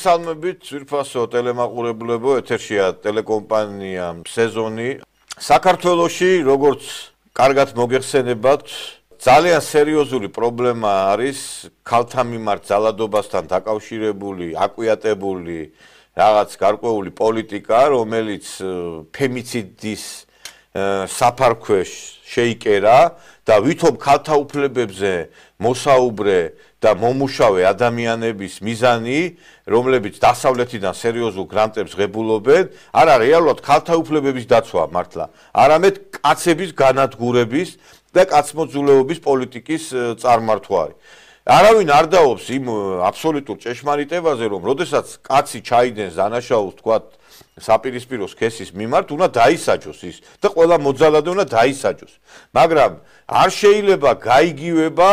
მოგესალმებით, ძვირფასო ტელემაყურებლებო, ეთერშია ტელეკომპანია სეზონი. საქართველოში, როგორც კარგად მოგეხსენებათ, ძალიან სერიოზული პრობლემა არის ქალთა მიმართ ძალადობასთან დაკავშირებული, აკვიატებული რაღაც გარკვეული პოლიტიკა, რომელიც ფემიციდის საფარქვეშ შეიკერა და ვითომ ქალთა უფლებებზე მოსაუბრე და მომუშავე ადამიანების მიზანი, რომლებიც დასავლეთიდან სერიოზულ გრანტებს ღებულობენ, არა რეალურად ქალთა უფლებების დაცვა მართლა, არამედ კაცების განადგურების და კაცმოძულეობის პოლიტიკის წარმართვა არის. არავინ არ დაობს იმ აბსოლუტურ ჭეშმარიტებაზე, რომ როდესაც კაცი ჩაიდენს დანაშაულს, თქვათ, საპირისპირო სქესის მიმართ უნდა დაისაჯოს ის და ყველა მოძალადე უნდა დაისაჯოს. მაგრამ არ შეიძლება გაიგივება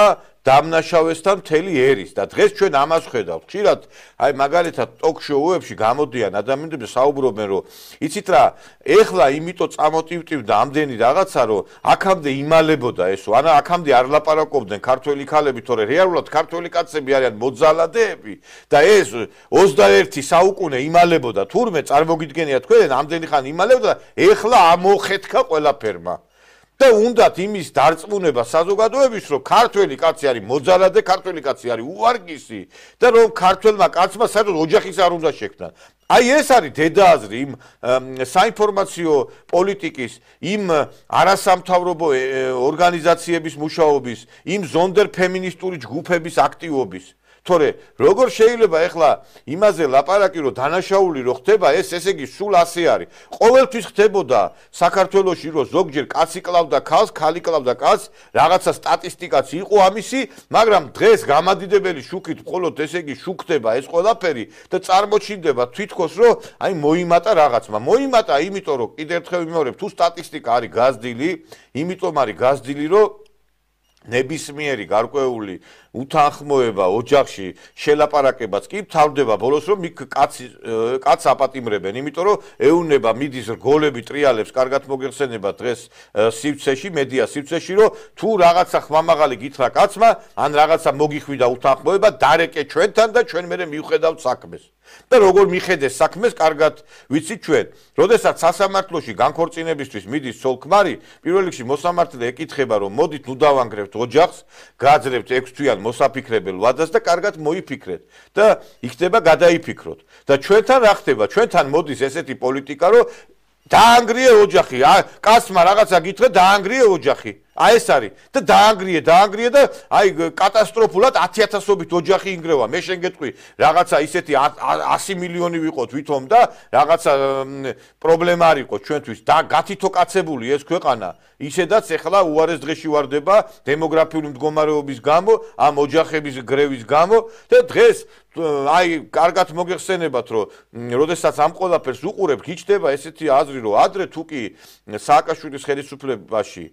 დამნაშავესთან მთელი ერის და დღეს ჩვენ ამას ხედავთ. ხშირად აი მაგალითად ტოქ-შოუებში გამოდიან ადამიანები საუბრობენ რომ იცით რა, ეხლა იმიტომ წამოტივტივდა ამდენი რაღაცა რომ აქამდე იმალებოდა ესო, ანუ აქამდე არ ლაპარაკობდნენ ქართველი ქალები, თორე რეალურად ქართველი კაცები არიან მოძალადეები და ეს 21 საუკუნე იმალებოდა თურმე წარმოგიდგენია თქვენ ამდენი ხანი იმალებოდა და ეხლა ამოხეთქა ყველაფერმა. და უნდათ იმის დარწმუნება საზოგადოების, რომ ქართველი კაცი არის მოძალადე, ქართველი კაცი არის უვარგისი და რომ ქართველმა კაცმა საერთოდ ოჯახის არ უნდა შექმნან. აი ეს არის დედააზრი იმ საინფორმაციო პოლიტიკის, იმ არასამთავრობო ორგანიზაციების მუშაობის, იმ ზონდერ ფემინისტური ჯგუფების აქტივობის. თორე როგორ შეიძლება ახლა იმაზე ლაპარაკი რომ დანაშაული რო ხდება ეს ესე იგი სულ ასე არის. ყოველთვის ხდებოდა საქართველოსში რომ ზოგჯერ კაცი კლავდა ქალს ქალი კლავდა კაცს რაღაცა სტატისტიკაც იყო ამისი მაგრამ დღეს გამადიდებელი შუქით მხოლოდ ესე იგი შუქდება ეს ყველაფერი და წარმოჩინდება თვითქოს რომ აი მოიმატა რაღაცმა. მოიმატა იმიტომ რომ კიდევ ერთხელ ვიმეორებ თუ სტატისტიკა არის გაზდილი იმიტომ არის გაზდილი რომ ნებისმიერი გარკვეული უთანხმოება ოჯახში შელაპარაკებაც კი თავდება ბოლოს რომ იქ კაცი კაც აპატიმრებენ იმიტომ რომ ეუნება მიდის რგოლები ტრიალებს კარგად მოგეხსენება დღეს სივცეში მედია სივცეში რომ თუ რაღაცა ხმამაღალი გითხრა კაცმა ან რაღაცა მოგიხვიდა უთანხმოება დარეკე ჩვენთან და ჩვენ მერე მივხედავთ საქმეს და როგორ მიხედეს საქმეს, კარგად ვიცი ჩვენ. როდესაც სასამართლოში განქორწინებისთვის მიდის სოლქმარი, პირველ რიგში მოსამართლე ეკითხება, რომ მოდით ნუ დავანგრევთ ოჯახს, გააძლევთ 6 თვიან მოსაფიქრებელ ვადას და კარგად მოიფიქრეთ და იქნება გადაიფიქროთ. და ჩვენთან რა ხდება? ჩვენთან მოდის ესეთი პოლიტიკა, რომ დაანგრიე ოჯახი, კაცმა რაღაცა გითხრა, დაანგრიე ოჯახი. აი ეს არის და დაანგრიე, დაანგრიე და აი კატასტროფულად 10000ობით ოჯახი ინგრევა. მე შენ გეტყვი, რაღაცა ისეთი 100 მილიონი ვიყო თვითონ და რაღაცა პრობლემა არისო ჩვენთვის. და გათითოკაცებული ეს ქვეყანა. ისედაც ეხლა უარეს დღეში واردება დემოგრაფიული მდგომარეობის გამო, ამ ოჯახების გრევის გამო და დღეს აი კარგად მოგეხსენებათ რომ როდესაც ამ ყველაფერს უყურებ, გიჩდება ესეთი აზრი რომ ადრე თუ კი სააკაშვილის ხელისუფლებაში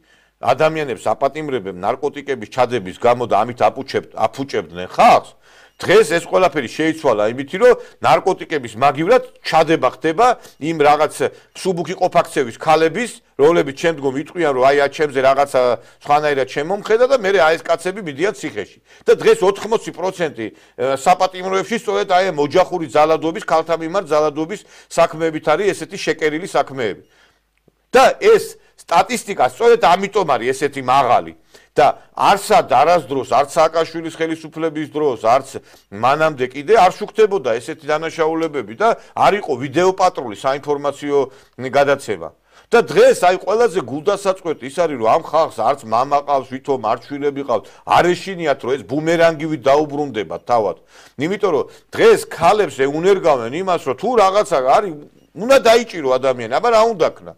ადამიანებს აპატიმრებენ ნარკოტიკების ჩადების გამო და ამით აპუჩებთ აფუჭებდნენ ხალხს დღეს ეს ყველაფერი შეიცვალა იმითი რომ ნარკოტიკების მაგივრად ჩადება ხდება იმ რაღაც სუბუქი ყოფაქცევის ქალების როლებით შემდგომ იტყვიან რომ აი ა ჩემზე რაღაცა სხვანაირად შემომხედა და მე აი ეს კაცები მიდიან ციხეში. და დღეს 80% საპატიმროებში სწორედ აი მოჯახური ძალადობის ქალთა მიმართ ძალადობის საქმეებით არის ესეთი შეკერილი საქმეები. და ეს სტატისტიკა სწორედ ამიტომ არის ესეთი მაღალი და არცა დარასდროს არც სააკაშვილის ხელისუფლების დროს არც მანამდე კიდე არ შუქდებოდა ესეთი დანაშაულებები და არ იყო ვიდეო პატრული საინფორმაციო გადაცემა და დღეს აი ყველაზე გულდასაწყვეტი ის არის რომ ამ ხალხს არც мама ყავს ვითომ არ ჩვილები ყავს არ ეშინიათ რომ ეს ბუმერანგივით დაუბრუნდება თავად იმიტომ რომ დღეს ქალებს ეუნერგავენ იმას რომ თუ რაღაცა არის უნდა დაიჭირო ადამიანი აბა რა უნდა ქნა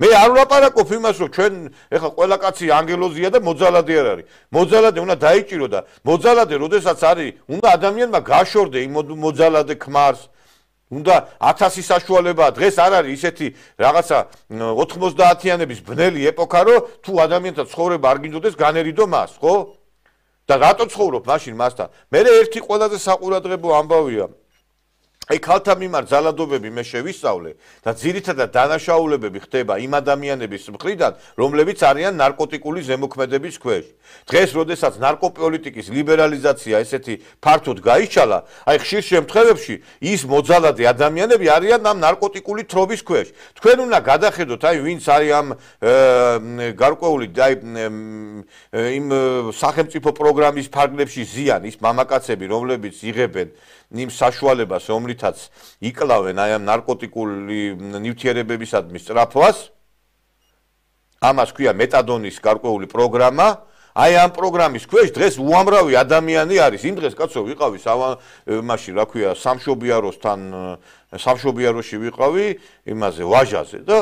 მე არ ვლაპარაკობ იმას რომ ჩვენ ეხლა ყველა კაცი ანგელოზია და მოძალადე არ არის. მოძალადე უნდა დაიჭირო და მოძალადე როდესაც არის უნდა ადამიანმა გაშორდე იმ მოძალადე ქმარს. უნდა 1000 საშუალებაა დღეს არ არის ისეთი რაღაცა 90-იანების ბნელი ეპოქა რომ თუ ადამიანთა ცხოვრება არ გინდოდეს განერიდო მას ხო? და რატო ცხოვრობ? მაშინ მასთან. მე ერთი ყველაზე საყურადღებო ამბავია აი ქალთა მიმართ ძალადობები მე შევისწავლე და ძირითადად დანაშაულებები ხდება იმ ადამიანების მხრიდან, რომლებიც არიან ნარკოტიკული ზემოქმედების ქვეშ. დღეს, როდესაც ნარკოპოლიტიკის ლიბერალიზაცია ესეთი ფართოდ გაიჩალა, აი ხშირ შემთხვევებში ის მოძალადე ადამიანები არიან ამ ნარკოტიკული თრობის ქვეშ. თქვენ უნდა გადახედოთ, აი ვინც არის ამ გარკვეული აი იმ სახელმწიფო პროგრამის ფარგლებში ზიან ის მამაკაცები, რომლებიც იღებენ იმ საშუალებას, რომლითაც იკლავენ აი ამ ნარკოტიკული ნივთიერებებისადმი სწრაფვას. ამას ქვია მეტადონის გარკვეული პროგრამა. აი ამ პროგრამის ქვეშ დღეს უამრავი ადამიანი არის. იმ დღეს კაცო ვიყავი მაშინ რა ქვია სამშობიაროსთან სამშობიაროში ვიყავი იმაზე ვაჟაზე და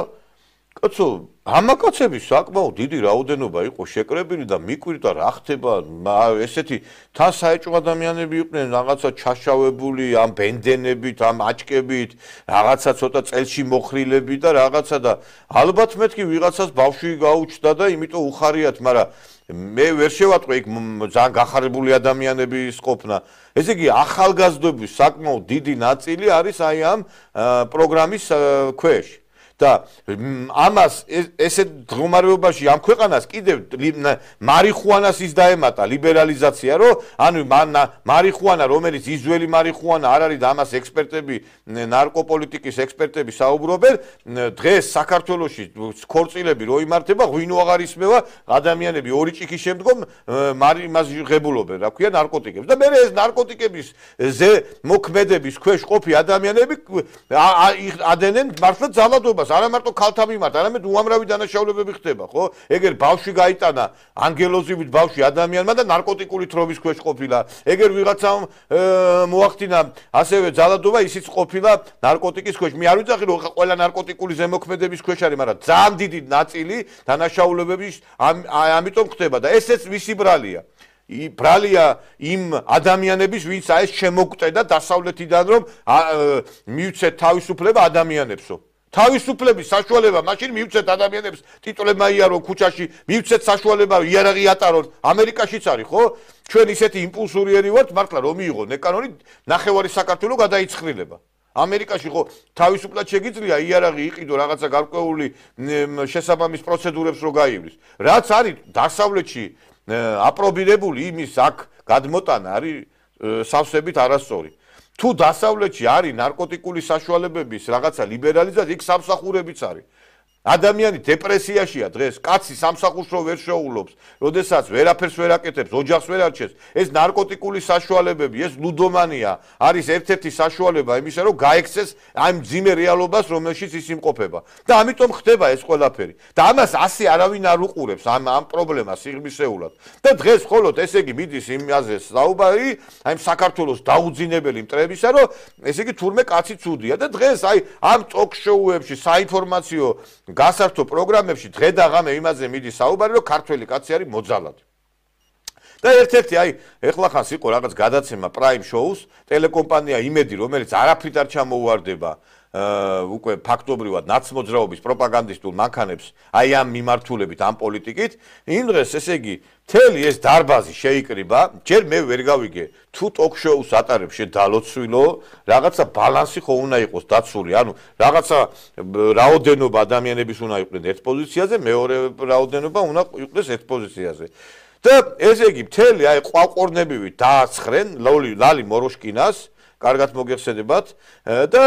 კაცო, ამაკაცების საკმაოდ დიდი რაოდენობა იყო შეკრებილი და მიკვირდა რა ხდება, ესეთი თან საეჭვო ადამიანები იყვნენ, რაღაცა ჩაშავებული ამ ბენდენებით, ამ აჭკებით, რაღაცა ცოტა წელში მოხრილები და რაღაცა და ალბათ მეთქი ვიღაცას ბავშვი გაუჩნდა და იმიტომ უხარიათ, მაგრამ მე ვერ შევატყვი იქ ძალიან გახარებული ადამიანების ყოფნა. ესე იგი, ახალგაზრდობის საკმაოდ დიდი ნაწილი არის აი ამ პროგრამის ქვეშ. და ამას ესე დღომარეობაში ამ ქვეყანას კიდევ მარიხუანას ის დაემატა ლიბერალიზაცია რომ ანუ მარიხუანა რომელიც იზველი მარიხუანა არ არის და ამას ექსპერტები ნარკოპოლიტიკის ექსპერტები საუბრობენ დღეს საქართველოში ქორწილები რო იმართება ღვინო აღარ ისმევა ადამიანები ორი ჭიქის შემდგომ მარი მას ღებულობენ რა ქვია ნარკოტიკებს. და მე ეს ნარკოტიკების ზე მოქმედების ქვეშ ყოფი ადამიანები ადენენ მართლა ძალადობას ხებას არა მარტო ქალთა მიმართ, არამედ უამრავი დანაშაულებები ხდება, ხო? ეგერ ბავშვი გაიტანა ანგელოზივით ბავშვი ადამიანმა და ნარკოტიკული თრობის ქვეშ ყოფილა. ეგერ ვიღაცამ მოახდინა ასევე ძალადობა, ისიც ყოფილა ნარკოტიკის ქვეშ. მე არ ვიცახი რომ ყველა ნარკოტიკული ზემოქმედების ქვეშ არის, მაგრამ ძალიან დიდი ნაწილი დანაშაულებების ამიტომ ხდება და ესეც ვისი ბრალია. ი ბრალია იმ ადამიანების ვინც აეს შემოკვტედა დასავლეთიდან რომ მიუცეთ თავისუფლება ადამიანებსო თავისუფლების საშუალება მაშინ მივცეთ ადამიანებს ტიტულებმა იარო ქუჩაში მივცეთ საშუალება იარაღი ატარონ ამერიკაშიც არის ხო? ჩვენ ისეთი იმპულსურიერი ვართ მართლა რომ მიიღო ნეკანონი ნახევარი საქართველოს გადაიცხრილება. ამერიკაში ხო თავისუფლად შეგიძლია იარაღი იყიდო რაღაცა გარკვეული შესაბამის პროცედურებს რო გაივლის. რაც არის დასავლეთში აპრობირებული იმის აქ გადმოტანა არის სავსებით არასწორი თუ დასავლეთში არის ნარკოტიკული საშუალებების რაღაცა ლიბერალიზაცია, იქ სამსახურებიც არის. ადამიანი დეპრესიაშია დღეს, კაცი სამსახურშო ვერ შეულობს, როდესაც ვერაფერს ვერ აკეთებს, ოჯახს ვერ არჩევს. ეს ნარკოტიკული საშუალებები, ეს ლუდომანია, არის ერთ-ერთი საშუალება იმისა, რომ გაექცეს ამ ძიმე რეალობას, რომელშიც ის იმყოფება. და ამიტომ ხდება ეს ყველაფერი. და ამას ასე არავინ არ უყურებს ამ ამ პრობლემას იღმისეულად. და დღეს მხოლოდ ესე იგი მიდის იმაზე საუბარი, აი საქართველოს დაუძინებელი მტრებისა, რომ ესე იგი თურმე კაცი ცუდია და დღეს აი ამ ტოკ-შოუებში საინფორმაციო გასართო პროგრამებში დღე და ღამე იმაზე მიდის საუბარი, რომ ქართველი კაცი არის მოძალადი. და ერთ-ერთი აი ეხლა ხანს იყო რაღაც გადაცემა Prime Shows, ტელეკომპანია იმედი, რომელიც არაფრით არ ჩამოუვარდება უკვე ფაქტობრივად ნაცმოძრაობის პროპაგანდისტულ მანქანებს აი ამ მიმართულებით ამ პოლიტიკით იმ დღეს ესე იგი თელი ეს დარბაზი შეიკრიბა. ჯერ მე ვერ გავიგე. თუ ტოკ-შოუს ატარებ შე დალოცვილო. რაღაცა ბალანსი ხო უნდა იყოს დაცული. ანუ რაღაცა რაოდენობა ადამიანების უნდა იყვნენ ერთ პოზიციაზე მეორე რაოდენობა უნდა იყვნენ ერთ პოზიციაზე. და ესე იგი თელი აი ყვაყორნებივი დააცხრენ ლალი ლალი მოროშკინას კარგად მოგეხსენებათ. და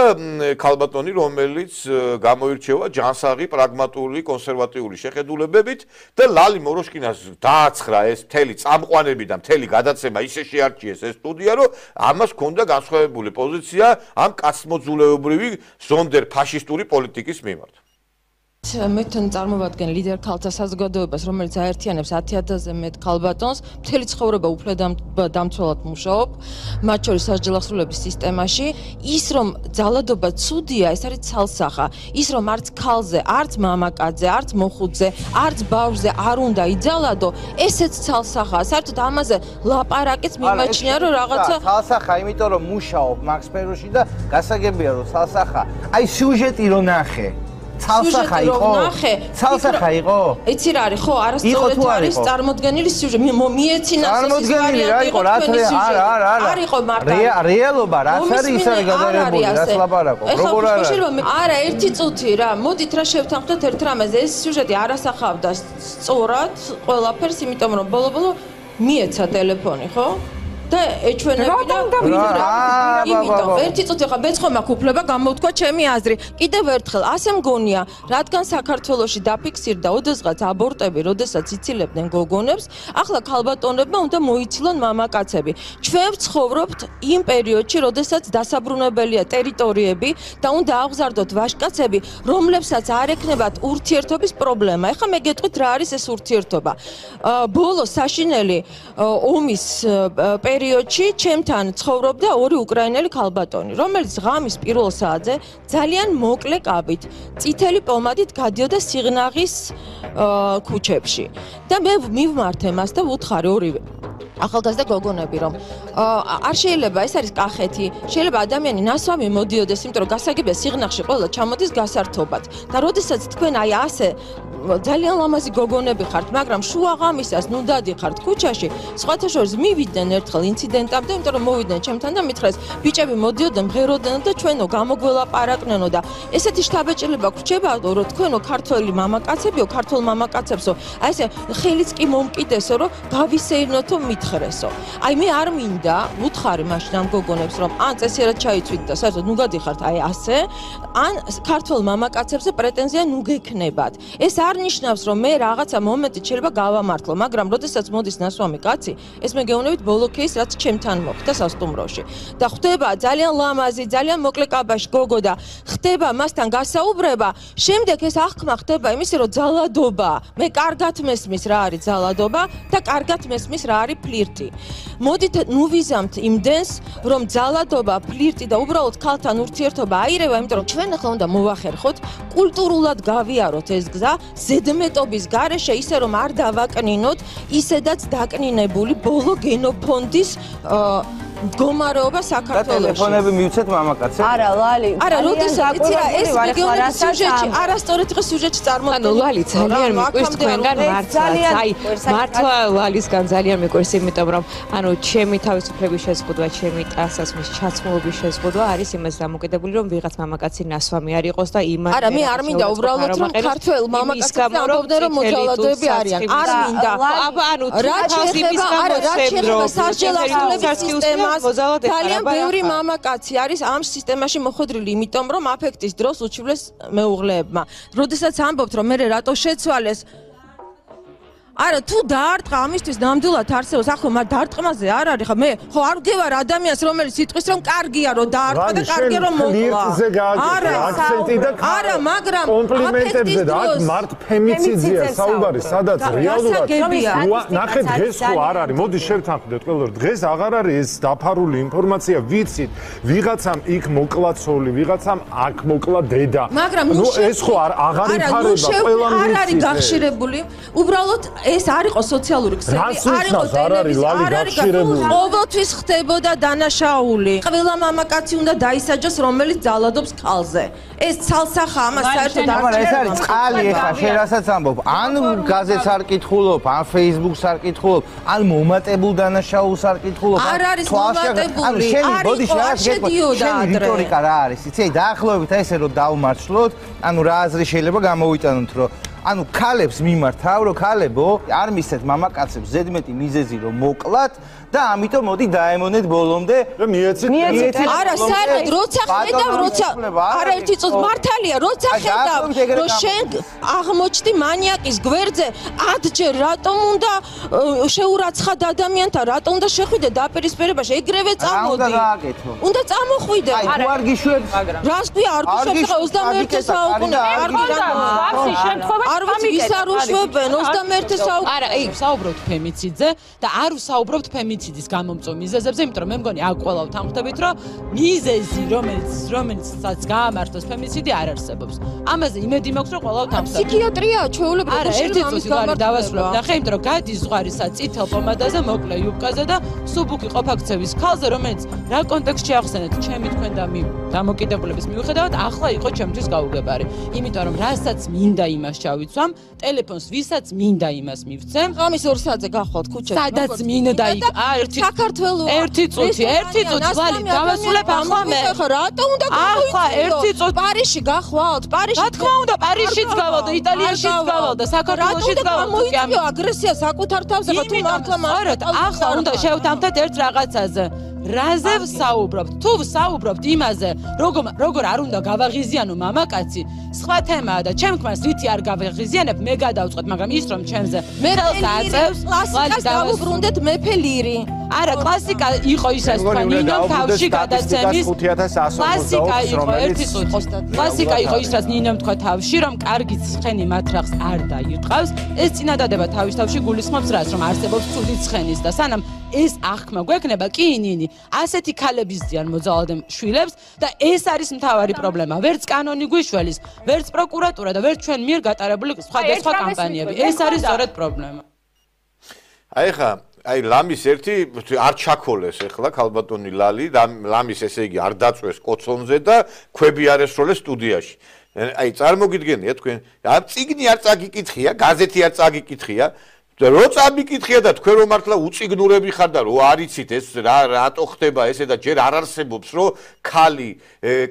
ქალბატონი რომელიც გამოირჩევა ჯანსაღი პრაგმატული კონსერვატიული შეხედულებებით და ლალი მოროშკინას დააცხრა ეს მთელი წამყვანები და მთელი გადაცემა ისე შეარჩიეს ეს სტუდია რომ ამას ჰქონდა განსხვავებული პოზიცია ამ კაცმოძულეობრივი ზონდერ ფაშისტური პოლიტიკის მიმართ მე თან წარმოვადგენ ლიდერ ქალთა საზოგადოებას, რომელიც აერთიანებს 10000-ზე მეტ ქალბატონს, მთელი ცხოვრება უფლე დამცველად მუშაობ, მათ შორის სასჯელახსრულების სისტემაში. ის რომ ძალადობა ცუდია, ეს არის ცალსახა. ის რომ არც ქალზე, არც მამაკაცზე, არც მოხუცზე, არც ბავშვზე არ უნდა იძალადო, ესეც ცალსახაა. საერთოდ ამაზე ლაპარაკიც მიმაჩნია, რომ რაღაცა ცალსახა, იმიტომ რომ მუშაობ მაქსპეროში და გასაგებია რომ ცალსახა. აი სიუჟეტი რო ნახე ცალსახა იყო? ცალსახა იყო? იცი რა არის ხო არასწორად არის წარმოდგენილი სიუჟეტი? მიეცინა წარმოდგენილი რა იყო რა თქმა უნდა არა არა არა. არ იყო მარტო რეალობა რაც არის ის არის გადაღებული რაც ლაპარაკობ როგორ არა არა ერთი წუთი რა მოდით რა შევთანხმდეთ ერთ რამაზე ეს სიუჟეტი არასახავდა სწორად ყველაფერს იმიტომ რომ ბოლო-ბოლო მიეცა ტელეფონი ხო და ეჩვენებინა იმიტომ ერთი წუთი ხა მეც ხომ აქვს უფლება გამოვთქვა ჩემი აზრი. კიდევ ერთხელ ასე მგონია რადგან საქართველოსი დაფიქსირდა ოდესღაც აბორტები როდესაც ციცილებდნენ გოგონებს ახლა ქალბატონებმა უნდა მოიცილონ მამაკაცები. ჩვენ ვცხოვრობთ იმ პერიოდში როდესაც დასაბრუნებელია ტერიტორიები და უნდა აღზარდოთ ვაჟკაცები რომლებსაც არ ექნებათ ურთიერთობის პრობლემა. ეხლა მე გეტყვით რა არის ეს ურთიერთობა? ბოლო საშინელი ომის პერიოდში პერიოდში ჩემთან ცხოვრობდა ორი უკრაინელი ქალბატონი, რომელიც ღამის პირველ საათზე ძალიან მოკლე კაბით, წითელი პომადით გადიოდა სიღნაღის ქუჩებში. და მე მივმართე მას და ვუთხარი ორივე ახალგაზრდა გოგონები რომ არ შეიძლება ეს არის კახეთი შეიძლება ადამიანი ნასვამი მოდიოდეს იმიტომ რომ გასაგებია სიღნაღში ყველა ჩამოდის გასართობად. და როდესაც თქვენ აი ასე ძალიან ლამაზი გოგონები ხართ, მაგრამ შუაღამისას ნუ დადიხართ ქუჩაში, სხვათა შორის მივიდნენ ერთხელ ინციდენტამდე, იმიტომ რომ მოვიდნენ ჩემთან და მითხრეს, ბიჭები მოდიოდნენ, ღეროდნენ და ჩვენო გამოგველაპარაკნენო და ესეთი შთაბეჭდილება გრჩება, რომ თქვენო ქართველი მამაკაცებიო, ქართულ მამაკაცებსო, აი ესე ხელიც კი მომკიდესო, რომ გავისეირნოთო გითხრესო. აი მე არ მინდა ვუთხარი მაშინ ამ გოგონებს რომ ან წესიერად ჩაიცვით და საერთოდ ნუ გადიხართ აი ასე, ან ქართველ მამაკაცებზე პრეტენზია ნუ გექნებათ. ეს არ ნიშნავს რომ მე რაღაცა მომენტით შეიძლება გავამართლო, მაგრამ როდესაც მოდის ნასვამი კაცი, ეს მე გეუბნებით ბოლო кейს რაც ჩემთან მოხდა სასტუმროში. და ხდება ძალიან ლამაზი, ძალიან მოკლე კაბაში გოგო და ხდება მასთან გასაუბრება, შემდეგ ეს აღქმა ხდება იმისი, რომ ძალადობა, მე კარგად მესმის რა არის ძალადობა და კარგად მესმის რა არის ფლირტი. მოდით ნუ ვიზამთ იმდენს, რომ ძალადობა, ფლირტი და უბრალოდ ქალთან ურთიერთობა აირევა, იმიტომ რომ ჩვენ ახლა უნდა მოვახერხოთ, კულტურულად გავიაროთ ეს გზა, ზედმეტობის გარეშე ისე რომ არ დავაკნინოთ ისედაც დაკნინებული ბოლო გენოფონდის მდგომარეობა საქართველოში. და ტელეფონები მივცეთ მამაკაცებს? არა, ლალი. არა, როდესაც იცი რა, ეს რეგიონის სიუჟეტი არასწორად ხე სიუჟეტი წარმოდგა. ანუ ლალი ძალიან მიყვარს თქვენგან მართლა. აი, მართლა ლალისგან ძალიან მიყვარს, იმიტომ რომ ანუ ჩემი თავისუფლების შეზღუდვა, ჩემი ტანსაცმლის ჩაცმულობის შეზღუდვა არის იმას დამოკიდებული, რომ ვიღაც მამაკაცი ნასვამი არ იყოს და იმან არა, მე არ მინდა უბრალოდ რომ ქართველ მამაკაცებს ამბობდნენ რომ მოძალადოები არიან. არ მინდა. აბა ანუ რა შეიძლება არა, რა შეიძლება სასჯელ აღწევების სისტემა მოზალოდ ეხარა ძალიან ბევრი მამაკაცი არის ამ სისტემაში მოხვედრილი იმიტომ რომ აფექტის დროს უჩივლეს მეუღლეებმა. როდესაც ამბობთ რომ მე რატო შეცვალეს არა თუ დაარტყა ამისთვის ნამდვილად არსებობს ახლა მაგ დაარტყმაზე არ არის ხა მე ხო არ ვგევარ ადამიანს რომელიც სიტყვის რომ კარგია რომ დაარტყა და კარგია რომ მოხლა არა აქცენტი და არა მაგრამ კომპლიმენტებზე და აქ მართ ფემიციდია საუბარი სადაც რეალურად ნახეთ დღეს ხო არ არის მოდი შევთანხმდეთ ყველა დღეს აღარ არის ეს დაფარული ინფორმაცია ვიცით ვიღაცამ იქ მოკლაცოლი ვიღაცამ აქ მოკლა დედა. ნუ ეს ხო არ აღარ იფარება ყველა მის არ არის გახშირებული. უბრალოდ ეს არ იყო სოციალური ქსელი, არ იყო ტელევიზია, არ არის ყოველთვის ხდებოდა დანაშაული. ყველა მამაკაცი უნდა დაისაჯოს, რომელიც ძალადობს ქალზე. ეს ცალსახა ამას საერთოდ არ არის. ეს არის წყალი ეხა, შენ რასაც ამბობ, ან გაზეთს არ კითხულობ, ან Facebook-ს არ კითხულობ, ან მომატებულ დანაშაულს არ კითხულობ. არ არის მომატებული. ანუ შენი ბოდი შეგეთქვი, შენი რიტორიკა რა არის? იცი, დაახლოებით ესე რომ დავმარცხლოთ, ანუ რა აზრი შეიძლება გამოვიტანოთ, რომ ანუ ქალებს მიმართავ რომ ქალებო არ მისცეთ მამაკაცებს ზედმეტი მიზეზი რომ მოკლათ და ამიტომ მოდი დაემონეთ ბოლომდე და მიეცით არა საერთოდ როცა ხედავ როცა არა ერთი წუთი მართალია როცა ხედავ რომ შენ აღმოჩნდი მანიაკის გვერდზე ათჯერ რატომ უნდა შეურაცხად ადამიანთან რატომ უნდა შეხვიდე დაპირისპირებაში ეგრევე წამოდი უნდა წამოხვიდე არა არ გიშვებს რას ქვია არ გიშვებს 21 საუკუნე არ გინდა ვარსი შემთხვევა არ ვიცი ვის არ უშვებენ 21 საუკუნე არა აი საუბრობთ ფემიციძე და არ ვსაუბრობთ ფემიციდის გამომწვევ მიზეზებზე იმიტომ რომ მე მგონი აქ ყველა ვთანხმდებით რომ მიზეზი რომელიც რომელიცაც გაამართლოს ფემიციდი არ არსებობს. ამაზე იმედი მაქვს რომ ყველა ვთანხმდებით. ფსიქიატრია ჩვეულებრივ არა ერთი წუთი ვარი დავასრულებ ნახე იმიტომ რომ გადის ზღვარისა წითელ პომადაზე მოკლე იუბკაზე და სუბუქი ყოფაქცევის ქალზე რომელიც რა კონტექსტში ახსენეთ ჩემი თქვენ და მი დამოკიდებულების მიუხედავად ახლა იყო ჩემთვის გაუგებარი. იმიტომ რომ რასაც მინდა იმას ჩავიცვამ ტელეფონს ვისაც მინდა იმას მივცემ ამის ორ საათზე გახვალთ ქუჩაში სადაც მინდა იქ ერთი საქართველოს ერთი წუთი ერთი წუთი ვალი დავასრულებ ახლა მე რატო უნდა ახლა ერთი წუთი პარიში გახვალთ პარიში რა თქმა უნდა პარიშიც გავალ იტალიაშიც გავალ და საქართველოსიც გავალ კი ამ აგრესია საკუთარ თავზე თუ მართლა მართლა ახლა უნდა შევთანხმდეთ ერთ რაღაცაზე რაზე ვსაუბრობთ? თუ ვსაუბრობთ იმაზე, როგორ როგორ არ უნდა გავაღიზიანო მამაკაცი, სხვა თემაა და ჩემ ქმას რითი არ გავაღიზიანებ, მე გადავწყვეტ, მაგრამ ის რომ ჩემზე მე ხელს აწევს, კლასიკას დავუბრუნდეთ მეფე ლირი. არა, კლასიკა იყო ისაც თქვა ნინომ თავში გადაცემის 5160 იყო ერთი წუთი. კლასიკა იყო ის რაც ნინომ თქვა თავში, რომ კარგი ცხენი მათ რახს არ დაიწყავს. ეს წინადადება თავის თავში გულისხმობს რას, რომ არსებობს ცუდი ცხენის და სანამ ეს აღქმა გვექნება კი ნინი ასეთი ქალების ძიან მოძალადე შვილებს და ეს არის მთავარი პრობლემა ვერც კანონი გვიშველის ვერც პროკურატურა და ვერც ჩვენ მიერ გატარებული სხვადასხვა კამპანიები ეს არის სწორედ პრობლემა აი ხა აი ლამის ერთი არ ჩაქოლეს ახლა ქალბატონი ლალი ლამის ესე იგი არ დაწვეს კოცონზე და ქვები არ ესროლეს სტუდიაში. აი წარმოგიდგენია თქვენ. ამ ციგნი არ წაგიკითხია გაზეთი არ წაგიკითხია. და რო წამიკითხია და თქვენ რომ მართლა უციგნურები ხარ და რო არიცით ეს რა რატო ხდება ესე და ჯერ არ არსებობს რომ ხალი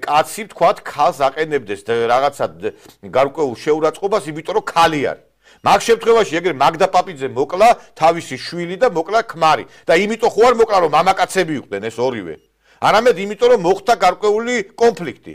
კაცი თქვათ ხალს აყენებდეს რაღაცა გარკვეულ შეურაცხყოფას იმიტომ რომ ხალი არის მაგ შემთხვევაში ეგრე მაგდა პაპიძე მოკლა თავისი შვილი და მოკლა ქმარი. და იმიტომ ხო არ მოკლა რომ მამაკაცები იყვნენ ეს ორივე? არამედ იმიტომ რომ მოხდა გარკვეული კონფლიქტი.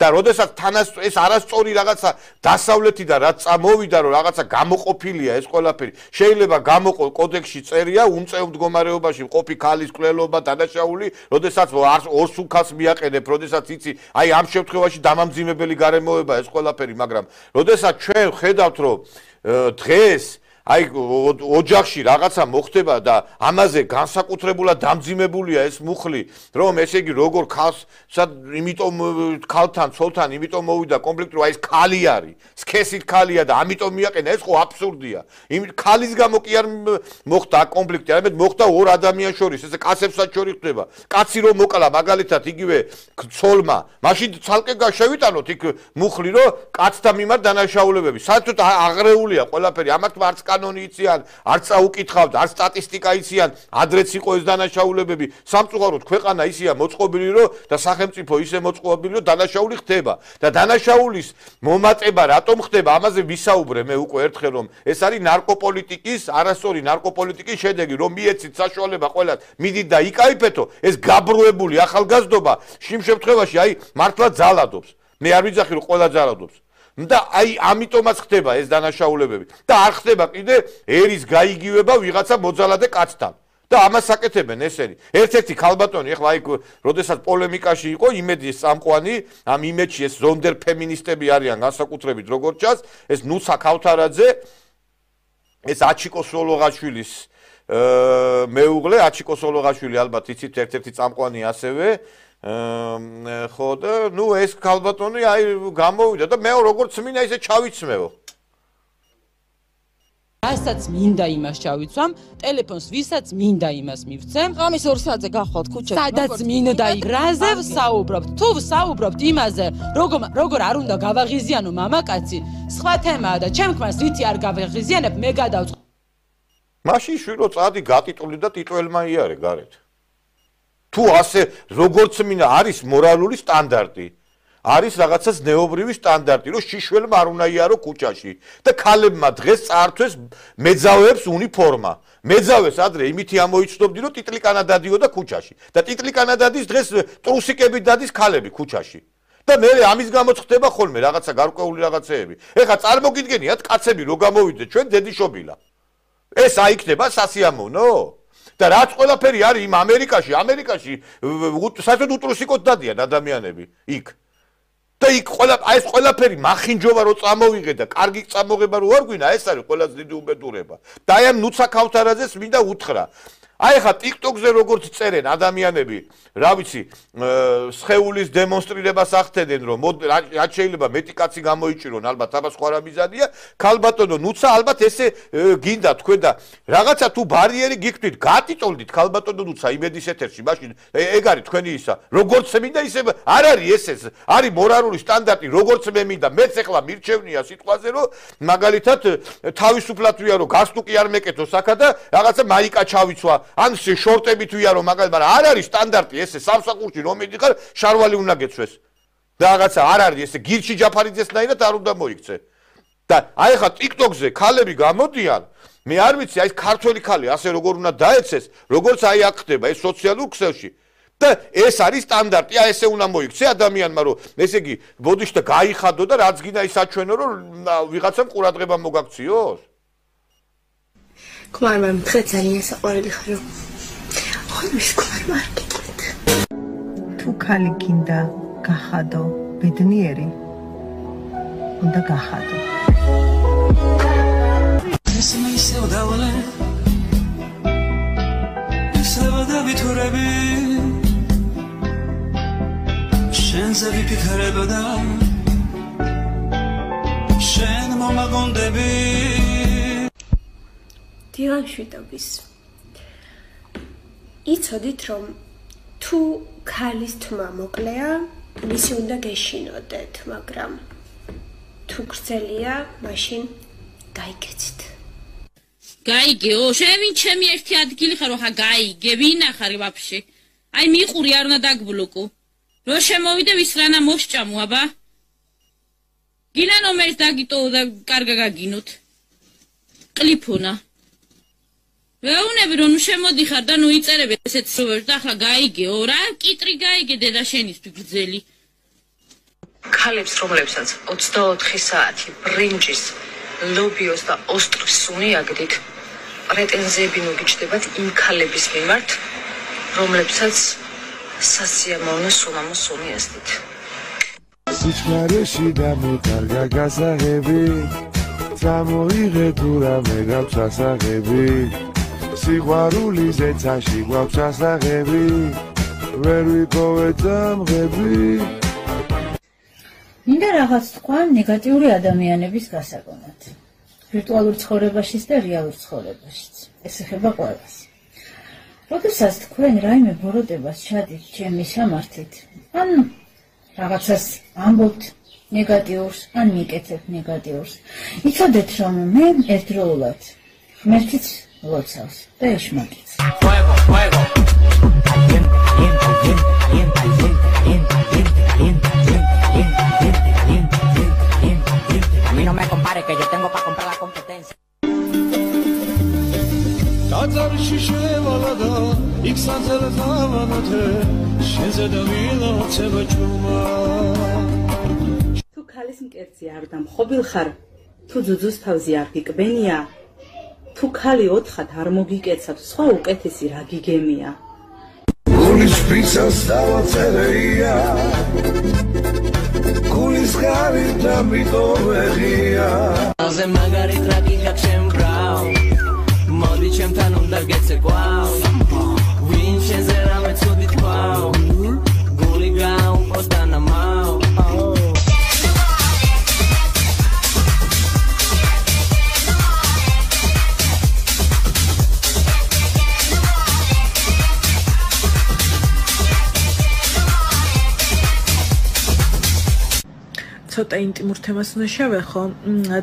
და როდესაც თანას ეს არასწორი რაღაცა დასავლეთიდან რაც წამოვიდა რომ რაღაცა გამოყოფილია ეს ყველაფერი შეიძლება გამოყო კოდექსში წერია უმწეო მდგომარეობაში მყოფი ქალის კვლელობა დანაშაული როდესაც ორ სულქას მიაყენებ როდესაც იცი აი ამ შემთხვევაში დამამძიმებელი გარემოება ეს ყველაფერი მაგრამ როდესაც ჩვენ ხედავთ რომ დღეს აი ოჯახში რაღაცა მოხდება და ამაზე განსაკუთრებულად დამძიმებულია ეს მუხლი, რომ ესე იგი როგორ ხალს, სად იმიტომ ხალთან, ცოლთან, იმიტომ მოვიდა კონფლიქტი, რომ აი ეს ხალი არის, სქესით ხალია და ამიტომ მიაყენა, ეს ხო აბსურდია. იმ ხალის გამო კი არ მოხდა კონფლიქტი, არამედ მოხდა ორ ადამიანს შორის, ესე კაცებსაც შორის ხდება. კაცი რომ მოკლა მაგალითად იგივე ცოლმა, მაშინ ცალკე შევიტანოთ იქ მუხლი, რომ კაცთა მიმართ დანაშაულებები. საერთოდ აღრეულია ყველაფერი, ამათ მარც კანონი იციან, არც წაუკითხავთ, არც სტატისტიკა იციან, ადრეც იყო ეს დანაშაულებები. სამწუხაროდ ქვეყანა ისეა მოწყობილი, რომ და სახელმწიფო ისე მოწყობილი, რომ დანაშაული ხდება. და დანაშაულის მომატება რატომ ხდება? ამაზე ვისაუბრე მე უკვე ერთხელ, რომ ეს არის ნარკოპოლიტიკის, არასწორი ნარკოპოლიტიკის შედეგი, რომ მიეცით საშუალება ყველას მიდით და იკაიფეთო, ეს გაბრუებული ახალგაზრდობა შიმ შემთხვევაში აი მართლა ძალადობს. მე არ ვიძახი რომ ყველა ძალადობს. და აი ამიტომაც ხდება ეს დანაშაულებები. და არ ხდება კიდე ერის გაიგივება ვიღაცა მოძალადე კაცთან. და ამას აკეთებენ ესენი. ერთ-ერთი ქალბატონი ახლა აი როდესაც პოლემიკაში იყო იმედის სამყვანი ამ იმედში ეს ზონდერ ფემინისტები არიან განსაკუთრებით როგორც ჩანს ეს ნუცა ქავთარაძე ეს აჩიკო სოლოღაშვილის მეუღლე აჩიკო სოლოღაშვილი ალბათ იცით ერთ-ერთი სამყვანი ასევე ხო და ნუ ეს ქალბატონი აი გამოვიდა და მე როგორც მინდა ისე ჩავიცმევო რასაც მინდა იმას ჩავიცვამ, ტელეფონს ვისაც მინდა იმას მივცემ. ამის ორ საათზე გახვალთ ქუჩაში. სადაც მინდა რაზე ვსაუბრობთ? თუ ვსაუბრობთ იმაზე, როგორ როგორ არ უნდა გავაღიზიანო მამაკაცი, სხვა თემაა და ჩემ ქმას რითი არ გავაღიზიანებ, მე გადავწყვეტ. მაშინ შვირო წადი გატიტული და ტიტველმა იარე გარეთ. თუ ასე როგორც მინდა არის მორალური სტანდარტი. არის რაღაცა ზნეობრივი სტანდარტი რომ შიშველმა არ უნდა იარო ქუჩაში და ქალებმა დღეს წაართვეს მეძავებს უნიფორმა. მეძავეს ადრე იმითი ამოიცნობდი რომ ტიტლიკანა დადიოდა ქუჩაში. და ტიტლიკანა დადის დღეს ტრუსიკები დადის ქალები ქუჩაში. და მე ამის გამო ხდება ხოლმე რაღაცა გარკვეული რაღაცეები. ეხა წარმოგიდგენიათ კაცები რო გამოვიდნენ ჩვენ დედიშობილა ეს აიქნება სასიამოვნო და რაც ყველაფერი არის იმ ამერიკაში, ამერიკაში საერთოდ უტრუსიკოდ დადიან ადამიანები იქ. და იქ ყველა აი ეს ყველაფერი מחინჯობა რო წამოვიღე და კარგი წამოღება რო არ გვინა ეს არის ყველაზე დიდი უბედურება და აი ამ ნუცა ქავთარაძეს მინდა უთხრა აი ხა TikTok-ზე როგორც წერენ ადამიანები, რა ვიცი, სხეულის დემონსტრირებას ახდენენ, რომ რაც შეიძლება მეტი კაცი გამოიჭირონ, ალბათ აბა სხვა რა მიზანია, ქალბატონო, ნუცა ალბათ ესე გინდა თქვენ და რაღაცა თუ ბარიერი გიქმნით, გატიტოლდით ქალბატონო ნუცა იმედის ეთერში, მაშინ ეგ არის თქვენი ისა, როგორც მინდა ისე არ არის ეს არის მორალური სტანდარტი, როგორც მე მინდა, მეც ახლა მირჩევნია სიტყვაზე, რომ მაგალითად თავისუფლად ვია რომ გასტუკი არ მეკეთო საქა და რაღაცა მაიკა ჩავიცვა ან შორტები თუ იარო მაგალითად მაგრამ არ არის სტანდარტი ესე სამსახურში რომ მიდიხარ შარვალი უნდა გეცვეს. და რაღაცა არ არის ესე გირჩი ჯაფარიძეს ნაირად არ უნდა მოიქცე. და აი ხა TikTok-ზე ქალები გამოდიან. მე არ ვიცი აი ქართველი ხალი ასე როგორ უნდა დაეცეს როგორც აი აქ ხდება ეს სოციალურ ქსელში. და ეს არის სტანდარტი აი ესე უნდა მოიქცე ადამიანმა რომ ესე იგი ბოდიშ და გაიხადო და რაც გინდა ის აჩვენო რომ ვიღაცამ ყურადღება მოგაქციოს ქმარმა მითხრა ძალიან საყვარელი ხარო. ხოლმის ქმარმა არ გიტყვით. თუ ქალი გინდა გახადო ბედნიერი, უნდა გახადო. ესმე ისევ დავალე ისევ დავითურები შენზე ვიფიქრებოდა შენ მომაგონდები დილან შვიდობის. იცოდით რომ თუ ქალის თმა მოკლეა, მისი უნდა გეშინოდეთ, მაგრამ თუ გრძელია, მაშინ გაიგეცით. გაიგეო, შენ ვინ ჩემი ერთი ადგილი ხარ, ხა გაიგე, ვინ ახარ ვაფშე? აი მიყური არ უნდა დაგბლოკო. რო შემოვიდე ვის რანა მოსჭამო, აბა? გილანო მერს დაგიტო და კარგა გაგინოთ. კლიფონა ვეუნები რომ შემოდიხარ და ნუ იწერები ესეთ სუვერს და ახლა გაიგეო. რა კიტრი გაიგე დედა შენის ფიგძელი ქალებს რომლებსაც 24 საათი ბრინჯის ლობიოს და ოსტრის სუნი აგდით პრეტენზიები მოგიჩნდებათ იმ ქალების მიმართ რომლებსაც სასიამოვნო სუნამო სუნი ასდით. სიჩქარეში დამოკარგა გასაღები წამოიღე თუ რამე გაქვს ასაღები სიყვარული ზეცაში გვაქვს ასაღები. ვერ ვიპოვეთ ამღები მინდა რაღაც თქვა ნეგატიური ადამიანების გასაგონად. ვირტუალურ ცხოვრებაშიც და რეალურ ცხოვრებაშიც. ეს ეხება ყველას. როდესაც თქვენ რაიმე ბოროტებას ჩადით ჩემი სამართით ან რაღაცას ამბობთ ნეგატიურს ან მიკეთებ ნეგატიურს იცოდეთ რომ მე ერთდროულად ღმერთიც ლოცავს და ეშმაკიც. Fuego, fuego. Caliente, caliente, caliente, caliente, caliente, caliente, caliente, caliente, caliente, caliente, caliente. A mí no me compare que yo tengo para comprar la competencia. დაწარში შევალა და იქ საძელ დავანათე შენზე და ვილოცება ჭუმა თუ ქალის მკერცი არ დამხობილ ხარ თუ ძუძუს თავზე არ გიკბენია თუ ხალი ოთხად არ მოგიკეცავ სხვა უკეთესი რა გიგემია? გულის ფისას დავაწერეია გულის ხარი და მიტოვეღია აზე მაგარი ტრაკი გაქვს შენ ბრაუ მოდი ჩემთან უნდა გეცე კვაუ ვინ შენზე რამე ცუდი თქვაუ გული გაუყოს ცოტა ინტიმურ თემას უნდა შევეხო.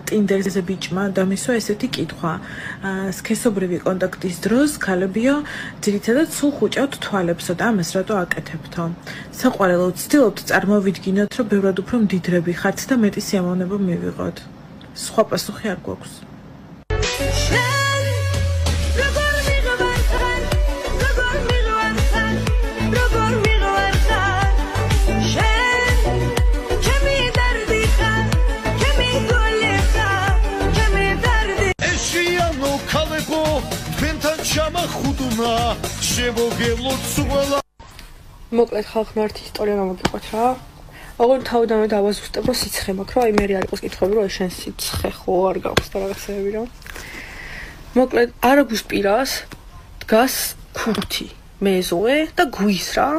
ტინდერზე ბიჭმა დამისვა ესეთი კითხვა. სქესობრივი კონტაქტის დროს ქალებიო ძირითადად სულ ხუჭავთ თვალებსო და ამას რატო აკეთებთო? საყვარელო ვცდილობთ წარმოვიდგინოთ, რომ ბევრად უფრო მდიდრები ხართ და მეტი სიამოვნება მივიღოთ. სხვა პასუხი არ გვაქვს. ხუთუნა შემოგელოთ სულა მოკლედ ხალხმა ერთი ისტორია გამოგიყვეთ რა აღარ თავიდანვე დავაზუსტებ რომ სიცხე მაქვს რომ აი მე არ იყოს კითხები რომ შენ სიცხე ხო არ გაქვს და რაღაცები რომ. მოკლედ არა გუსპირას დგას ქურთი მეზოე და გვის რა.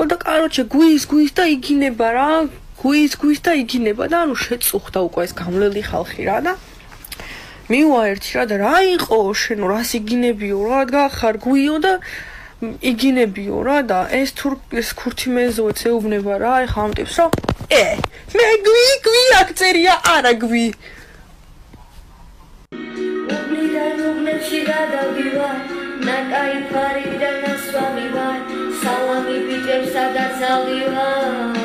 ხო და კაროჩე გვის გვის და იგინება რა. გვის გვის და იგინება და ანუ შეწუხდა უკვე ეს გამლელი ხალხი რა და მივა ერთი რა და რა იყო შენო რას იგინებიო რა გახარ გვიო და იგინებიო რა და ეს თურ ეს ქურთი მეზოე წეუბნება რა ეხა ამ ტიპს რა. ე მე გვი გვი აქწერია არა გვი. ნაკაიფარი და ნასვამი ვარ სალამი ბიჭებს სადაც ალივარ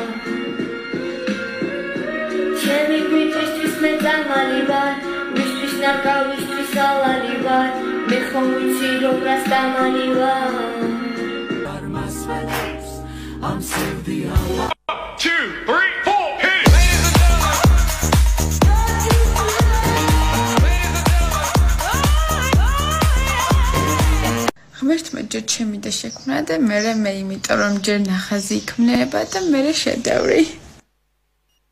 ჩემი ბიჭისთვის მე წამალი ვარ ვისთვის ნაკავისთვის ალალი ვარ მე ხომ ვიცი რომ რას დამალი ვარ the one. Two, three, four, hit! ღმერთმეჯერ ჩემი და შექმნა და მე მე იმიტომ რომ ჯერ ნახაზი იქმნება და მე შედევრი.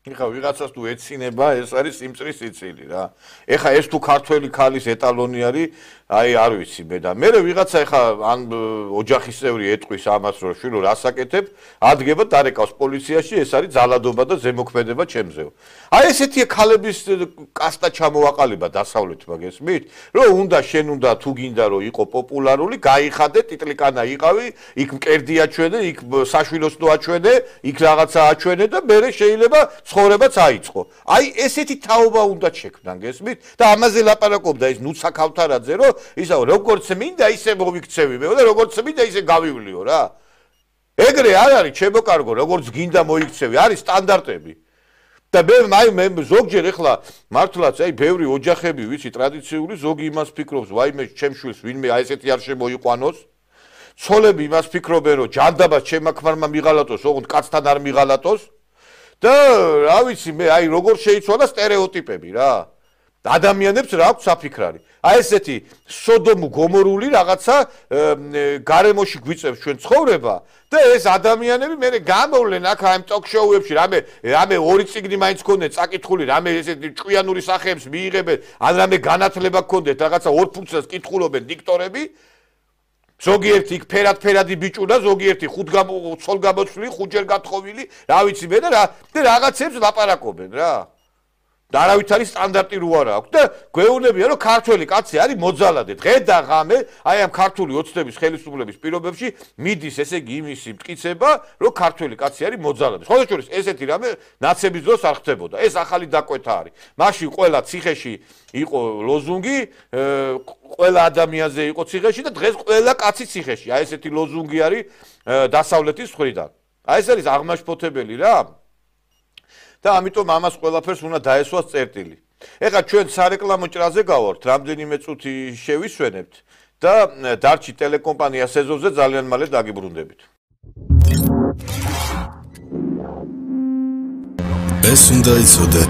ეხა ვიღაცას თუ ეცინება, ეს არის სიმწრის სიცილი რა. ეხა ეს თუ ქართველი ქალის ეტალონი არის, აი არ ვიცი მე და მე ვიღაცა ეხა ან ოჯახის წევრი ეტყვის ამას რომ შვილო რასაკეთებ ადგება დარეკავს პოლიციაში ეს არის ძალადობა და ზემოქმედება ჩემზეო აი ესეთი ქალების კასტა ჩამოაყალიბა დასავლეთმა გესმით რომ უნდა შენ უნდა თუ გინდა რომ იყო პოპულარული გაიხადე ტიტლიკანა იყავი იქ მკერდი აჩვენე იქ საშვილოს ნუ აჩვენე იქ რაღაცა აჩვენე და მე შეიძლება ცხოვრებაც აიწყო. აი ესეთი თაობა უნდა შექმნან გესმით? და ამაზე ლაპარაკობდა ეს ნუცა ქავთარაძე რომ ისაო როგორც მინდა ისე მოვიქცევიმეო და როგორც მინდა ისე გავივლიო რა. ეგრე არ არის შემოკარგო როგორც გინდა მოიქცევი, არის სტანდარტები. და მე აი მე ზოგჯერ ეხლა მართლაც აი ბევრი ოჯახები ვიცი ტრადიციული ზოგი იმას ფიქრობს ვაიმე ჩემ შვილს ვინმე აი ესეთი არ შემოიყვანოს ცოლები იმას ფიქრობენ რომ ჯანდაბას ჩემმა ქმარმა მიღალატოს ოღონდ კაცთან არ მიღალატოს და რა ვიცი მე აი როგორ შეიცვალა стереოტიპები რა ადამიანებს რა აქვს საფიქრარი? აი ესეთი სოდომუ გომორული რაღაცა გარემოში გვიწევს ჩვენ ცხოვრება და ეს ადამიანები მე გამოვლენ აქ ამ ტოქ-შოუებში რამე რამე ორი ციგნი მაინც ქონდეთ წაკითხული რამე ესეთი ჭკვიანური სახეებს მიიღებენ ან რამე განათლება ქონდეთ რაღაცა ორ ფუნქციას კითხულობენ დიქტორები. ზოგიერთი იქ ფერად-ფერადი ბიჭუნა ზოგიერთი ხუთ გამოცოლ გამოცვლი ხუჯერ გათხოვილი რა ვიცი მე და რა და რაღაცებს ლაპარაკობენ რა და არავით არის სტანდარტი რო არა აქვს. და გვეუბნებია რომ ქართველი კაცი არის მოძალადე. დღე და ღამე აი ამ ქართული ოცნების ხელისუფლების პირობებში მიდის ესე იგი იმისი მტკიცება რომ ქართველი კაცი არის მოძალადე. სხვა შორის ესეთი რამე ნაცების დროს არ ხდებოდა. ეს ახალი დაკვეთა არის. მაშინ ყველა ციხეში იყო ლოზუნგი ყველა ადამიანზე იყო ციხეში და დღეს ყველა კაცი ციხეში. აი ესეთი ლოზუნგი არის დასავლეთის მხრიდან. აი ეს არის აღმაშფოთებელი რა და ამიტომ ამას ყველაფერს უნდა დაესვას წერტილი. ეხლა ჩვენ სარეკლამო ჭრაზე გავართ, რამდენიმე წუთი შევისვენებთ და დარჩი ტელეკომპანია სეზონზე ძალიან მალე დაგიბრუნდებით. ეს უნდა იცოდე.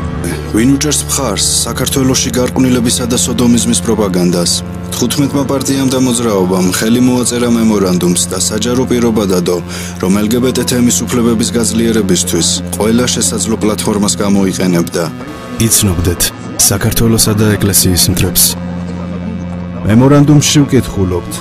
ვინ უჭერს მხარს საქართველოსი გარყვნილებისა და სოდომიზმის პროპაგანდას? 15-მა პარტიამ და მოძრაობამ ხელი მოაწერა მემორანდუმს და საჯარო პირობა დადო, რომ LGBT თემის უფლებების გაძლიერებისთვის ყველა შესაძლო პლატფორმას გამოიყენებდა. იცნობდეთ საქართველოსა და ეკლესიის მტრებს. მემორანდუმში ვკითხულობთ,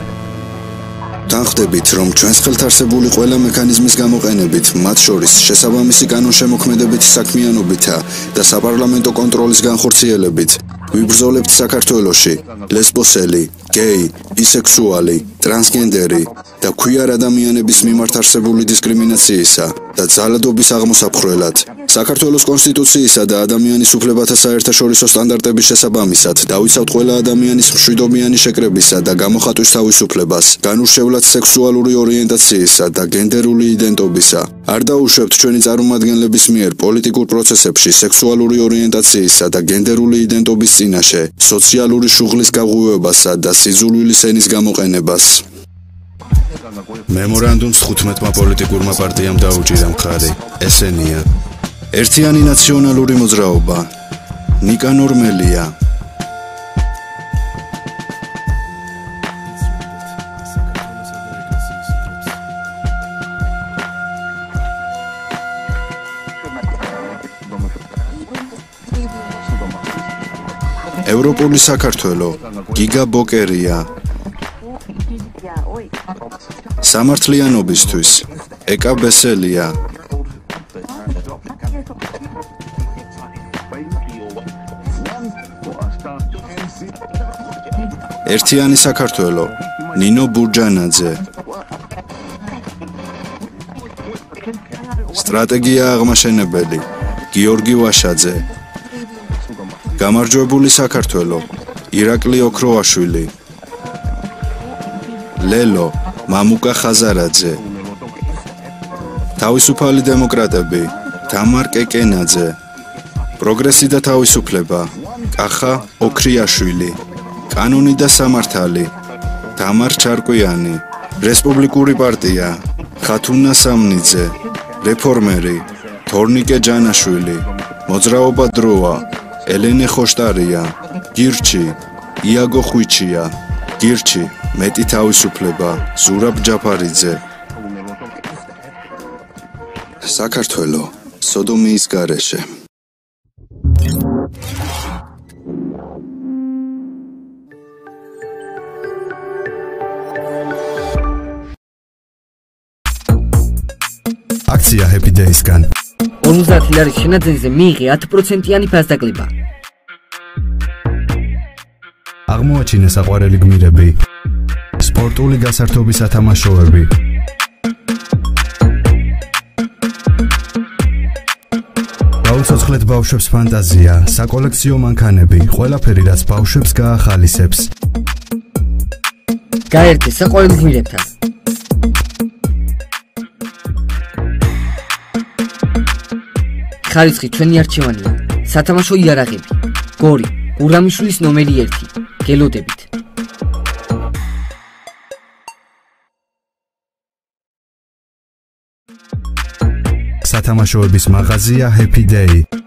თანხდებით, რომ ჩვენს ხელთ არსებული ყველა მექანიზმის გამოყენებით, მათ შორის შესაბამისი კანონშემოქმედებითი საქმიანობითა და საპარლამენტო კონტროლის განხორციელებით, ვიბრძოლებთ საქართველოში ლესბოსელი, გეი, ბისექსუალი, ტრანსგენდერი და ქუიარ ადამიანების მიმართ არსებული დისკრიმინაციისა და ძალადობის აღმოსაფხრელად. საქართველოს კონსტიტუციისა და ადამიანის უფლებათა საერთაშორისო სტანდარტების შესაბამისად დავიცავთ ყველა ადამიანის მშვიდობიანი შეკრებისა და გამოხატვის თავისუფლებას, განურჩევლად სექსუალური ორიენტაციისა და გენდერული იდენტობისა. არ დაუშვებთ ჩვენი წარმომადგენლების მიერ პოლიტიკურ პროცესებში სექსუალური ორიენტაციისა და გენდერული იდენტობის წინაშე, სოციალური შუღლის გაღვივებასა და სიძულვილის ენის გამოყენებას. მემორანდუმს 15-მა პოლიტიკურმა პარტიამ დაუჭირა მხარი. ესენია: ერთიანი ნაციონალური მოძრაობა, ნიკანორ მელია, ევროპული საქართველო, გიგა ბოკერია, სამართლიანობისთვის ეკა ბესელია ერთიანი საქართველო ნინო ბურჯანაძე. სტრატეგია აღმაშენებელი გიორგი ვაშაძე. გამარჯვებული საქართველო ირაკლი ოქროაშვილი ლელო მამუკა ხაზარაძე. თავისუფალი დემოკრატები თამარ კეკენაძე. პროგრესი და თავისუფლება კახა ოქრიაშვილი. კანონი და სამართალი თამარ ჩარკვიანი. რესპუბლიკური პარტია ხათუნა სამნიძე. რეფორმერი თორნიკე ჯანაშვილი. მოძრაობა დროა ელენე ხოშტარია. გირჩი იაგო ხვიჩია გირჩი მეტი თავისუფლება ზურაბ ჯაფარიძე საქართველო სოდომიის გარეშე აქცია Happy Days-გან 50 ლარის შენაძენზე მიიღე 10%-იანი ფასდაკლება. აღმოაჩინე საყვარელი გმირები. სპორტული გასართობის ათამაშოები. გაუცოცხლეთ ბავშვებს ფანტაზია, საკოლექციო მანქანები, ყველაფერი რაც ბავშვებს გაახალისებს. გაერთე საყვარელ გმირებთან. ხარისხი ჩვენი არჩევანია. სათამაშო იარაღები. გორი, ურამიშვილის ნომერი 1. გელოდებით. სათამაშოების მაღაზია Happy Day.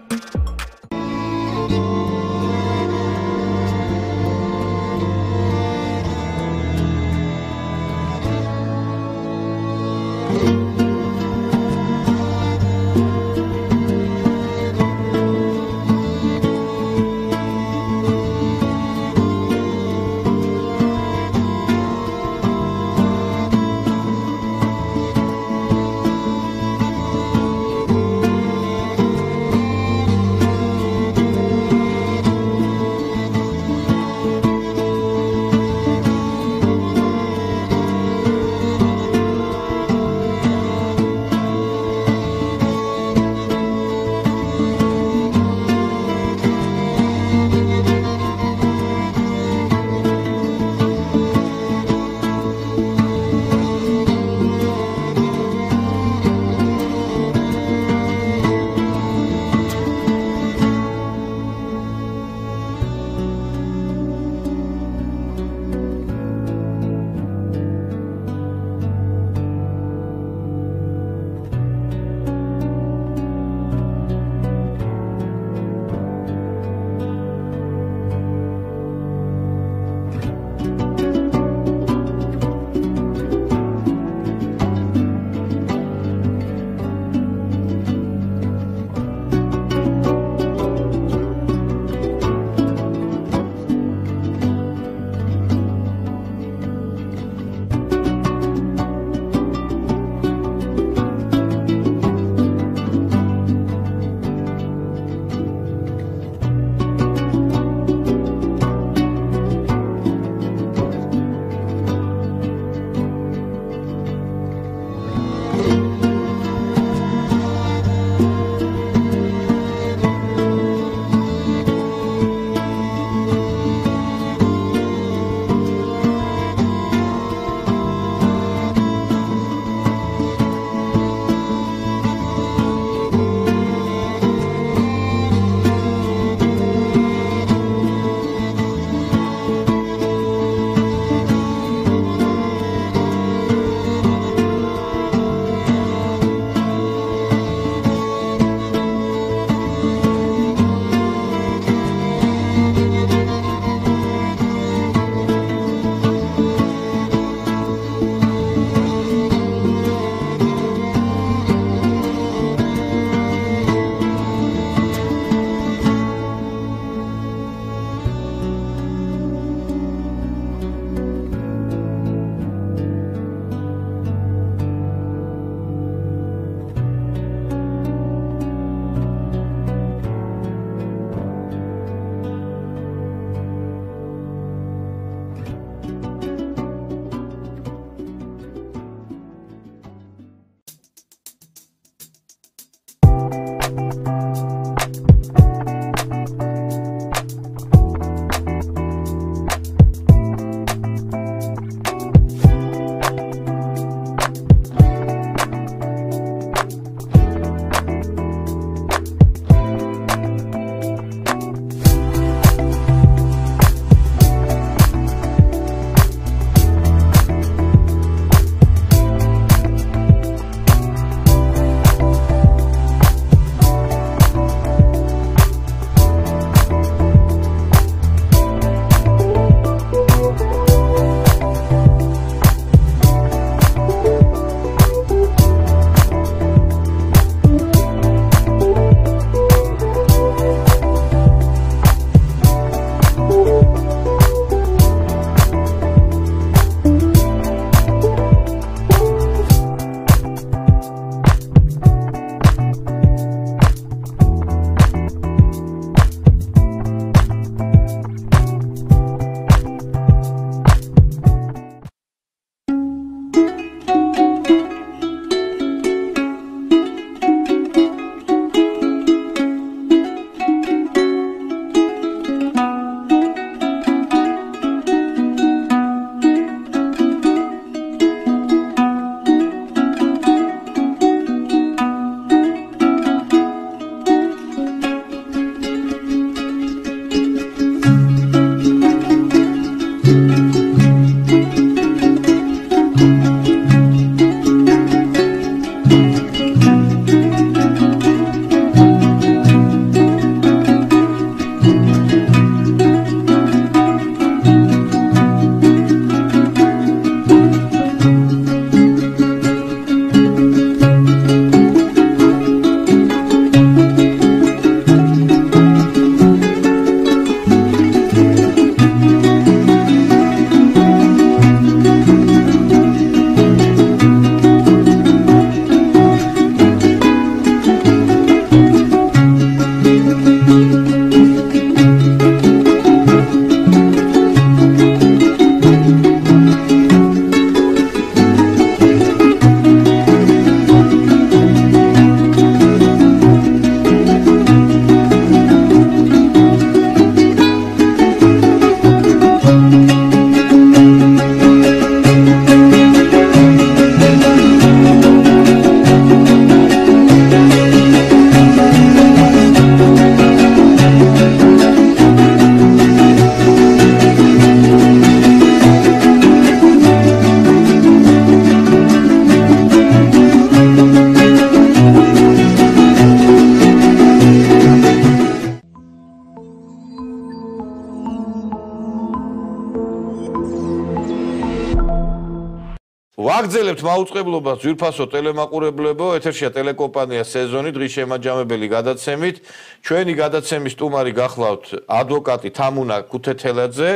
მაუწყებლობას ძვირფასო ტელემაყურებლებო, ეთერშია ტელეკომპანია სეზონი დღის შემაჯამებელი გადაცემით. ჩვენი გადაცემის სტუმარი გახლავთ ადვოკატი თამუნა ქუთეთელაძე,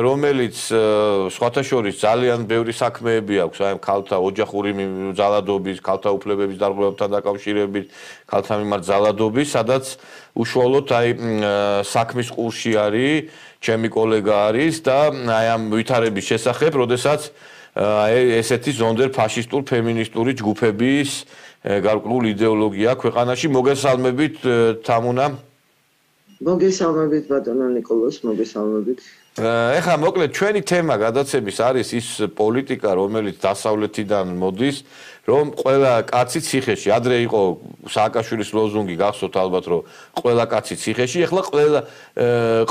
რომელიც სხვათა შორის ძალიან ბევრი საქმეები აქვს აი ქალთა ოჯახური ძალადობის, ქალთა უფლებების დარღვევებთან დაკავშირებით, ქალთა მიმართ ძალადობის, სადაც უშუალოდ აი საქმის ყურში არის, ჩემი კოლეგა არის და აი ამ ვითარების შესახებ, როდესაც ესეთი ზონდერ ფაშისტურ ფემინისტური ჯგუფების გარკვეულ идеოლოგია ქვეყანაში მოგესალმებით თამუნა. მოგესალმებით ბატონო ნიკოლოზ მოგესალმებით. ეხლა მოკლედ ჩვენი თემა გადაცემის არის ის პოლიტიკა რომელიც დასავლეთიდან მოდის რომ ყველა კაცი ციხეში ადრე იყო სააკაშვილის ლოზუნგი გახსოვთ ალბათ რომ ყველა კაცი ციხეში ეხლა ყველა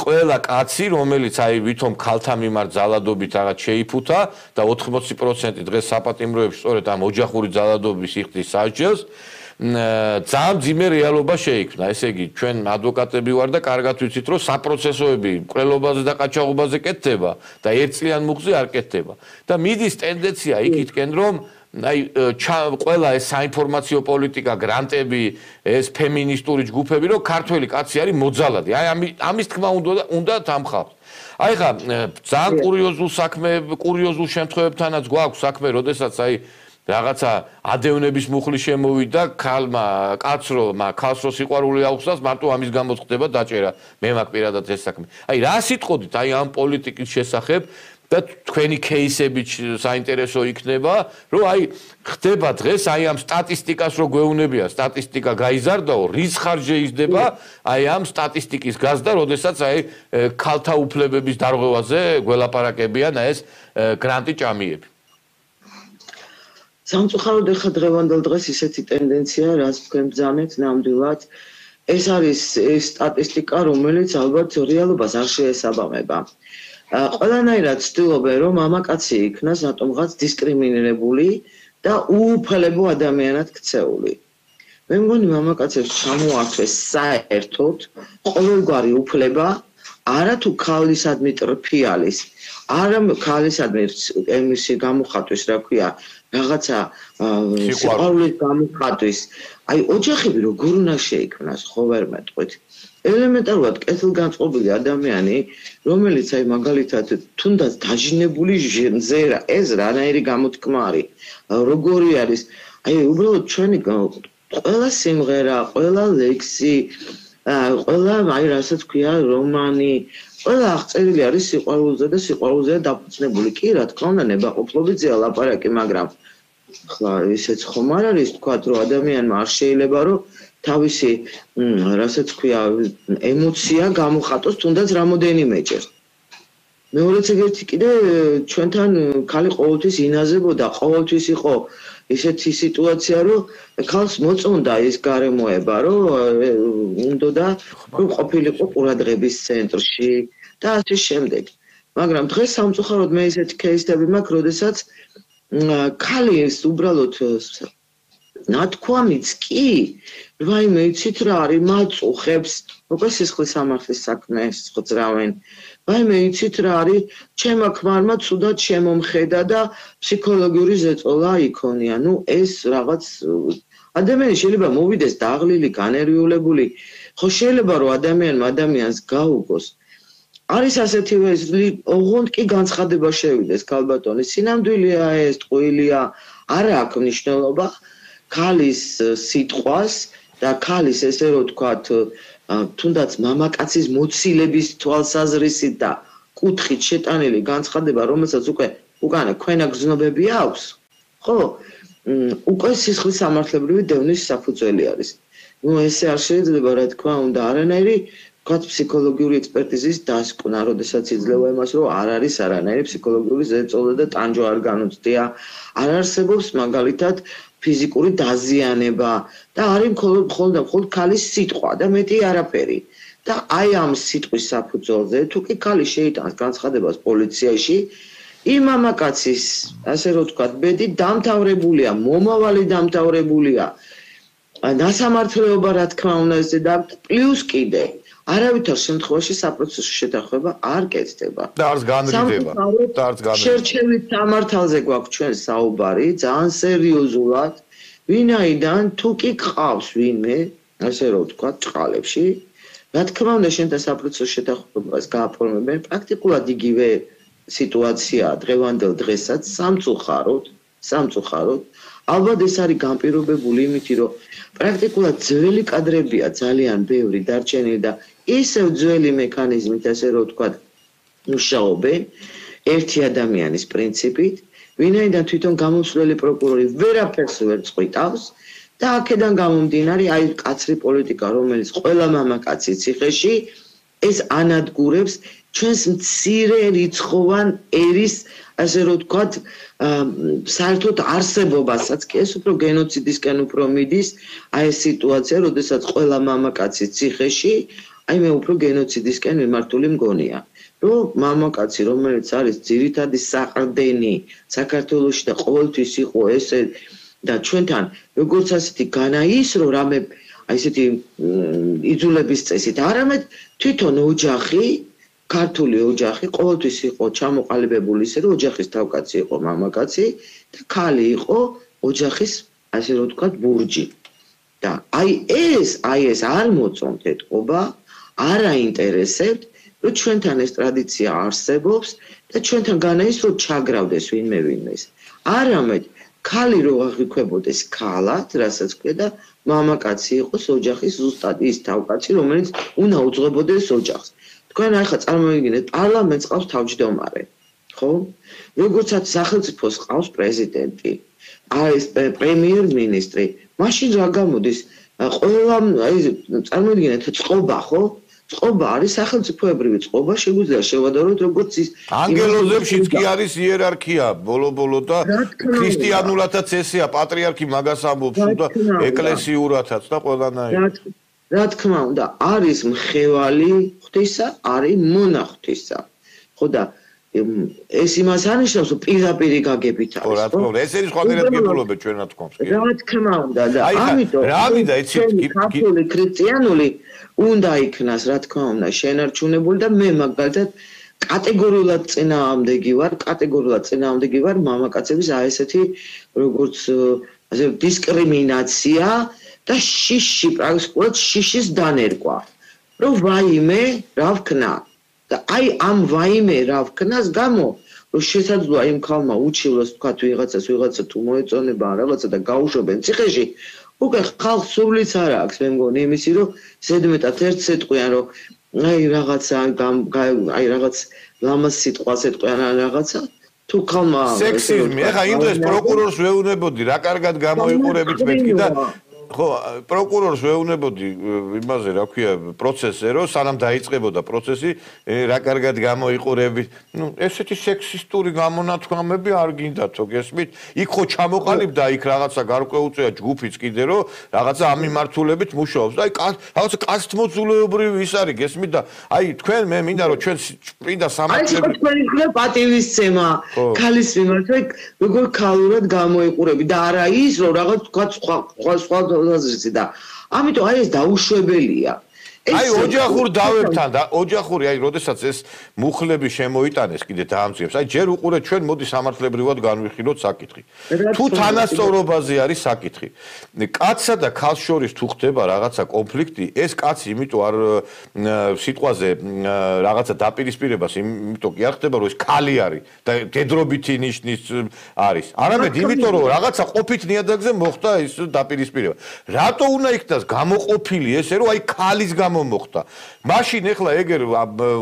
ყველა კაცი რომელიც აი ვითომ ქალთა მიმართ ძალადობით რაღაც შეიფუთა და 80% დღეს საპატიმროებში სწორედ ამ ოჯახური ძალადობის იხდის საჯელს ძალიან ძიმე რეალობა შეიქმნა. ესე იგი, ჩვენ ადვოკატები ვარ და კარგად ვიცით, რომ საპროცესოები ყრელობაზე და ყაჩაღობაზე კეთდება და ერთწლიან მუხზე არ კეთდება. და მიდის ტენდენცია იქითკენ, რომ აი ყველა ეს საინფორმაციო პოლიტიკა, გრანტები, ეს ფემინისტური ჯგუფები, რომ ქართველი კაცი არის მოძალადი. აი ამის თქმა უნდა უნდა დამხავს. აი ხა ძალიან კურიოზულ საქმე, კურიოზულ შემთხვევებთანაც გვაქვს საქმე, როდესაც აი რაღაცა ადევნების მუხლი შემოვიდა ქალმა კაცრო ქალსო სიყვარული აღხსნას მარტო ამის გამო ხდება დაჭერა. მე მაგ პირადად ეს საქმე. აი რა სიტყოდით აი ამ პოლიტიკის შესახებ და თქვენი кейსები საინტერესო იქნება, რომ აი ხდება დღეს აი ამ სტატისტიკას რო გვეუბნებია, სტატისტიკა გაიზარდაო, რის ხარჯე იზრდება აი ამ სტატისტიკის გაზდა, როდესაც აი ქალთა უფლებების დარღვევაზე გველაპარაკებიან ეს გრანტი ჭამიები. სამწუხაროდ ახლა დღევანდელ დღეს ისეთი ტენდენცია, რაც თქვენ ბძანეთ ნამდვილად, ეს არის ეს სტატისტიკა, რომელიც ალბათ რეალობას არ შეესაბამება. ყველანაირად ცდილობენ, რომ მამაკაცი იქნას ატომღაც დისკრიმინირებული და უუფლებო ადამიანად ქცეული. მე მგონი მამაკაცებს ჩამოართვეს საერთოდ ყოველგვარი უფლება არა თუ ქალისადმი ტრფიალის, არა ქალისადმი ემისი გამოხატვის, რა ქვია, რაღაცა სიყვარულის გამოხატვის. აი ოჯახები როგორ უნდა შეიქმნას, ხო ვერ მეტყვით. ელემენტარულად კეთილგანწყობილი ადამიანი, რომელიც აი მაგალითად თუნდაც დაჟინებული ზერა, ეს რანაირი გამოთქმა არის, როგორი არის, აი უბრალოდ ჩვენი ყველა სიმღერა, ყველა ლექსი, ყველა აი რასაც ქვია რომანი, ყველა აღწერილი არის სიყვარულზე და სიყვარულზე დაფუძნებული. კი, რა თქმა უნდა, ნებაყოფლობითია ლაპარაკი, მაგრამ ხლა ესეც ხომ არ არის თქვა რომ ადამიანმა არ შეიძლება რომ თავისი რასაც ქვია ემოცია გამოხატოს თუნდაც რამოდენიმეჯერ მეორეც ეგეთი კიდე ჩვენთან ქალი ყოველთვის ინაზებოდა, ყოველთვის იყო ესეთი სიტუაცია, რომ ქალს მოწონდა ეს გარემოება, რომ უნდოდა რომ ყოფილიყო ყურადღების ცენტრში და ასე შემდეგ. მაგრამ დღეს სამწუხაროდ მე ესეთი кейსები მაქვს, როდესაც ხალი ეს უბრალოდ ნათქვამიც კი ვაიმე იცით რა არის მაწუხებს უკვე სისხლის სამართლის საქმეს ხძრავენ ვაიმე იცით რა არის ჩემო ქმარმა ცუდად შემომხედა და ფსიქოლოგიური ზეწოლა იქონია. ნუ ეს რაღაც ადამიანი შეიძლება მოვიდეს დაღლილი განერვიულებული ხო შეიძლება რომ ადამიანმა ადამიანს გაუგოს არის ასეთივე ოღონდ კი განცხადება შევიდეს ქალბატონი სინამდვილეა ეს ტყუილია არა აქვს მნიშვნელობა ქალის სიტყვას და ქალის ესე რომ თქვათ თუნდაც მამაკაცის მოცილების თვალსაზრისით და კუთხით შეტანილი განცხადება, რომელსაც უკვე უკანა ქვენა გზნობები აქვს, ხო? უკვე სისხლის სამართლებრივი დევნის საფუძველი არის. ნუ ესე არ შეიძლება რა თქვა უნდა არანაირი თქვათ ფსიქოლოგიური ექსპერტიზის დასკვნა, როდესაც იძლევა იმას, რომ არ არის არანაირი ფსიქოლოგიური ზეწოლა და ტანჯვა არ განუცდია. არ არსებობს მაგალითად ფიზიკური დაზიანება და არის მხოლოდ მხოლოდ მხოლოდ ქალის სიტყვა და მეტი არაფერი. და აი ამ სიტყვის საფუძველზე თუ კი ქალი შეიტანს განცხადებას პოლიციაში, იმ მამაკაცის, ასე რომ ვთქვათ, ბედი დამთავრებულია, მომავალი დამთავრებულია. ნასამართლეობა რა თქმა უნდა ესე და პლუს კიდე არავითარ შემთხვევაში საპროცესო შეთანხმება არ კეთდება. და არც განრიდება. და არც განრიდება. შერჩევით სამართალზე გვაქვს ჩვენ საუბარი, ძალიან სერიოზულად. ვინაიდან თუ კი ყავს ვინმე, ასე რომ ვთქვა, წყალებში, რა თქმა უნდა, შენ და საპროცესო შეთანხმებას გააფორმებენ პრაქტიკულად იგივე სიტუაციაა დღევანდელ დღესაც სამწუხაროდ, სამწუხაროდ. ალბათ ეს არის განპირობებული იმით, რომ პრაქტიკულად ძველი კადრებია ძალიან ბევრი დარჩენილი და ისევ ძველი მექანიზმით, ასე რომ ვთქვა, მუშაობენ ერთი ადამიანის პრინციპით, ვინაიდან თვითონ გამოსვლელი პროკურორი ვერაფერს ვერ წვითავს და აქედან გამომდინარე, აი კაცრი პოლიტიკა, რომელიც ყველა მამაკაცი ციხეში ეს ანადგურებს ჩვენს მცირე რიცხოვან ერის ასე რომ ვთქვათ საერთოდ არსებობასაც კი ეს უფრო გენოციდისკენ უფრო მიდის აი ეს სიტუაცია, როდესაც ყველა მამაკაცი ციხეში აი მე უფრო გენოციდისკენ მიმართული მგონია. რომ მამაკაცი რომელიც არის ძირითადი საყრდენი საქართველოსში და ყოველთვის იყო ესე და ჩვენთან როგორც ასეთი განაისრო რამე აი ესეთი იძულების წესით არამედ თვითონ ოჯახი ქართული ოჯახი ყოველთვის იყო ჩამოყალიბებული ისე რომ ოჯახის თავკაცი იყო მამაკაცი და ქალი იყო ოჯახის ასე რომ ვთქვათ ბურჯი და აი ეს აი ეს არ მოწონთ ეთყობა არ აინტერესებთ რომ ჩვენთან ეს ტრადიცია არსებობს და ჩვენთან განაისრო ჩაგრავდეს ვინმე ვინმეს. არამედ ქალი რო აღიქვებოდეს ქალად რასაც ქვია და მამაკაცი იყოს ოჯახის ზუსტად ის თავკაცი რომელიც უნდა უძღვებოდეს ოჯახს. თქვენ ახლა წარმოიდგინეთ პარლამენტს ყავს თავმჯდომარე ხო? როგორცაც სახელმწიფოს ყავს პრეზიდენტი არის პრემიერ-მინისტრი მაშინ რა გამოდის? ყველა აი წარმოიდგინეთ წყობა ხო წყობა არის სახელმწიფოებრივი წყობა შეგვიძლია შევადაროთ როგორც ის ანგელოზებშიც კი არის იერარქია ბოლო-ბოლო და ქრისტიანულათაც ესეა პატრიარქი მაგას ამბობს და ეკლესიურათაც და ყველანაირად. რა თქმა უნდა არის მხევალი ღვთისა არის მონა ღვთისა. ხო და ეს იმას ანიშნავს რომ პირდაპირ გაგებით არის ხო რა თქმა უნდა ეს არის სხვადასხვა გეტყობები ჩვენ რა თქმა უნდა რა თქმა უნდა და ამიტომ რა მინდა იცით ქართული ქრისტიანული უნდა იქნას რა თქმა უნდა შენარჩუნებული და მე მაგალითად კატეგორიულად წინააღმდეგი ვარ კატეგორიულად წინააღმდეგი ვარ მამაკაცების აი ესეთი როგორც ასე დისკრიმინაცია და შიში პრაქტიკულად შიშის დანერგვა რომ ვაიმე რა ვქნა და აი ამ ვაიმე რა ვქნას გამო რომ შესაძლოა იმ ხალმა უჩივლოს თქვა ვიღაცას ვიღაცა თუ მოეწონება რაღაცა და გაუშვებენ ციხეში უკვე ხალხ სულიც არ აქვს მე მგონი იმისი რომ ზედმეტად ერთ სიტყვიან რომ აი რაღაცა აი რაღაც ლამას სიტყვას ეტყვიან რაღაცა თუ ხალმა სექსიზმი ახლა იმ დღეს პროკურორს ვეუბნებოდი რა კარგად გამოიყურებით მეთქი და ხო პროკურორს ვეუბნებოდი იმაზე რა ქვია პროცესზე რომ სანამ დაიწყებოდა პროცესი რა კარგად გამოიყურები. ნუ ესეთი სექსისტური გამონათქვამები არ გინდათო გესმით? იქ ხო ჩამოყალიბდა იქ რაღაცა გარკვეულწია ჯგუფიც კიდე რომ რაღაცა ამ მიმართულებით მუშაობს. აი რაღაცა კასტმოძულეობრივი ის არის გესმით და აი თქვენ მე მინდა რომ ჩვენ პრინდა სამართლები აი თქვენი ხნა პატივისცემა ქალის მიმართ როგორ ქალურად გამოიყურები? და არა ის რომ რაღაც თქვა სხვა სხვა აზრზე და ამიტომ აი ეს დაუშვებელია. აი ოჯახურ დავებთან და ოჯახური აი როდესაც ეს მუხლები შემოიტანეს კიდე დაამწიებს. აი ჯერ უყურეთ ჩვენ მოდი სამართლებრივად განვიხილოთ საკითხი. თუ თანასწორობაზე არის საკითხი. კაცსა და ქალს შორის თუ ხდება რაღაცა კონფლიქტი ეს კაცი იმიტომ არ სიტყვაზე რაღაცა დაპირისპირებას იმიტომ კი არ ხდება რომ ეს ქალი არის და დედრობითი ნიშნის არის. არამედ იმიტომ რომ რაღაცა ყოფით ნიადაგზე მოხდა ეს დაპირისპირება. რატო უნდა იქნას გამოყოფილი ესე რომ აი ქალის გამო მოხდა. მაშინ ეხლა ეგერ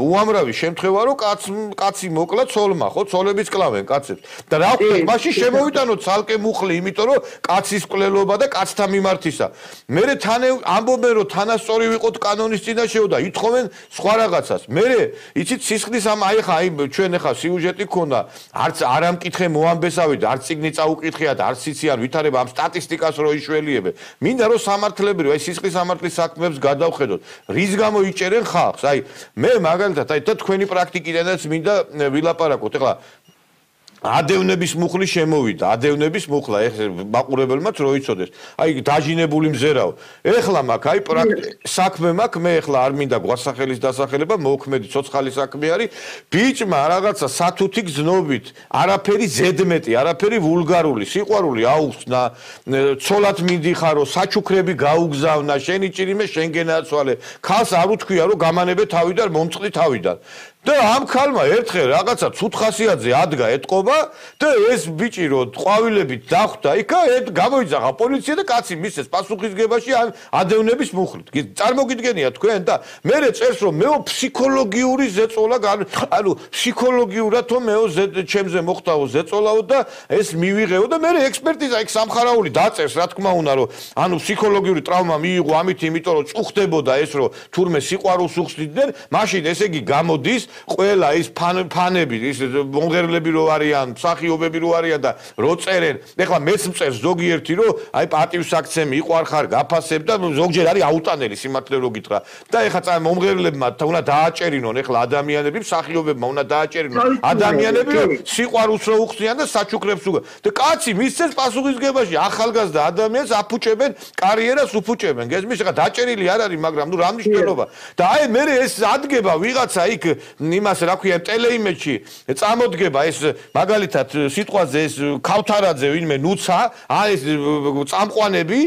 უამრავი შემთხვევა რომ კაც კაცი მოკლა ცოლმა, ხო, ცოლებიც კლავენ კაცებს. და რა ვქნა, მაშინ შემოვიტანოთ ცალკე მუხლი, იმიტომ რომ კაცის კვლელობა და კაცთა მიმართისა. მე თან ამბობენ რომ თანასწორი ვიყოთ კანონის წინაშეო და ითხოვენ სხვა რაღაცას. მე იცით სისხლის ამ აი ხა აი ჩვენ ეხა სიუჟეტი ქონდა, არც არ ამკითხე მოამბესავი და არც ციგნი წაუკითხია და არც იციან ვითარება ამ სტატისტიკას რო იშველიებენ. მინდა რომ სამართლებრივი აი სისხლის სამართლის საქმეებს გადავხედოთ. რის გამო იჭერენ ხალხს? აი მე მაგალითად აი და თქვენი პრაქტიკიდანაც მინდა ვილაპარაკოთ. ეხლა ადევნების მუხლი შემოვიდა, ადევნების მუხლა, ეხ მაყურებელმაც რო იცოდეს. აი დაჟინებული მზერაო. ეხლა მაგ აი საქმე მაგ მე ეხლა არ მინდა გვასახელის დასახელება, მოქმედი ცოცხალი საქმე არის. ბიჭმა რაღაცა სათუთი გზნობით, არაფერი ზედმეტი, არაფერი ვულგარული, სიყვარული აუხსნა, ცოლად მინდიხარო, საჩუქრები გაუგზავნა, შენი ჭირიმე შენ გენაცვალე. ხალს არ უთქვია რომ გამანებე თავიდან, მომწყდი თავიდან. და ამ ხალმა ერთხელ რაღაცა ცუთხასიაძე ადგა ეთყობა და ეს ბიჭი რო ყვავილებით დახვდა იქა ეთ გამოიძახა პოლიცია და კაცი მისეს პასუხისგებაში ან ადევნების მუხლით. წარმოგიდგენია თქვენ და მე წერს რომ მეო ფსიქოლოგიური ზეწოლა ანუ ფსიქოლოგიურად თო მეო ჩემზე მოხდაო ზეწოლაო და ეს მივიღეო და მე ექსპერტიზა იქ სამხარაული დაწერს რა თქმა უნდა რომ ანუ ფსიქოლოგიური ტრავმა მიიღო ამით იმიტომ რომ წუხდებოდა ეს რომ თურმე სიყვარულს უხსნიდნენ მაშინ ესე იგი გამოდის ყველა ის ფანები ის მონღერლები რო არიან მსახიობები რო არიან და რო წერენ. ეხლა მეც მწერს ზოგიერთი რო აი პატივს აქცემი იყვარხარ გაფასებ და ზოგჯერ არის აუტანელი სიმართლე რო გითხრა და ეხლა წა მონღერლებმა უნდა დააჭერინონ ეხლა ადამიანები მსახიობებმა უნდა დააჭერინონ. ადამიანები რომ სიყვარულს რო უხსნიან და საჩუქრებს უგა. და კაცი მისცეს პასუხისგებაში ახალგაზრდა ადამიანს აფუჭებენ კარიერას უფუჭებენ. გესმის ეხლა დაჭერილი არ არის მაგრამ ნუ რა მნიშვნელობა? და აი მე ეს ადგება ვიღაცა იქ იმას რა ქვია ტელეიმეჩი წამოდგება ეს მაგალითად სიტყვაზე ეს ქავთარაძე ვინმე ნუცა აი ეს წამყვანები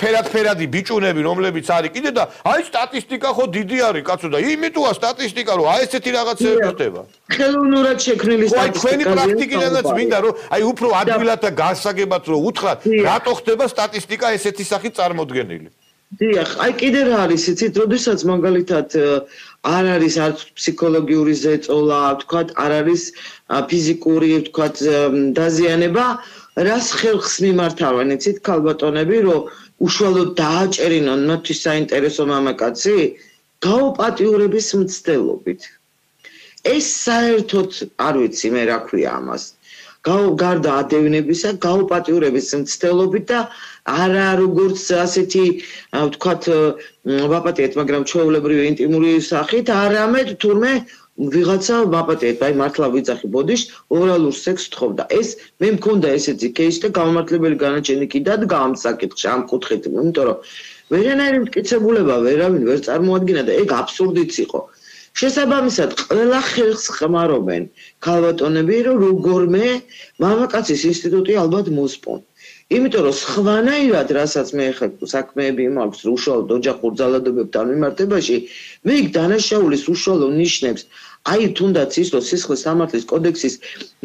ფერად ფერადი ბიჭუნები რომლებიც არის. კიდე და აი სტატისტიკა ხო დიდი არის კაცო და იმიტოა სტატისტიკა რომ აი ესეთი რაღაცები ხდება ხელოვნურად შექმნილი სტატისტიკა აი თქვენი პრაქტიკიდანაც მინდა რომ აი უფრო ადვილად და გასაგებად რომ უთხრათ რატო ხდება სტატისტიკა ესეთი სახით წარმოდგენილი დიახ, აი კიდე რა არის, იცით, როდესაც მაგალითად არ არის არც ფსიქოლოგიური ზეწოლა, თქვათ, არ არის ფიზიკური, თქვათ, დაზიანება, რას ხელს მიმართავენ, იცით, ქალბატონები, რომ უშუალოდ დააჭერინონ მათთვის საინტერესო მამაკაცი გაუპატიურების მცდელობით. ეს საერთოდ არ ვიცი მე რა ქვია ამას. გარდა ადევნებისა, გაუპატიურების მცდელობით და არა როგორც ასეთი ვთქვათ ვაპატიეთ, მაგრამ ჩვეულებრივი ინტიმური სახით, არამედ თურმე ვიღაცა ვაპატიეთ, აი მართლა ვიძახი ბოდიშ, ორალურ სექს თხოვდა. ეს მე მქონდა ესეთი кейსი და გამომართლებელი განაჩენი კი დადგა ამ საკითხში, ამ კუთხით, იმიტომ რომ ვერანაირი მტკიცებულება ვერავინ ვერ წარმოადგინა და ეგ აბსურდიც იყო. შესაბამისად, ყველა ხელს ხმარობენ ქალბატონები, რომ როგორმე მამაკაცის ინსტიტუტი ალბათ მოსპონ. იმიტომ რომ სხვანაირად რასაც მე ხა საქმეები მაქვს უშუალოდ ოჯახურ ძალადობებთან მიმართებაში მე იქ დანაშაულის უშუალო ნიშნებს აი თუნდაც ის რომ სისხლის სამართლის კოდექსის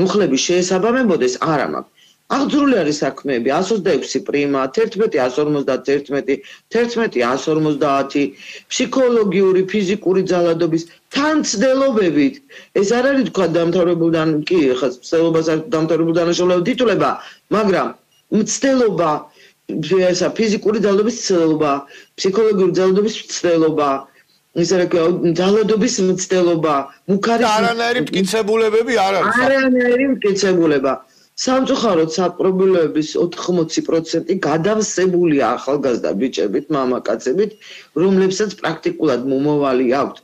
მუხლები შეესაბამებოდეს არა მაქვს აღძრული არის საქმეები 126 პრიმა 11 151 11 150 ფსიქოლოგიური ფიზიკური ძალადობის თანცდელობებით ეს არ არის თქვა დამთავრებულიდან კი ხა ცდელობას დამთავრებულ დანაშაულებს თითულება მაგრამ მცდელობა ესა ფიზიკური ძალადობის მცდელობა, ფსიქოლოგიური ძალადობის მცდელობა, ისე რა ქვია, ძალადობის მცდელობა, მუქარი არანაირი მტკიცებულებები არ არის. არანაირი მტკიცებულება. სამწუხაროდ საპრობლემების 80% გადავსებულია ახალგაზრდა ბიჭებით, მამაკაცებით, რომლებსაც პრაქტიკულად მომავალი აქვთ.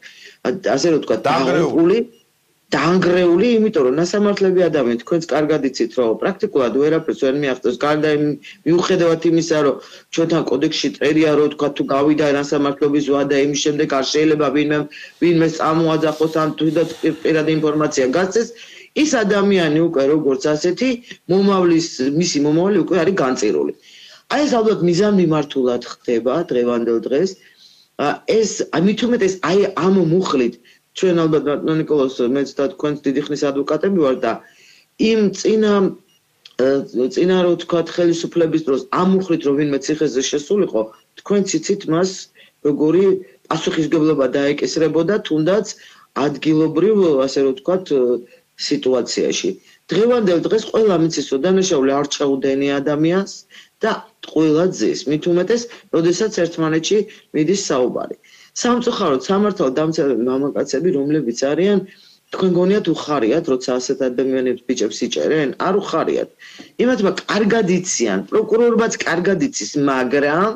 ასე რომ თქვა, დაღრეული დაანგრეული, იმიტომ რომ ნასამართლები ადამიანი თქვენს კარგად იცით, რომ პრაქტიკულად ვერაფერს ვერ მიაღწევს, გარდა იმ მიუხედავად იმისა, რომ ჩვენთან კოდექსში წერია, რომ თქვა თუ გავიდა ნასამართლობის ვადა, იმის შემდეგ არ შეიძლება ვინმე ვინმე წამოაძახოს ან თუნდაც პირადი ინფორმაცია. გასცეს, ის ადამიანი უკვე როგორც ასეთი მომავლის მისი მომავალი უკვე არის განწირული. აი ეს ალბათ მიზანმიმართულად ხდება დღევანდელ დღეს. ეს ამით უმეტ ეს აი ამ მუხლით ჩვენ ალბათ ნატო ნიკოლოს მეც და თქვენც დიდი ხნის ადვოკატები ვარ და იმ წინა წინა რო თქვა ხელისუფლების დროს ამ მუხლით რო ვინმე ციხეზე შესულიყო თქვენ ციცით მას როგორი პასუხისგებლობა დაეკისრებოდა თუნდაც ადგილობრივ ასე რომ ვთქვათ სიტუაციაში. დღევანდელ დღეს ყველა მიცის, რომ დანაშაული არ ჩაუდენი ადამიანს და ყველა ძის, მით უმეტეს, როდესაც ერთმანეთში მიდის საუბარი. სამწუხაროდ სამართალ დამცავები მამაკაცები, რომლებიც არიან თქვენ გონიათ უხარიათ, როცა ასეთ ადამიანებს ბიჭებს იჭერენ? არ უხარიათ. იმათმა კარგად იციან, პროკურორებაც კარგად იცის, მაგრამ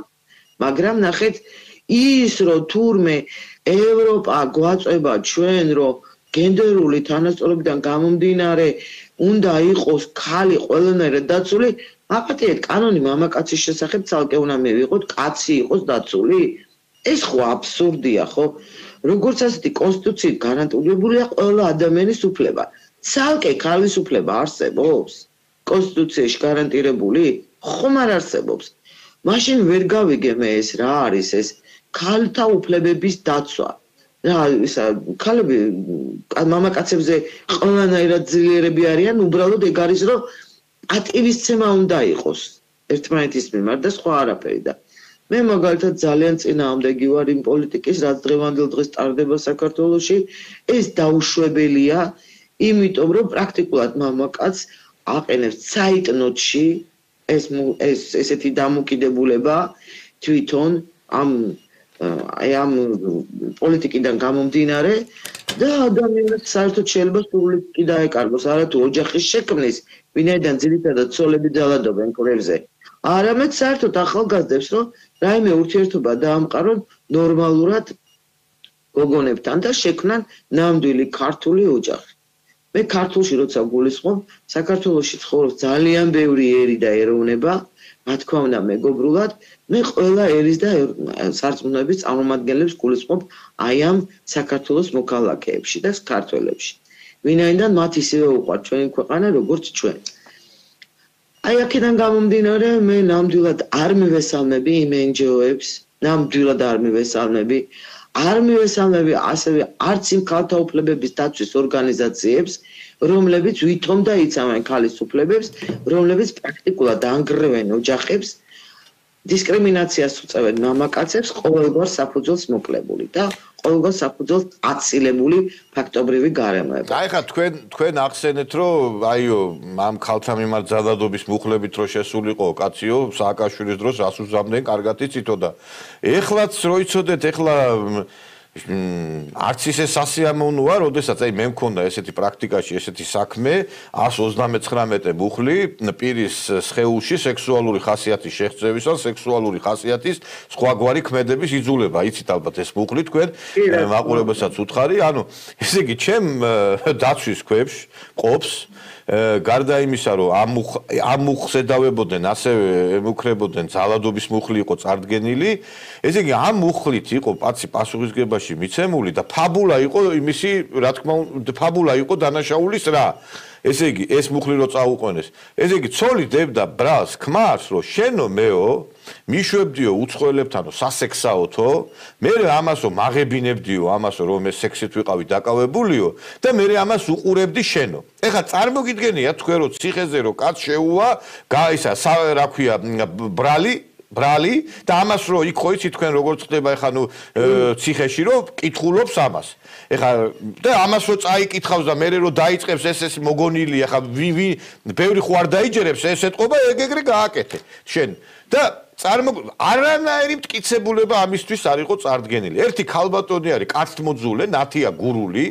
მაგრამ ნახეთ ის რომ თურმე ევროპა გვაწება ჩვენ რომ გენდერული თანასწორობიდან გამომდინარე უნდა იყოს ხალი ყველანაირად დაცული. აპატიეთ კანონი მამაკაცის შესახებ ცალკე უნდა მივიღოთ კაცი იყოს დაცული. ეს ხო აბსურდია ხო? როგორც ასეთი კონსტიტუციით გარანტირებულია ყველა ადამიანის უფლება. ცალკე ქალის უფლება არსებობს. კონსტიტუციაში გარანტირებული ხომ არ არსებობს. მაშინ ვერ გავიგე მე ეს რა არის ეს? ქალთა უფლებების დაცვა ისა ქალები მამაკაცებზე ყველანაირად ძლიერები არიან უბრალოდ ეგ არის რომ აქტივისტება უნდა იყოს. ერთმანეთის მიმართ და სხვა არაფერი და მე მაგალითად ძალიან წინააღმდეგი ვარ იმ პოლიტიკის რაც დღევანდელ დღეს ტარდება საქართველოში ეს დაუშვებელია იმიტომ რომ პრაქტიკულად მამაკაც აყენებს საიტნოტში ეს ეს ესეთი დამოკიდებულება თვითონ ამ აი ამ პოლიტიკიდან გამომდინარე და ადამიანებს საერთოდ შეიძლება სრულად კი დაეკარგოს არათუ ოჯახის შექმნის ვინაიდან ძირითადად ცოლები ძალადობენ კრებზე არამედ საერთოდ ახალგაზრდებს რომ რაიმე ურთიერთობა დაამყარონ ნორმალურად გოგონებთან და შექმნან ნამდვილი ქართული ოჯახი. მე ქართულში როცა გულისხმობ, საქართველოსში ცხოვრობს ძალიან ბევრი ერი და ეროვნება, რა თქმა უნდა, მეგობრულად, მე ყველა ერის და სარწმუნოების წარმომადგენლებს გულისხმობ აი ამ საქართველოს მოქალაქეებში და ქართველებში. ვინაიდან მათ ისევე უყვართ ჩვენი ქვეყანა, როგორც ჩვენ. აი აქედან გამომდინარე, მე ნამდვილად არ მივესალმები იმ NGO-ებს, ნამდვილად არ მივესალმები არ მივესალმები ასევე არც იმ ქალთა უფლებების დაცვის ორგანიზაციებს, რომლებიც ვითომ და იცავენ ქალის უფლებებს, რომლებიც პრაქტიკულად ანგრევენ ოჯახებს, დისკრიმინაციას უწევენ მამაკაცებს ყოველგვარ საფუძველს მოკლებული და ყოველგვარ საფუძველს აცილებული ფაქტობრივი გარემოება. აი ხა თქვენ თქვენ ახსენეთ რომ აიო ამ ქალთა მიმართ ძალადობის მუხლებით რო შესულიყო კაციო სააკაშვილის დროს ასუზამდნენ კარგად იცითო და ეხლაც რო იცოდეთ ეხლა არც ისე სასიამოვნოა, როდესაც აი მე მქონდა ესეთი პრაქტიკაში ესეთი საქმე 139 მუხლი პირის სხეულში სექსუალური ხასიათის შეღწევისას, სექსუალური ხასიათის სხვაგვარი ქმედების იძულება. იცით ალბათ ეს მუხლი თქვენ მაყურებელსაც უთხარი, ანუ ესე იგი ჩემ დაცვის ქვებს ყოფს გარდა იმისა, რომ ამ ამ მუხს ედავებოდნენ, ასევე ემუქრებოდნენ ძალადობის მუხლი იყო წარდგენილი, ესე იგი ამ მუხლით იყო პაცი პასუხისგებაში მიცემული და ფაბულა იყო იმისი, რა თქმა უნდა, ფაბულა იყო დანაშაულის რა. ესე იგი ეს მუხლი რო წაუყენეს ესე იგი ცოლი დებდა ბრალს ქმარს რომ შენო მეო მიშვებდიო უცხოელებთანო სასექსაოთო. მე ამასო მაღებინებდიო ამასო რომ ეს სექსით ვიყავი დაკავებულიო და მე ამას უყურებდი შენო. ეხა წარმოგიდგენია თქვენ რომ ციხეზე რო კაც შეუვა გაისა რა ქვია ბრალი ბრალი და ამას რო იქ ხო იცი თქვენ როგორ ხდება ეხა ნუ ციხეში რო კითხულობს ამას. ეხა და ამას რო წაიკითხავს და მე რო დაიწყებს ეს ეს მოგონილი ეხა ვი ვი ბევრი ხო არ დაიჯერებს ეს ეთყობა ეგ ეგრე გააკეთე. შენ. და წარმო არანაირი მტკიცებულება ამისთვის არ იყო წარდგენილი. ერთი ქალბატონი არის კაცთმოძულე ნათია გურული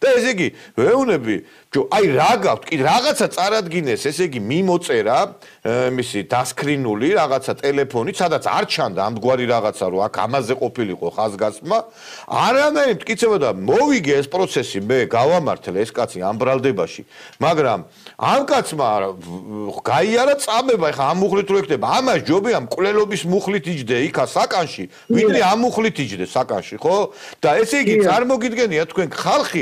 და ესე იგი ვეუნები ჯო აი რა გაქვთ? კი რაღაცა წარადგინეს ესე იგი მიმოწერა მისი დასკრინული რაღაცა ტელეფონი სადაც არ ჩანდა ამგვარი რაღაცა რომ აქ ამაზე ყოფილიყო ხაზგასმა. არანაირი მტკიცება და მოვიგე ეს პროცესი მე გავამართლე ეს კაცი ამ ბრალდებაში მაგრამ ამ კაცმა გაიარა წამება ეხა ამ მუხლით რო ეკდება ამას ჯობია მკვლელობის მუხლით იჯდე იქა საკანში. ვიდრე ამ მუხლით იჯდე საკანში ხო? და ესე იგი წარმოგიდგენია თქვენ ხალხი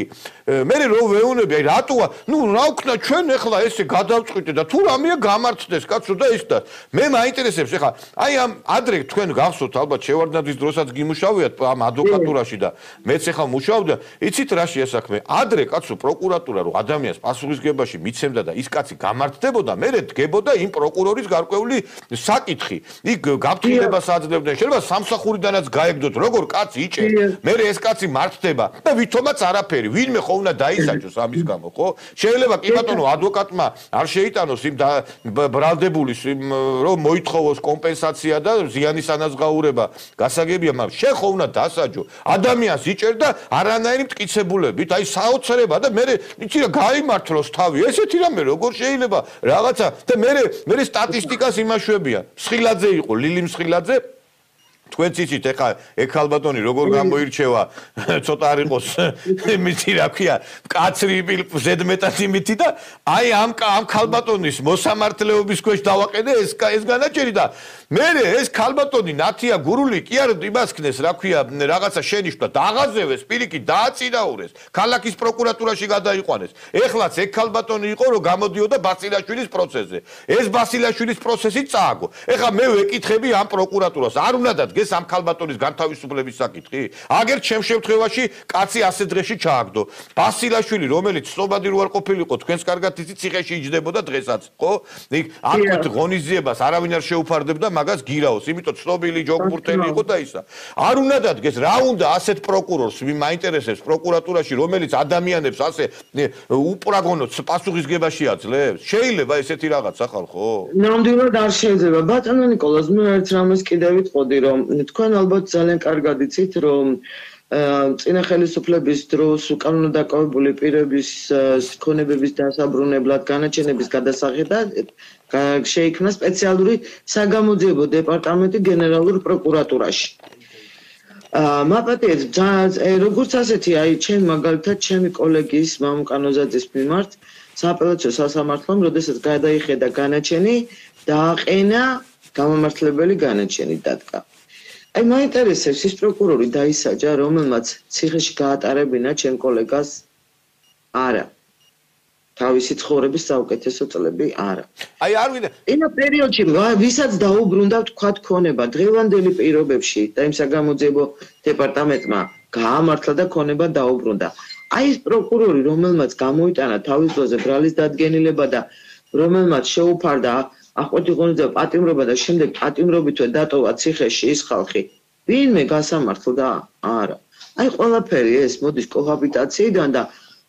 მე რო ვეუნები აი რატოა ნუ რა ვქნა ჩვენ ეხლა ესე გადავწყვიტე და თუ რამეა გამართდეს კაცო და ის და მე მაინტერესებს ეხლა აი ამ ადრე თქვენ გახსოვთ ალბათ შევარდნაძის დროსაც გიმუშავიათ ამ ადვოკატურაში და მეც ეხლა მუშაობდა იცით რა შეასაქმე ადრე კაცო პროკურატურა რო ადამიანს პასუხისგებაში მიცემდა და ის კაცი გამართდებოდა მე დგებოდა იმ პროკურორის გარკვეული საკითხი. იქ გაფრთხილებას აძლევდნენ შეიძლება სამსახურიდანაც გაეგდოთ როგორ კაცი იჭერ? მე ეს კაცი მართდება და ვითომაც არაფერი ვინმე ხო უნდა დაისაჯოს ამის გამო ხო? შეიძლება კი ბატონო ადვოკატმა არ შეიტანოს იმ ბრალდებულის იმ რომ მოითხოვოს კომპენსაცია და ზიანის ანაზღაურება გასაგებია მაგრამ შენ ხო უნდა დასაჯო? ადამიანს იჭერ და არანაირი მტკიცებულებით აი საოცრება და მე იცი რა გაიმართლოს თავი. ესეთი რამე როგორ შეიძლება რაღაცა და მე მე სტატისტიკას იმაშვებია მსხილაძე იყო ლილი მსხილაძე თქვენ ციცით ეხა ეგ ხალბატონი როგორ გამოირჩევა? ცოტა არ იყოს მითი რა ქვია კაცრი ზედმეტად იმითი და აი ამ ამ ხალბატონის მოსამართლეობის ქვეშ დავაყენე ეს ეს განაჩენი და მე ეს ხალბატონი ნათია გურული კი არ იმას ქნეს რა ქვია რაღაცა შენიშნა დაღაზევეს პირიქით დააწინაურეს ქალაქის პროკურატურაში გადაიყვანეს. ეხლაც ეგ ხალბატონი იყო რომ გამოდიოდა ბასილაშვილის პროცესზე. ეს ბასილაშვილის პროცესი წააგო. ეხლა მე ვეკითხები ამ პროკურატურას. არ უნდა დადგეს ამ ხალბატონის განთავისუფლების საკითხი. აგერ ჩემ შემთხვევაში კაცი ასე დღეში ჩააგდო. ბასილაშვილი რომელიც სლობადი რო არ ყოფილიყო თქვენს კარგად იცი ციხეში იჯდებოდა დღესაც ხო? იქ აქ ღონისძიებას არავინ არ შეუფარდებდა მაგას გირაოს, იმიტომ ცნობილი ჯოგბურთელი იყო და ისა. არ უნდა დადგეს, რა უნდა ასეთ პროკურორს მაინტერესებს პროკურატურაში, რომელიც ადამიანებს ასე უპრაგონოდ პასუხისგებაში აძლევს? შეიძლება ესეთი რაღაც ახალხო? ნამდვილად არ შეიძლება. ბატონო ნიკოლოზ, მე ერთ რამეს კიდევ ვიტყოდი, რომ თქვენ ალბათ ძალიან კარგად იცით, რომ წინა ხელისუფლების დროს უკანონო დაკავებული პირების ქონებების დასაბრუნებლად განაჩენების გადასაღებად შეიქმნა სპეციალური საგამოძიებო დეპარტამენტი გენერალურ პროკურატურაში. აა მაპატიეთ როგორც ასეთი აი ჩემ მაგალითად ჩემი კოლეგის მამუკანოზაძის მიმართ სააპელაციო სასამართლომ როდესაც გადაიხედა განაჩენი დააყენა გამომართლებელი განაჩენი დადგა. აი მაინტერესებს ის პროკურორი დაისაჯა რომელმაც ციხეში გაატარებინა ჩემ კოლეგას არა თავისი ცხოვრების საუკეთესო წლები არა. აი არ ვიდა. ინა პერიოდში ვისაც დაუბრუნდა თქვა ქონება დღევანდელი პირობებში და იმ საგამოძიებო დეპარტამენტმა გაამართლა და ქონება დაუბრუნდა. აი ეს პროკურორი რომელმაც გამოიტანა თავის ძოზე ბრალის დადგენილება და რომელმაც შეუფარდა ახვეთი ღონისძიება პატიმრობა და შემდეგ პატიმრობითვე დატოვა ციხეში ის ხალხი ვინმე გასამართლდა? არა. აი ყველაფერი ეს მოდის კოჰაბიტაციიდან და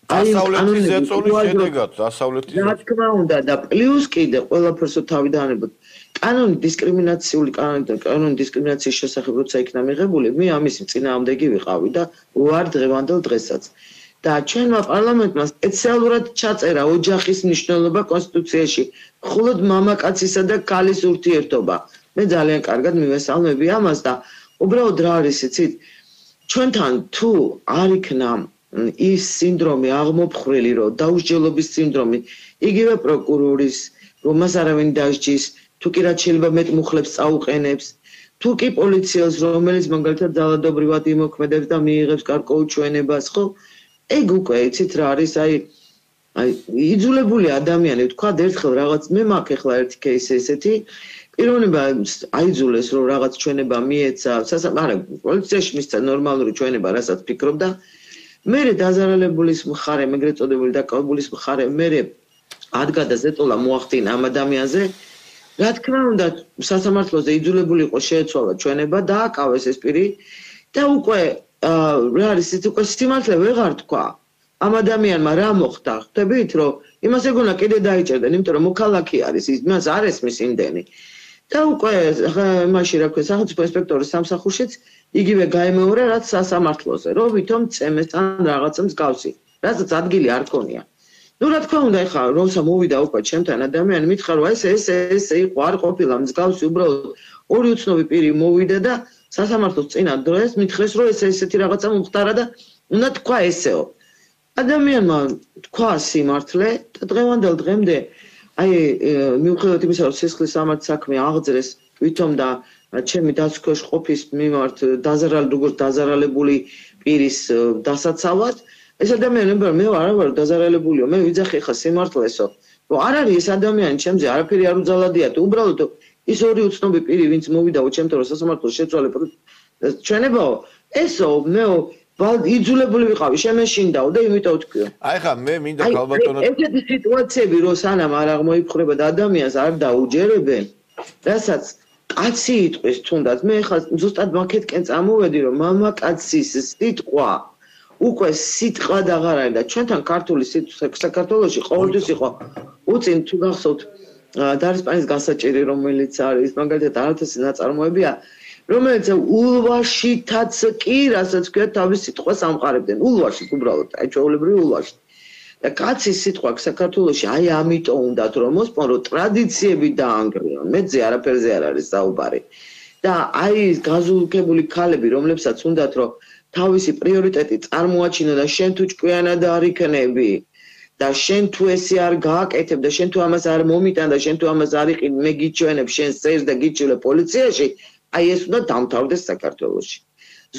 დასავლეთის ზეწოლის შედეგად დასავლეთის რა თქმა უნდა და პლუს კიდე ყველაფერსო თავიდანებოდ კანონი დისკრიმინაციული კანონი დისკრიმინაციის შესახებ როცა იქნა მიღებული მე ამის წინააღმდეგი ვიყავი და უარ დღევანდელ დღესაც და ჩვენმა პარლამენტმა სპეციალურად ჩაწერა ოჯახის მნიშვნელობა კონსტიტუციაში. მხოლოდ მამაკაცისა და ქალის ურთიერთობა. მე ძალიან კარგად მივესალმები ამას და უბრალოდ რა არის იცით? ჩვენთან თუ არ იქნა ის სინდრომი აღმოფხრილი, რომ დაუსჯელობის სინდრომი, იგივე პროკურორის, რომ მას არავინ დასჯის, თუ კი რაც შეიძლება მეტ მუხლებს წაუყენებს, თუ კი პოლიციელს, რომელიც მაგალითად ძალადობრივად იმოქმედებს და მიიღებს კარკოულ ჩვენებას, ხო? ეგ უკვე იცით რა არის, აი აი იძულებული ადამიანი თქვა ერთხელ რაღაც მე მაქვს ახლა ერთი кейსი ესეთი. პიროვნება აიძულეს რომ რაღაც ჩვენება მიეცა არა პოლიციაში მისცა ნორმალური ჩვენება რასაც ფიქრობდა. მე დაზარალებულის მხარე მეგრეთ წოდებული დაკავებულის მხარე მე ადგა და ზეტოლა მოახდინა ამ ადამიანზე. რა თქმა უნდა სასამართლოზე იძულებული იყო შეეცვალა ჩვენება დააკავეს ეს პირი და უკვე რა არის ეს უკვე სიმართლე ვეღარ თქვა. ამ ადამიანმა რა მოხდა? ხვდებით, რომ იმას ეგონა კიდე დაიჭერდნენ, იმიტომ რომ მოქალაქი არის, იმას არ ესმის იმდენი. და უკვე მაშინ რა ქვია, სახელმწიფო ინსპექტორის სამსახურშიც იგივე გაემეორა რაც სასამართლოზე, რომ ვითომ წემეს ან რაღაცა მსგავსი, რასაც ადგილი არ ქონია. ну რა თქმა უნდა ეხლა როცა მოვიდა უკვე ჩემთან ადამიანი მითხრა რომ ეს ეს ეს იყო არ ყოფილა მსგავსი უბრალოდ ორი უცნობი პირი მოვიდა და სასამართლოს წინა დროს მითხრეს რომ ეს ესეთი რაღაცა მომხდარა და უნდა თქვა ესეო. ადამიანმა თქვა სიმართლე და დღევანდელ დღემდე აი მიუხედავად იმისა რომ სისხლის სამართ საქმე აღძრეს ვითომ და ჩემი დასქვეშ ყოფის მიმართ დაზარალ როგორც დაზარალებული პირის დასაცავად ეს ადამიანები მე არ ვარ დაზარალებულიო. მე ვიძახი ხა სიმართლესო. რომ არ არის ეს ადამიანი ჩემზე არაფერი არ უძალადია თუ უბრალოდ ის ორი უცნობი პირი ვინც მოვიდა ჩემთან რომ სასამართლოს შეცვალე ჩვენებაო ესო მეო იძულებული ვიყავი შემეშინდაო და იმიტომ თქვიო აი ხა მე მინდა გალბატონო ესეთი სიტუაციები რომ სანამ არ აღმოიფხრება და ადამიანს არ დაუჯერებენ რასაც კაცი იტყვის თუნდაც მე ხა ზუსტად მაქეთკენ წამოვედი რომ მამა კაცის სიტყვა უკვე სიტყვა დაღარ არის და ჩვენთან ქართული საქართველოსში ყოველთვის იყო უწინ თუ გახსოვთ დარისპანის გასაჭირი რომელიც არის. მაგალითად არათესი ნაწარმოებია რომელიც ულვაშითაც კი რასაც ქვია თავის სიტყვას ამყარებდნენ ულვაში უბრალოდ აი ჩვეულებრივი ულვაში და კაცის სიტყვა საქართველოში აი ამიტომ უნდათ რომ მოსპონ რომ ტრადიციები დაანგრიონ მეძე არაფერზე არ არის საუბარი. და აი ეს გაზულკებული ქალები, რომლებსაც უნდათ რომ თავისი პრიორიტეტი წარმოაჩინო და შენ თუ ჭკვიანად არ იქნები და შენ თუ ესე არ გააკეთებ და შენ თუ ამას არ მომიტან და შენ თუ ამას არ იყიდ მე გიჩვენებ შენ სერს და გიჩილე პოლიციაში აი ეს უნდა დამთავრდეს საქართველოში.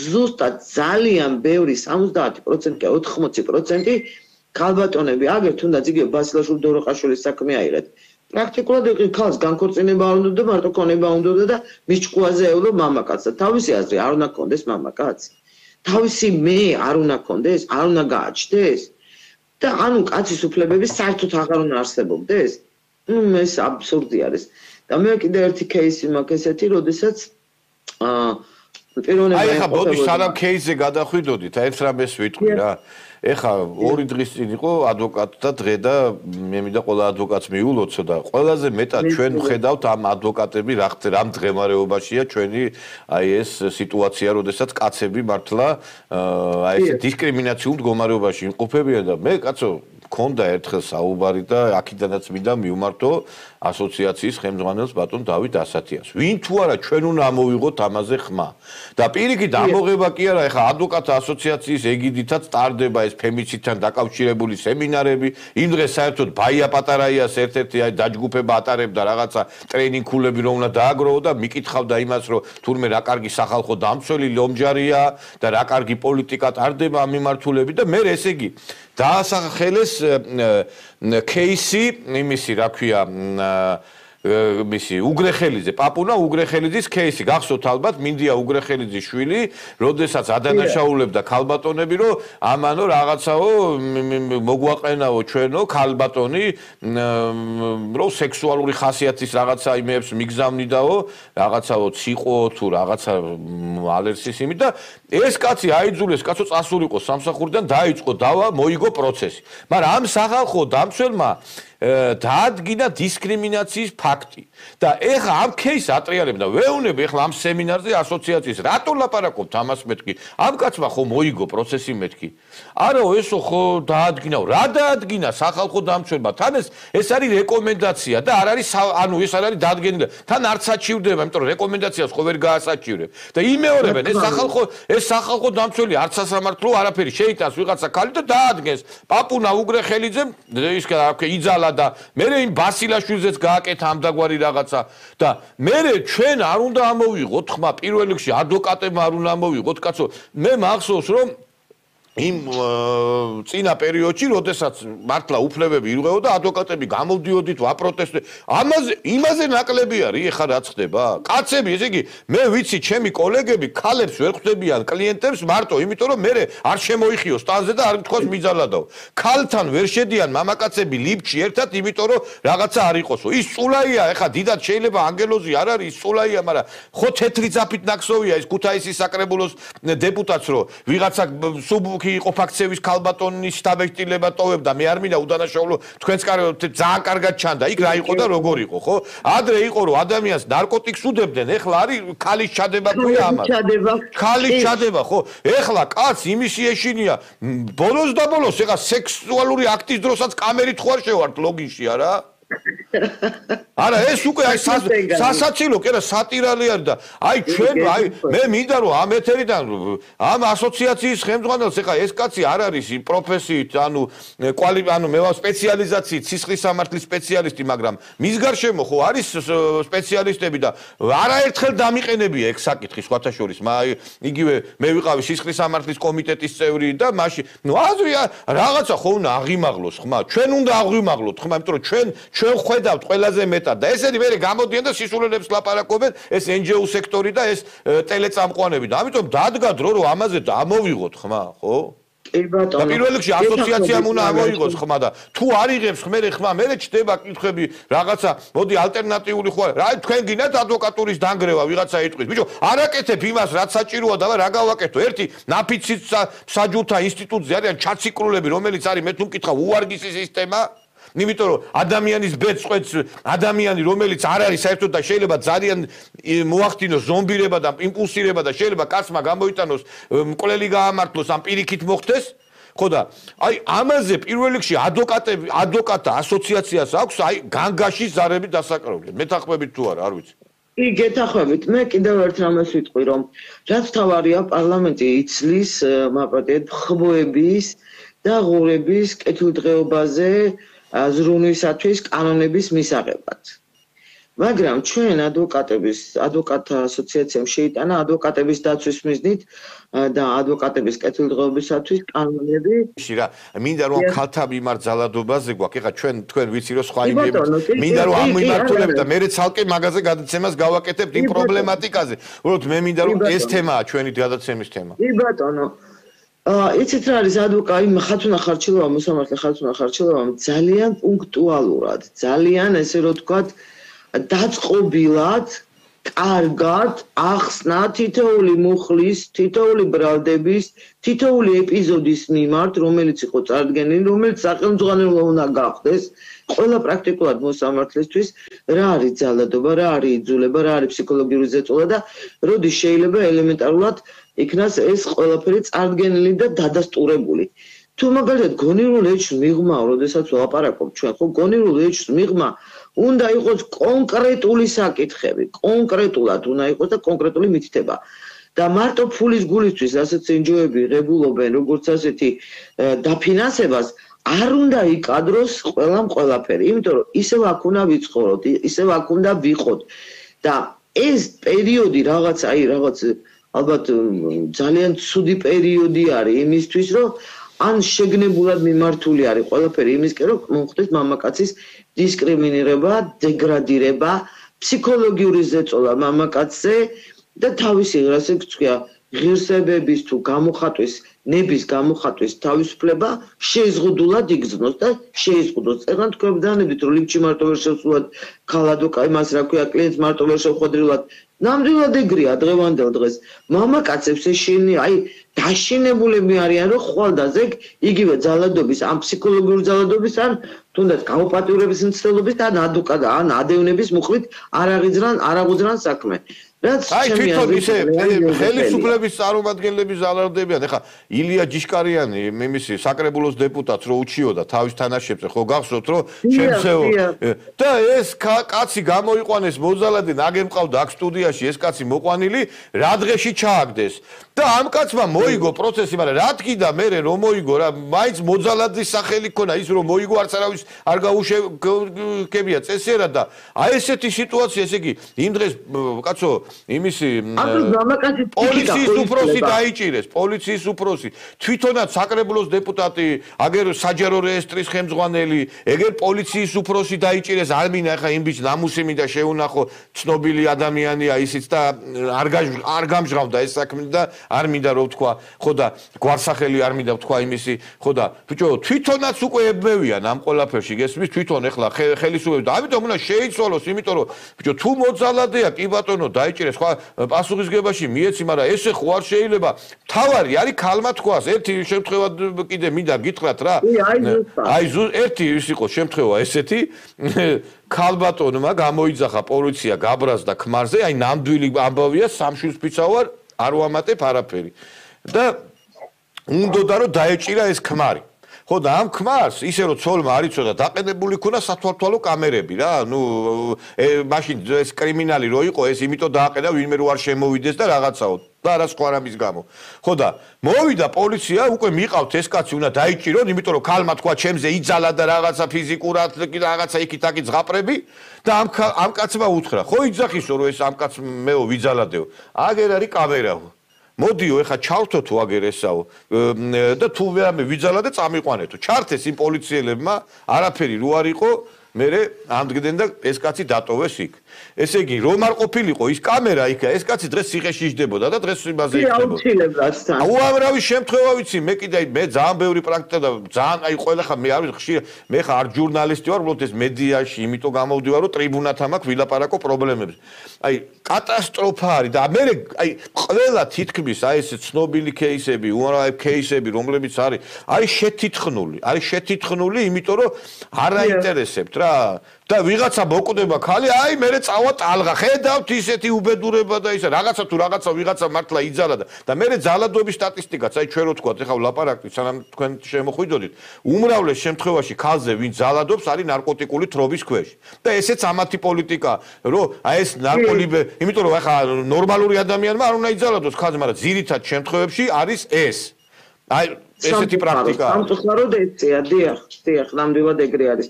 ზუსტად ძალიან ბევრი 70% კი 80% ქალბატონები აგერ თუნდაც იგივე ბასილაშვილ დოროყაშვილის საქმე აიღეთ. პრაქტიკულად იგი ქალს განქორწინება უნდა და მარტო ქონება უნდა და მის ჭკუაზე ეულო მამაკაცს თავისი აზრი არ უნდა კონდეს მამაკაცს თავისი მე არ უნდა კონდეს არ უნდა გააჩნდეს და ანუ კაცის უფლებები საერთოდ აღარ უნდა არსებობდეს. ну ეს აბსურდი არის. და მე კიდე ერთი кейსი მაქვს ესეთი, როდესაც აა პიროვნება აი ხა ბოდი სანამ кейსზე გადახვიდოდით, აი ერთ რამეს ვიტყვი რა. ეხა ორი დღის წინ იყო ადვოკატ და დღე და მე მინდა ყველა ადვოკატს მიულოცო და ყველაზე მეტად ჩვენ ხედავთ ამ ადვოკატები რა რამ დღემარეობაშია ჩვენი აი ეს სიტუაცია, როდესაც კაცები მართლა აი ეს დისკრიმინაციულ მდგომარეობაში იმყოფებიან და მე კაცო მქონდა ერთხელ საუბარი და აქედანაც მინდა მიუმართო ასოციაციის ხელმძღვანელს ბატონ დავით ასათიას. ვინ თუ არა ჩვენ უნდა ამოვიღოთ ამაზე ხმა. და პირიქით ამოღება კი არა, ეხა ადვოკატთა ასოციაციის ეგიდითაც სტარდება ეს ფემიციდთან დაკავშირებული სემინარები. იმ დღეს საერთოდ ბაია პატარაიას ერთ-ერთი აი დაჯგუფება ატარებდა რაღაცა ტრეინინგულები რომ უნდა დააგროვო და მიკითხავდა იმას რომ თურმე რა კარგი სახალხო დამცველი ლომჯარია და რა კარგი პოლიტიკა ტარდება ამ მიმართულებით და მე ესე იგი დაასახელეს კეისი იმისი, რა ქვია მისი უგრეხელიძე, პაპუნა უგრეხელიძის кейსი. გახსოვთ ალბათ მინდია უგრეხელიძის შვილი, როდესაც ადანაშაულებდა ქალბატონები, რომ ამანო რაღაცაო მოგვაყენაო ჩვენო ქალბატონი, რომ სექსუალური ხასიათის რაღაცა იმებს მიგზავნიდაო, რაღაცაო ციყო თუ რაღაცა ალერსის იმით და ეს კაცი აიძულეს, კაცო წასულიყო სამსახურიდან, დაიწყო დავა, მოიგო პროცესი. მაგრამ ამ სახალხო დამცველმა დაადგინა დისკრიმინაციის ფაქტი და ეხა ამ кейს ატრიალებდა ვეუნები ეხლა ამ სემინარზე ასოციაციის რატო ლაპარაკობთ ამას მეთქი ამ კაცმა ხო მოიგო პროცესი მეთქი არაო ესო ხო დაადგინაო რა დაადგინა სახალხო დამცველმა თან ეს ეს არის რეკომენდაცია და არ არის ანუ ეს არ არის დადგენილი თან არც საჩივდება იმიტომ რომ რეკომენდაციას ხო ვერ გაასაჩივრებ და იმეორებენ ეს სახალხო ეს სახალხო დამცველი არც სასამართლო არაფერი შეიტანს ვიღაცა ქალი და დაადგენს პაპუნა უგრეხელიძე ის აქ იძალა და მე იმ ბასილაშვილზეც გააკეთა ამ დაგვარი რაღაცა და მე ჩვენ არ უნდა ამოვიღოთ ხმა პირველ რიგში ადვოკატებმა არ უნდა ამოვიღოთ კაცო მე მახსოვს რომ იმ წინა პერიოდში, როდესაც მართლა უფლებები ირღვეოდა, ადვოკატები გამოდიოდით, ვაპროტესტე. ამაზე, იმაზე ნაკლები არის, ეხლა რაც ხდება. კაცები, ესე იგი, მე ვიცი, ჩემი კოლეგები ქალებს ვერ ხვდებიან კლიენტებს მარტო, იმიტომ რომ მე არ შემოიხიო სტანზე და არ თქვას მიძალადაო. ქალთან ვერ შედიან მამაკაცები ლიფტში ერთად, იმიტომ რომ რაღაცა არ იყოსო. ის წულაია, ეხლა დიდად შეიძლება ანგელოზი არ არის, ის წულაია, მაგრამ ხო თეთრი ძაფით ნაკსოვია ის ქუთაისის საკრებულოს დეპუტატს, რომ ვიღაცა სუბ კი იყო ფაქცევის ქალბატონის დაბეჭდილება ტოვებდა. მე არ მინდა უდანაშაულო თქვენს კარგად ძალიან კარგად ჩანდა. იქ რა იყო და როგორ იყო ხო? ადრე იყო რომ ადამიანს ნარკოტიკს უდებდნენ. ეხლა არის ქალის ჩადება ქვია ამას? ქალის ჩადება ხო? ეხლა კაც იმისი ეშინია. ბოლოს და ბოლოს ეხლა სექსუალური აქტის დროსაც კამერით ხო არ შევართ ლოგინში არა არა ეს უკვე აი სასაცილო კი არა სატირალი არის და აი ჩვენ აი მე მინდა რომ ამ ეთერიდან ამ ასოციაციის ხელმძღვანელს ეხა ეს კაცი არ არის პროფესიით ანუ კვალი ანუ მე ვარ სპეციალიზაციით სისხლის სამართლის სპეციალისტი მაგრამ მის გარშემო ხო არის სპეციალისტები და არაერთხელ დამიყენებია ეგ საკითხი სხვათა შორის. აი იგივე მე ვიყავი სისხლის სამართლის კომიტეტის წევრი და მაშინ ნუ აზრია რაღაცა ხო უნდა აღიმაღლოს ხმა ჩვენ უნდა აღიმაღლოთ ხმა იმიტომ რომ ჩვენ ჩვენ ხედავთ ყველაზე მეტად და ესენი მე გამოდიან და სისულელებს ლაპარაკობენ ეს NGO სექტორი და ეს ტელეწამყვანები და ამიტომ დადგა დრო რომ ამაზე დამოვიღოთ ხმა ხო კი ბატონო. პირველ რიგში ასოციაციამ უნდა ამოიღოს ხმა და თუ არ იღებს ხმერე ხმა, მე ჩდება კითხები რაღაცა, მოდი ალტერნატიული ხო რა თქვენ გინდათ ადვოკატურის დანგრევა ვიღაცა იტყვის. ბიჭო, არაკეთებ იმას, რაც საჭიროა და რა გავაკეთო. ერთი ნაფიცით საჯულთა ინსტიტუტზე არიან ჩაციკრულები, რომელიც არის მე თუ მკითხავ უარგისი სისტემა. იმიტომ რომ ადამიანის ბეწყვეთს ადამიანი რომელიც არ არის საერთოდ და შეიძლება ძალიან მოახდინოს ზომბირება და იმპულსირება და შეიძლება კაცმა გამოიტანოს მკვლელი გაამართლოს ამ პირიქით მოხდეს? ხო და აი ამაზე პირველ რიგში ადვოკატები ადვოკატთა ასოციაციას აქვს აი განგაში ზარები დასაკრავლი მეთანხმებით თუ არა არ ვიცი. კი, გეთახმებით. მე კიდევ ერთ რამეს ვიტყვი, რომ რაც თავარია პარლამენტი იცლის მაპატეთ ხბოების და ღურების კეთილდღეობაზე ზრუნვისათვის კანონების მისაღებად. მაგრამ ჩვენ ადვოკატების ადვოკატთა ასოციაციამ შეიტანა ადვოკატების დაცვის მიზნით და ადვოკატების კეთილდღეობისათვის კანონები. ში რა, მინდა რომ ქალთა მიმართ ძალადობაზე გვაქვს. ეხლა ჩვენ თქვენ ვიცი რომ სხვა იმები მინდა რომ ამ მიმართულებით და მეરે ცალკე მაგაზე გადაცემას გავაკეთებთ იმ პრობლემატიკაზე. უბრალოდ მე მინდა რომ ეს თემაა ჩვენი გადაცემის თემა. კი ბატონო. აა იცით რა არის ადვოკატი იმ ხათუნა ხარჩილობა მოსამართლე ხათუნა ხარჩილობა ძალიან პუნქტუალურად, ძალიან ესე რომ თქვა დაწყობილად კარგად ახსნა თითოეული მუხლის, თითოეული ბრალდების, თითოეული ეპიზოდის მიმართ, რომელიც იყო წარდგენილი, რომელიც სახელმძღვანელო უნდა გახდეს, ყველა პრაქტიკულად მოსამართლესთვის რა არის ძალადობა, რა არის იძულება, რა არის ფსიქოლოგიური ზეწოლა და როდის შეიძლება ელემენტარულად იქნას ეს ყველაფერი წარდგენილი და დადასტურებული. თუ მაგალითად გონირულ ეჭვს მიღმა, როდესაც ვლაპარაკობ ჩვენ, ხო გონირულ ეჭვს მიღმა უნდა იყოს კონკრეტული საკითხები, კონკრეტულად უნდა იყოს და კონკრეტული მითითება. და მარტო ფულის გულისთვის ასეთ ენჯოები ღებულობენ, როგორც ასეთი დაფინანსებას არ უნდა იკადროს ყველამ ყველაფერი, იმიტომ რომ ისევ აქ უნდა ვიცხოვროთ, ისევ აქ უნდა ვიყოთ. და ეს პერიოდი რაღაც აი რაღაც ალბათ ძალიან ცუდი პერიოდი არის იმისთვის, რომ ან შეგნებულად მიმართული არის ყველაფერი იმისკენ, რომ მოხდეს მამაკაცის დისკრიმინირება, დეგრადირება, ფსიქოლოგიური ზეწოლა მამაკაცზე და თავისი ასე ვთქვია, ღირსებების თუ გამოხატვის, ნების გამოხატვის თავისუფლება შეიზღუდულად იგრძნოს და შეიზღუდოს. ეხლა თქვენ დანებით რომ ლიფჩი მარტო ვერ შევსულად ქალადოკა იმას რა ქვია კლიენტს მარტო ვერ შევხვედრილად ნამდვილად ეგრეა დღევანდელ დღეს. მამაკაცებს ეშინი, აი დაშინებულები არიან რომ ხვალდაზე იგივე ძალადობის, ამ ფსიქოლოგიური ძალადობის ან თუნდაც გამოპატიურების მცდელობის და ადვოკატ ან ადევნების მუხლით არ აღიძრან, არ აღუძრან საქმე. რაც აი თვითონ ისე ხელისუფლების წარმომადგენლები ზალარდებიან ეხა ილია ჯიშკარიანი იმისი საკრებულოს დეპუტატს რო უჩიოდა თავის თანაშებზე ხო გახსოვთ რომ შემსეო და ეს კაცი გამოიყვანეს მოძალადე ნაგენ მყავდა აქ სტუდიაში ეს კაცი მოყვანილი რა დღეში ჩააგდეს? და ამ კაცმა მოიგო პროცესი მაგრამ რა თქიდა მე რომ მოიგო რა მაინც მოძალადის სახელი ქონა ის რომ მოიგო არც არავის არ გაუშევკებია წესიერად და აი ესეთი სიტუაცია ესე იგი იმ დღეს კაცო იმისი პოლიციის უფროსი დაიჭირეს პოლიციის უფროსი. თვითონაც საკრებულოს დეპუტატი აგერ საჯარო რეესტრის ხელმძღვანელი ეგერ პოლიციის უფროსი დაიჭირეს. არ მინდა ხა იმ ბიჭ ნამუსი მინდა შეუნახო ცნობილი ადამიანია ისიც და არ არ გამჟღავდა ეს საქმე და არ მინდა რომ თქვა ხო და გვარსახელი არ მინდა თქვა იმისი ხო და ბიჭო თვითონაც უკვე ებმევიან ამ ყველაფერში გესმის? თვითონ ეხლა ხელისუფლება და ამიტომ უნდა შეიცვალოს იმიტომ რომ ბიჭო თუ მოძალადეა კი ბატონო დაიჭირეს დაიჭირე სხვა პასუხისგებაში მიეცი, მაგრამ ესე ხო არ შეიძლება. თავარი არის ქალმა თქვას, ერთი შემთხვევა კიდე მინდა გითხრათ რა. აი ზუ ერთი ის იყო შემთხვევა ესეთი ქალბატონმა გამოიძახა პოლიცია გაბრაზ და ქმარზე, აი ნამდვილი ამბავია სამშვილსფიცაო არ არ ვამატებ არაფერი. და უნდოდა რომ დაეჭირა ეს ქმარი. ხო და ამ ქმარს ისე რომ ცოლმა არ იცოდა დაყენებული ქონა სათვალთვალო კამერები რა. ნუ მაშინ ეს კრიმინალი რო იყო ეს იმიტომ დააყენა ვინმე რო არ შემოვიდეს და რაღაცაო და რა სხვა რამის გამო. ხო და მოვიდა პოლიცია უკვე მიყავთ ეს კაცი უნდა დაიჭირონ იმიტომ რომ ქალმა თქვა ჩემზე იძალა და რაღაცა ფიზიკურად რაღაცა იქით აქით ზღაპრები და ამ ამ კაცმა უთხრა ხო იძახისო რომ ეს ამ კაც მეო ვიძალადეო აგერ არის კამერაო მოდიო ეხა ჩავთო თუ აგერ ესაო და თუ ვერამე ვიძალა და წამიყვანეთო ჩართეს იმ პოლიციელებმა არაფერი რო არ იყო მე ამდგდნენ და ეს კაცი დატოვეს იქ. ესე იგი, რომ არ ყოფილიყო ის კამერა იქ, ეს კაცი დღეს ციხეში იჯდებოდა და დღეს იმაზე იქნებოდა. უამრავი შემთხვევა ვიცი, მე კიდე მე ძალიან ბევრი პრაქტიკა და ძალიან აი ყველა ხა მე არ ხშირ მე ხა არ ჟურნალისტი ვარ, უბრალოდ ეს მედიაში, იმიტომ გამოვდივარ, რომ ტრიბუნათან მაქვს ვილაპარაკო პრობლემებზე. აი კატასტროფა არის და მე აი ყველა თითქმის აი ეს ცნობილი кейსები, უამრავი кейსები, რომლებიც არის არის შეთითხნული, არის შეთითხნული, იმიტომ რომ არ აინტერესებთ რა და ვიღაცა მოკვდება ხალი აი მე წავა ტალღა. ხედავთ ისეთი უბედურება და ისა რაღაცა თუ რაღაცა ვიღაცა მართლა იძალა და და მე ძალადობის სტატისტიკაც აი ჩვენ რო თქვა ეხლა ლაპარაკი სანამ თქვენ შემოხვიდოდით. უმრავლეს შემთხვევაში ხალზე ვინ ძალადობს არის ნარკოტიკული თრობის ქვეშ. და ესეც ამათი პოლიტიკა რომ აი ეს ნარკოლიბე იმიტომ რომ ეხლა ნორმალური ადამიანმა არ უნდა იძალადოს ხალზე მაგრამ ძირითად შემთხვევებში არის ეს. აი ესეთი პრაქტიკა. სამწუხაროდ ეცია, დიახ, დიახ, ნამდვილად ეგრე არის.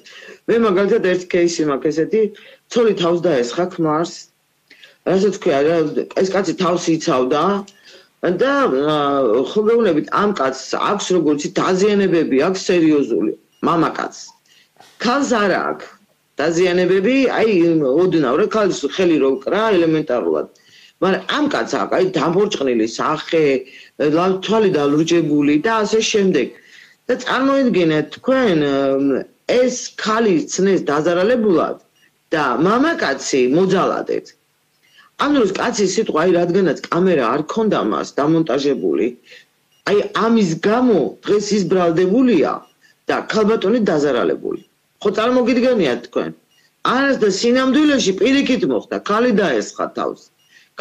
მე მაგალითად ერთ кейსი მაქვს ესეთი, ცოლი თავს დაესხა ქმარს. ასე თქვია, ეს კაცი თავს იცავდა და ხო მეუნებით ამ კაცს აქვს როგორც დაზიანებები, აქვს სერიოზული, მამაკაცს. ქალს არ აქვს დაზიანებები, აი ოდნავ რა ქალს ხელი რო კრა ელემენტარულად. მაგრამ ამ კაცს აქვს აი დამბორჭყნილი სახე, თვალი დალურჯებული და ასე შემდეგ. და წარმოიდგინეთ თქვენ ეს ხალი ცნეს დაზარალებულად და მამაკაცი მოძალადეთ. ამ დროს კაცი სიტყვა აი რადგანაც კამერა არ ქონდა მას დამონტაჟებული, აი ამის გამო დღეს ის ბრალდებულია და ქალბატონი დაზარალებული. ხო წარმოგიდგენიათ თქვენ? არას და სინამდვილეში პირიქით მოხდა, ხალი დაესხა თავს.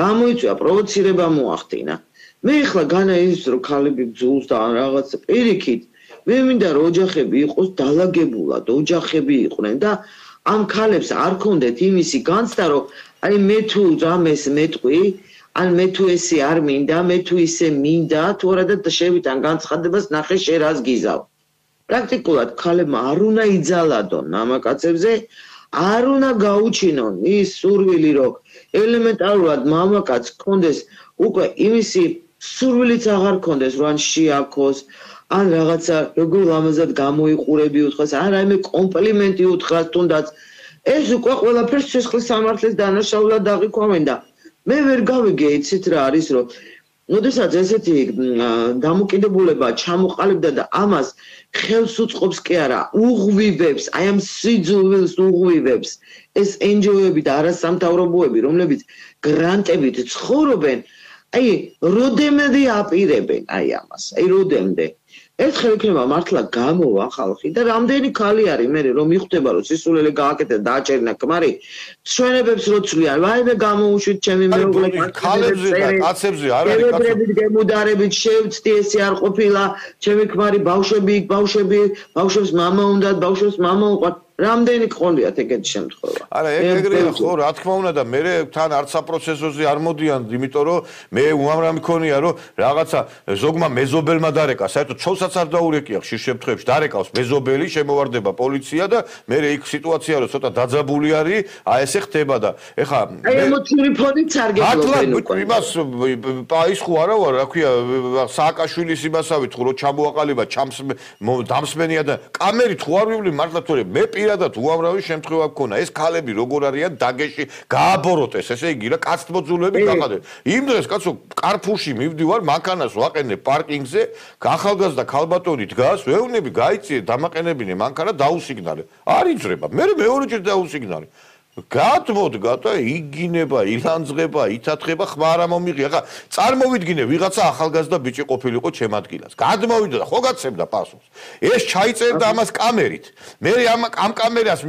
გამოიწვია პროვოცირება მოახდინა. მე ახლა განა ის რომ ქალები ბძულს და რაღაც პირიქით მე მინდა რომ ოჯახები იყოს დაალაგებულად ოჯახები იყვნენ და ამ ქალებს არ კონდეთ იმისი განცდა რომ აი მე თუ რამეს მეტყვი ან მე თუ ესე არ მინდა მე თუ ისე მინდა თუ არა და შევიტან განცხადებას ნახე შე რას გიზავ. პრაქტიკულად ქალებმა არ უნდა იძალადონ მამაკაცებზე არ უნდა გაუჩინონ ის სურვილი რომ ელემენტარულად მამაკაც კონდეს უკვე იმისი სურვილიც აღარ კონდეს რომ ან შეაქოს ან რაღაცა როგორ ლამაზად გამოიყურები უთხრას ან რაიმე კომპლიმენტი უთხრას თუნდაც. ეს უკვე ყველაფერს სისხლის სამართლის დანაშაულად დაღიქვამენ და მე ვერ გავიგე იცით რა არის რომ მოდესაც ესეთი დამოკიდებულება ჩამოყალიბდა და ამას ხელს უწყობს კი არა უღვივებს აი ამ სიძულვილს უღვივებს ეს NGO-ები და არასამთავრობოები რომლებიც გრანტებით ცხოვრობენ აი, როდემდე აპირებენ აი ამას, აი როდემდე. ერთხელ იქნება მართლა გამოვა ხალხი და რამდენი ქალი არის მე რომ მიხვდება რომ სისულელე გააკეთა და აჭერნა კმარი ჩვენებებს რო ცვლიან ვაიმე გამოუშვით ჩემი მეუღლე ქალებზე და კაცებზე არ არის კაცები. გემუდარებით შევწდი ესე არ ყოფილა ჩემი კმარი ბავშვები ბავშვები ბავშვებს მამა უნდათ ბავშვებს მამა უყვართ. რამდენი გყონდიათ ეგეთი შემთხვევა? არა, ეგრეა ხო, რა თქმა უნდა და მე თან არც საპროცესოზე არ მოდიან, იმიტომ რომ მე უამრავი მქონია, რომ რაღაცა ზოგმა მეზობელმა დარეკა, საერთოდ ცოლსაც არ დაურეკია ხშირ შემთხვევებში, დარეკავს მეზობელი, შემოვარდება პოლიცია და მე იქ სიტუაცია რომ ცოტა დაძაბული არის, აი ესე ხდება და ეხა აი ემოციური ფონით სარგებლობენ უკვე. იმას პაის ხო არა ვარ, რა ქვია, სააკაშვილის იმასავით ხო რომ ჩამოაყალიბა, ჩამს დამსმენია და კამერით ხო არ ვივლი მართლა თორე მე პირ პირადად უამრავი შემთხვევა გქონა. ეს ქალები როგორ არიან დაგეში, გააბოროტეს, ესე იგი რა კაცთმოძულები გაყადე. იმ დღეს კაცო კარფუში მივდივარ, მანქანას ვაყენე პარკინგზე, ახალგაზრდა ქალბატონი დგას, ვეუნები გაიწიე, დამაყენებინე მანქანა დაუსიგნალე. არ იძრება. მე მეორეჯერ დაუსიგნალე. გათმოდგა და იგინება, ილანძღება, ითათხება, ხმარა მომიღია. ხა წარმოვიდგინე ვიღაცა ახალგაზრდა ბიჭი ყოფილიყო ჩემ ადგილას. გადმოვიდა და ხო გაცემდა პასუხს. ეს ჩაიწერდა ამას კამერით. მე ამ ამ კამერას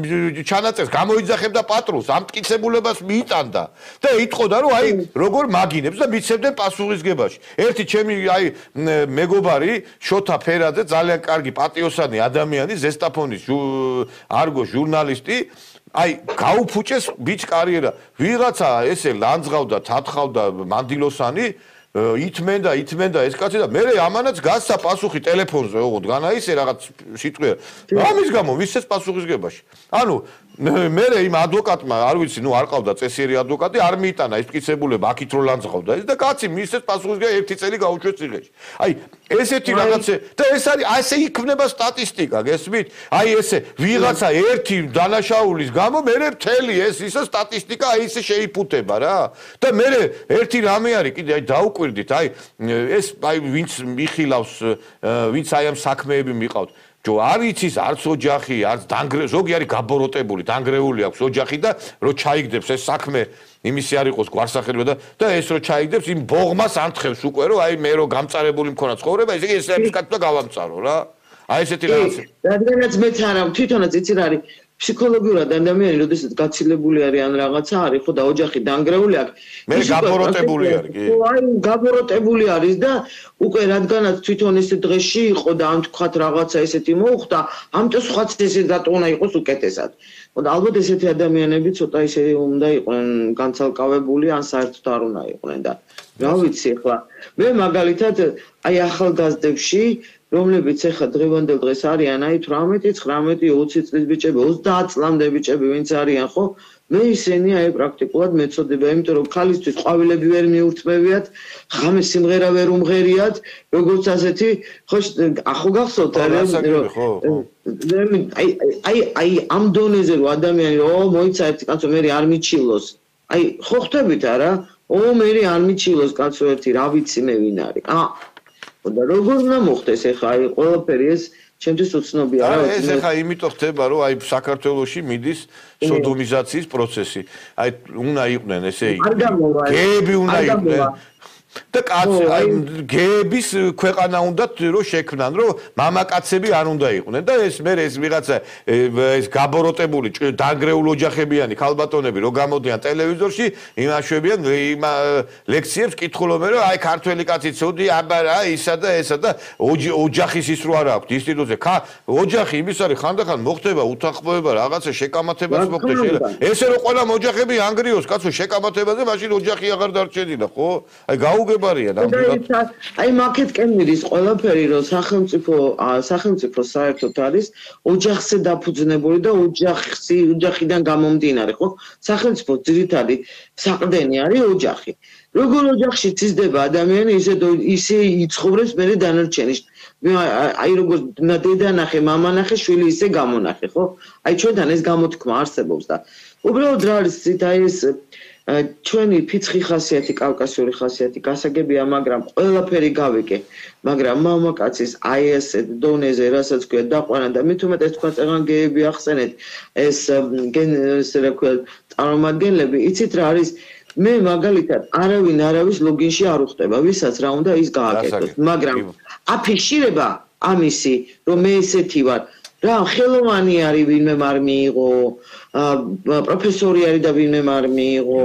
ჩანაწერს გამოიძახებდა პატრულს, ამ მტკიცებულებას მიიტანდა და იტყოდა რომ აი როგორ მაგინებს და მიცემდნენ პასუხისგებაში. ერთი ჩემი აი მეგობარი შოთა ფერაძე ძალიან კარგი პატიოსანი ადამიანი, ზესტაფონის არგო ჟურნალისტი აი გაუფუჭეს ბიჭ კარიერა. ვიღაცა ესე ლანძღავდა თათხავდა მანდილოსანი ითმენდა ითმენდა ეს კაცი და მე ამანაც გასცა პასუხი ტელეფონზე ოღონდ განა ისე რაღაც სიტყვია. ამის გამო ვისეს პასუხისგებაში? ანუ მე იმ ადვოკატმა არ ვიცი ნუ არ ყავდა წესიერი ადვოკატი არ მიიტანა ის მკიცებულება აქით რო ლანძღავდა ეს და კაცი მისეს პასუხისგება ერთი წელი გაუჩვეს ციხეში აი ესეთი რაღაცე და ეს არის ასე იქმნება სტატისტიკა გესმით? აი ესე ვიღაცა ერთი დანაშაულის გამო მე მთელი ეს ისე სტატისტიკა აი ესე შეიფუთება რა. და მე ერთი რამე არის კიდე აი დაუკვირდით აი ეს აი ვინც მიხილავს ვინც აი ამ საქმეები მიყავთ ჯო არ იცის არც ოჯახი, არც დანგრე ზოგი არის გაბოროტებული, დანგრეული აქვს ოჯახი და რო ჩაიგდებს ეს საქმე იმისი არ იყოს გვარსახელვა და და ეს რო ჩაიგდებს იმ ბოღმას ანთხევს უკვე რომ აი მე რო გამწარებული მქონა ცხოვრება, ესე იგი ეს ეს კაცმა გავამწარო რა. აი ესეთი რაღაცა. რადგანაც მეც არა თვითონაც იცი რა არის ფსიქოლოგიურად ადამიანი როდესაც გაცილებული არის ან რაღაცა არის ხო და ოჯახი დანგრეული აქვს მე გაბოროტებული არის კი. აი გაბოროტებული არის და უკვე რადგანაც თვითონ ეს დღეში იყო და ამ თქვათ რაღაცა ესეთი მოუხდა ამიტომ სხვაც ესე დატონა იყოს უკეთესად. ხო და ალბათ ესეთი ადამიანები ცოტა ისე უნდა იყვნენ განცალკავებული ან საერთოდ არ უნდა იყვნენ და რა ვიცი ხო მე მაგალითად აი ახალგაზრდებში რომლებიც ახლა დღევანდელ დღეს არიან აი 18, 19, 20 წლის ბიჭები, 30 წლამდე ბიჭები, ვინც არიან, ხო? მე ისინი აი პრაქტიკულად მეწოდება, იმიტომ რომ ქალისთვის ყვავილები ვერ მიურთმევიათ, ღამე სიმღერა ვერ უმღერიათ, როგორც ასეთი, ხო, ახო გახსოვთ არა? აი აი აი ამ დონეზე რომ ადამიანი რომ მოიცა ერთი კაცო მე არ მიჩილოს. აი ხო ხვდებით არა? ო მე არ მიჩილოს კაცო ერთი, რა ვიცი მე ვინ არის? აა და როგორ უნდა მოხდეს ახლა აი ყველაფერი ეს ჩემთვის უცნობია რა ეს ახლა იმიტომ ხდება რომ აი საქართველოსში მიდის სოდომიზაციის პროცესი. აი უნდა იყვნენ ესე იგი. გეები უნდა იყვნენ და კაცი აი გეების ქვეყანა უნდათ რომ შექმნან რომ მამაკაცები არ უნდა იყვნენ და ეს მე ეს ვიღაცა ეს გაბოროტებული დანგრეულ ოჯახებიანი ქალბატონები რომ გამოდიან ტელევიზორში იმაშვებიან იმ ლექციებს კითხულობენ რომ აი ქართველი კაცი ცუდი აბა რა ისა და ესა და ოჯახის ის რო არ აქვს ინსტიტუტზე. ხა ოჯახი იმის არის ხანდახან მოხდება უთანხმოება რაღაცა შეკამათებას მოხდება ესე რომ ყველა ოჯახები ანგრიოს კაცო შეკამათებაზე მაშინ ოჯახი აღარ დარჩენილა ხო? აი გაუგებარია ნამდვილად. აი მაკეტკენ მიდის ყველაფერი, რომ სახელმწიფო სახელმწიფო საერთოდ არის ოჯახზე დაფუძნებული და ოჯახი ოჯახიდან გამომდინარე, ხო? სახელმწიფო ძირითადი საყრდენი არის ოჯახი. როგორ ოჯახში ცისდება ადამიანი, ისე ისე იცხოვრებს მე დანარჩენი. აი როგორ დედა ნახე, мама ნახე, შვილი ისე გამონახე, ხო? აი ჩვენთან ეს გამოთქმა არსებობს და უბრალოდ რა არის ცით აი ეს ჩვენი ფიცხი ხასიათი, კავკასიური ხასიათი გასაგებია, მაგრამ ყველაფერი გავიკე. მაგრამ მამაკაცის აი ეს დონეზე, რასაც ქვია, დაყვანა და მით უმეტეს თქვა წეგან გეები ახსენეთ, ეს ეს რა ქვია, წარმომადგენლები, იცით რა არის? მე მაგალითად არავინ არავის ლოგინში არ უხდება, ვისაც რა უნდა ის გააკეთოს, მაგრამ აფიშირება ამისი, რომ მე ესეთი ვარ, რა ხელოვანი არის ვინმე არ მიიღო, პროფესორი არის და ვინმე არ მიიღო,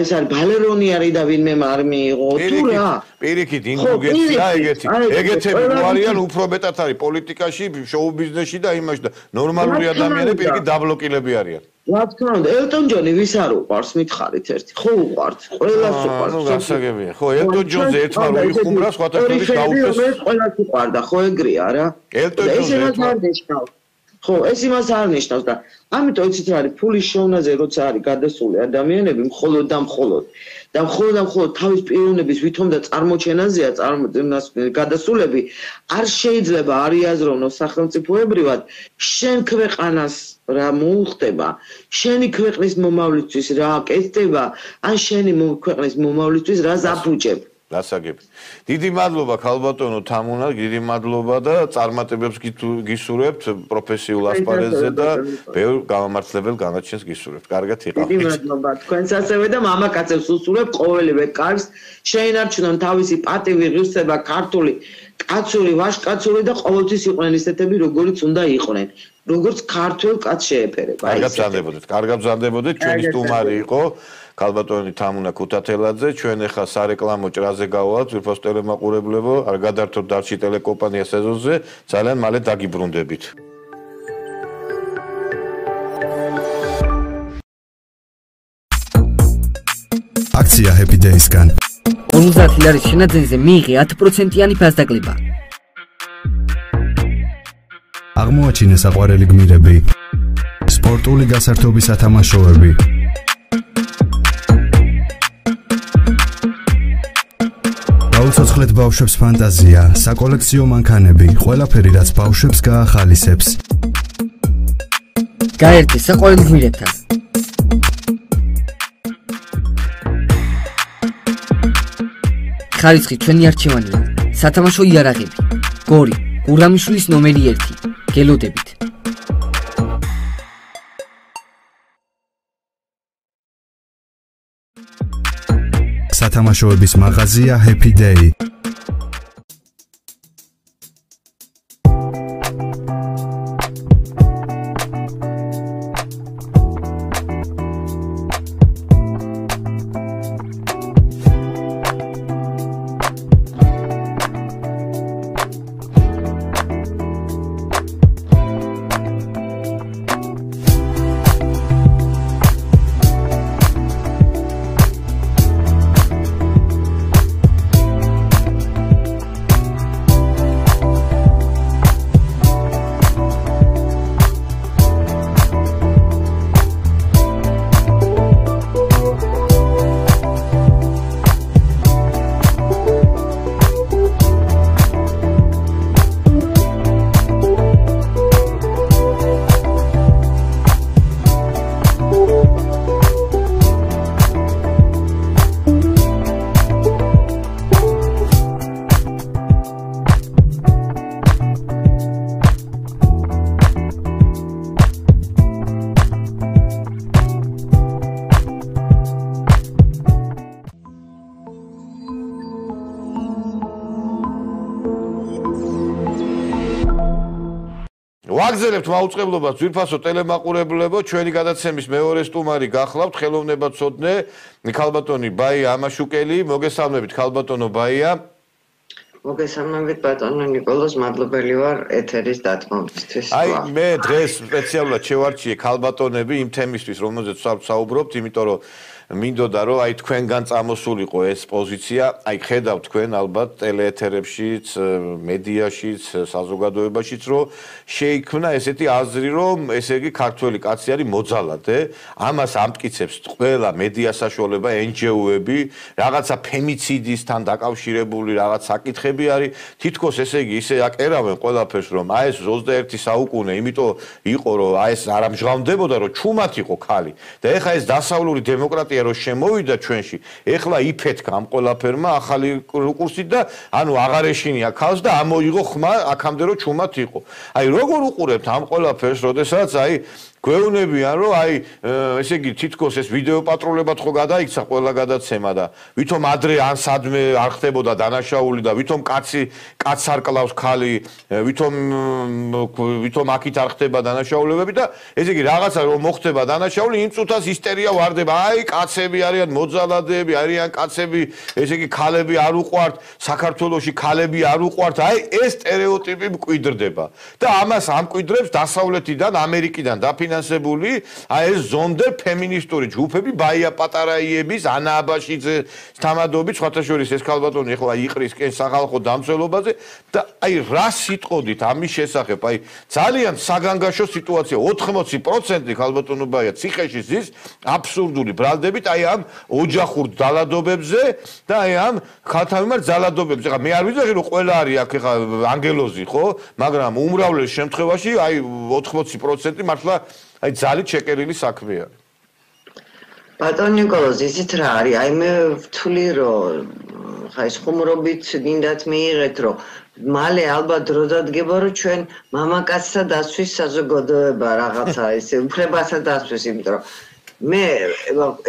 ეს არის ბალერონი არის და ვინმე არ მიიღო, თუ რა? პირიქით ინგუგეცია ეგეთი. ეგეთები არიან უფრო მეტად არის პოლიტიკაში, შოუ ბიზნესში და იმაში და ნორმალური ადამიანები პირიქით დაბლოკილები არიან. რა თქმა უნდა, ელტონ ჯონი ვის არ უყვარს, მითხარით ერთი. ხო უყვართ, ყველას უყვართ. ნუ გასაგებია. ხო, ელტონ ჯონზე ერთმა რო იხუმრა, სხვათა შორის გაუშვეს. მე ყველას უყვარდა, ხო ეგრეა რა. ელტონ ჯონზე ერთმა ხო, ეს იმას არ ნიშნავს და ამიტომ იცით რა არის, ფულის შოვნაზე როცა არის გადასული ადამიანები, მხოლოდ და მხოლოდ და მხოლოდ და მხოლოდ თავის პიროვნების ვითომ და წარმოჩენაზეა წარმოჩენას გადასულები, არ შეიძლება არიაზროვნო სახელმწიფოებრივად შენ ქვეყანას რა მოუხდება, შენი ქვეყნის მომავლისთვის რა კეთდება, ან შენი ქვეყნის მომავლისთვის რა ზაფუჭებ. გასაგები. დიდი მადლობა ქალბატონო თამუნა, დიდი მადლობა და წარმატებებს გისურვებთ პროფესიულ ასპარეზზე და ბევრ გამამართლებელ განაჩენს გისურვებთ. კარგად იყავით. დიდი მადლობა თქვენს ასევე და მამაკაცებს უსურვებ ყოველივე კარგს. შეინარჩუნონ თავისი პატივი ღირსება ქართული კაცური, ვაშკაცური და ყოველთვის იყვნენ ისეთები, როგორიც უნდა იყვნენ. როგორც ქართულ კაც შეეფერება. კარგად ბრძანდებოდეთ, კარგად ბრძანდებოდეთ, ჩვენი სტუმარი იყო ქალბატონი თამუნა ქუთათელაძე. ჩვენ ახლა სარეკლამო ჭრაზე გავალთ ვირფოს ტელემაყურებლებო არ გადართოთ დარჩი ტელეკომპანია სეზონზე. ძალიან მალე დაგიბრუნდებით. აქცია happy days-გან 50 ლარის შენაძენზე მიიღე 10%-იანი ფასდაკლება აღმოაჩინე საყვარელი გმირები სპორტული გასართობი სათამაშოები გაუცოცხლეთ ბავშვებს ფანტაზია, საკოლექციო მანქანები, ყველაფერი რაც ბავშვებს გაახალისებს. გაერთი საყვარელ გმირებთან. ხარისხი ჩვენი არჩევანია. სათამაშო იარაღები. გორი, გურამიშვილის ნომერი 1. გელოდებით. სათამაშოების მაღაზია Happy Day. გაგრძელებთ მაუწყებლობას ძვირფასო ტელემაყურებლებო ჩვენი გადაცემის მეორე სტუმარი გახლავთ ხელოვნება ცოდნე ქალბატონი ბაია ამაშუკელი მოგესალმებით ქალბატონო ბაია. მოგესალმებით ბატონო نيكოლოზ მადლობელი ვარ ეთერის დათმობისთვის. აი მე დღეს სპეციალურად შევარჩიე ქალბატონები იმ თემისთვის რომელზეც საუბრობთ იმიტომ რომ მინდოდა რომ აი თქვენგან წამოსულიყო ეს პოზიცია, აი ხედავ თქვენ ალბათ ტელეეთერებშიც, მედიაშიც, საზოგადოებაშიც, რომ შეიქმნა ესეთი აზრი, რომ ესე იგი ქართველი კაცი არის მოძალადე, ამას ამტკიცებს ყველა მედია საშუალება, NGO-ები, რაღაცა ფემიციდისთან დაკავშირებული რაღაც საკითხები არის, თითქოს ესე იგი ისე აკერავენ ყველაფერს, რომ აი ეს 21 საუკუნე, იმიტომ იყო რომ აი ეს არ ამჟღავნდებოდა, რომ ჩუმად იყო ხალი და ეხა ეს დასავლური დემოკრატია პარტია რო შემოვიდა ჩვენში, ეხლა იფეთქა ამ ყველაფერმა ახალი კურსით და ანუ აღარ ეშინია ქალს და ამოიღო ხმა აქამდე რო ჩუმად იყო. აი როგორ უყურებთ ამ ყველაფერს, როდესაც აი გვეუბნებიან რომ აი ესე იგი თითქოს ეს ვიდეო პატრულებად ხო გადაიქცა ყველა გადაცემა და ვითომ ადრე ან სადმე არ ხდებოდა დანაშაული და ვითომ კაცი კაც არ კლავს ხალი ვითომ ვითომ აქით არ ხდება დანაშაულებები და ესე იგი რაღაცა რომ მოხდება დანაშაული იმ წუთას ისტერია واردება აი კაცები არიან მოძალადეები არიან კაცები ესე იგი ხალები არ უყვართ საქართველოსი ხალები არ უყვართ. აი ეს стереოტიპი მკვიდრდება და ამას ამკვიდრებს დასავლეთიდან ამერიკიდან დაფინა ფინანსებული აი ეს ზონდე ფემინისტური ჯგუფები ბაია პატარაიების ანა აბაშიძე თამადობი სხვათაშორის ეს ქალბატონი ახლა იყრის კენ სახალხო დამცველობაზე და აი რა სიტყოდით ამის შესახებ აი ძალიან საგანგაშო სიტუაცია. 80% ქალბატონო ბაია ციხეში ზის აბსურდული ბრალდებით აი ამ ოჯახურ ძალადობებზე და აი ამ ქალთამიმარ ძალადობებზე. ხა მე არ ვიცი რომ ყველა არის აქ ხა ანგელოზი ხო? მაგრამ უმრავლეს შემთხვევაში აი 80% მართლა აი ძალით შეკერილი საქმე არის. ბატონ ნიკოლოზ, ისიც რა არის? აი მე ვთვლი რომ ხა ეს ხუმრობით გინდათ მიიღეთ რომ მალე ალბათ დრო დადგება რომ ჩვენ მამაკაცთა დაცვის საზოგადოება რაღაცა ესე უფლებათა დაცვის იმიტომ რომ მე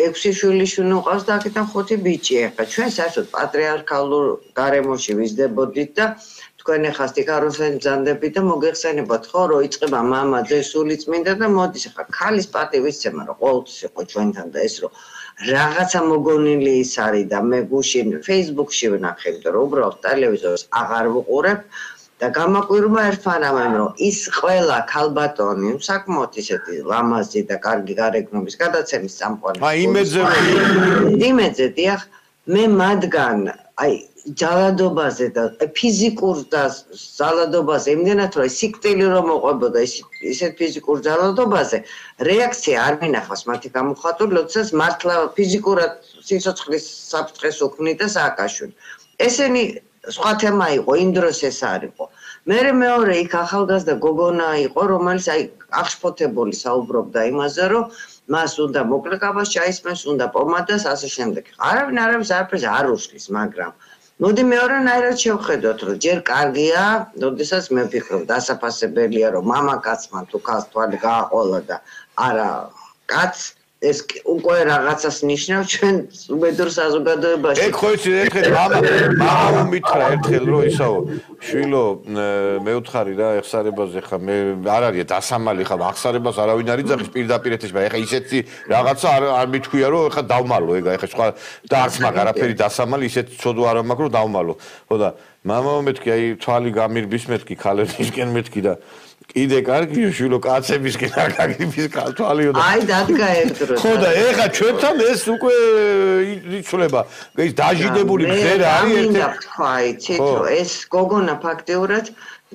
6 შვილი შუნო ყავს და აქეთან 5 ბიჭი ახლა ჩვენ საერთოდ პატრიარქალურ გარემოში ვიზდებოდით და თქვენ ახლა სტიკაროსენ ძანდები და მოგეხსენებათ ხო რომ იწება мама ძესული წმინდა და მოდის ახლა ქალის პატივისცემა რომ ყოველთვის იყო ჩვენთან და ეს რომ რაღაცა მოგონილი ის არის და მე გუშინ Facebook-ში ვნახე რომ უბრალოდ ტელევიზორს აღარ ვუყურებ და გამაკვირვა ერთმანამ რომ ის ყველა ქალბატონი საკმაოდ ისეთი ლამაზი და კარგი გარეგნობის გადაცემის წამყვანი აი იმედზე იმედზე დიახ მე მადგან აი ძალადობაზე და ფიზიკურ და ძალადობაზე. იმდენად რომ სიკვდილი რომ მოყვებოდა ის ისეთ ფიზიკურ ძალადობაზე რეაქცია არ მინახავს. მათი გამოხატული როდესაც მართლა ფიზიკურად სიცოცხლის საფრთხეს უქმნიდა სააკაშვილი ესენი სხვა თემა იყო იმ დროს ეს არისო მე მეორე იქ ახალგაზრდა გოგონა იყო რომელიც აი აღშფოთებული საუბრობდა იმაზე რომ მას უნდა მოკლეკაბას ჩაისმეს უნდა პომადას ასე შემდეგ. არავინ არავის არაფერს არ უშლის მაგრამ მოდი მეორენაირად შევხედოთ, რომ ჯერ კარგია, ოდესაც მე ვფიქრობ, დასაფასებელია, რომ მამაკაცმა თუ ქალს თვალი გააყოლა და არა კაც ეს უკვე რაღაცას ნიშნავს ჩვენ უბედურ საზოგადოებაში. ეგ ხო იცი ერთხელ мама мама მითხრა ერთხელ რომ ისაო შვილო მე ვთხარი რა ეხსარებაზე ხა მე არ არის დასამალი ხა ახსარებას არავინ არ იძახის პირდაპირ ეთეში ეხა ისეთი რაღაცა არ არ მithქვია რომ ეხა დავმალო ეგა ეხა სხვა და არც მაგ არაფერი დასამალი ისეთ ცოდვა არ მაქვს რომ დავმალო ხო და мама მეთქი აი თვალი გამირბის მეთქი ქალებისკენ მეთქი და კიდე კარგია შვილო კაცებისკენ არ გაგიფის კალთვალიო და აი დადგა ერთდროს ხო და ეხა ჩვენთან ეს უკვე იცვლება. ეს დაჟიდებული გზერა არის ერთი თქვა იცით რომ ეს გოგონა ფაქტიურად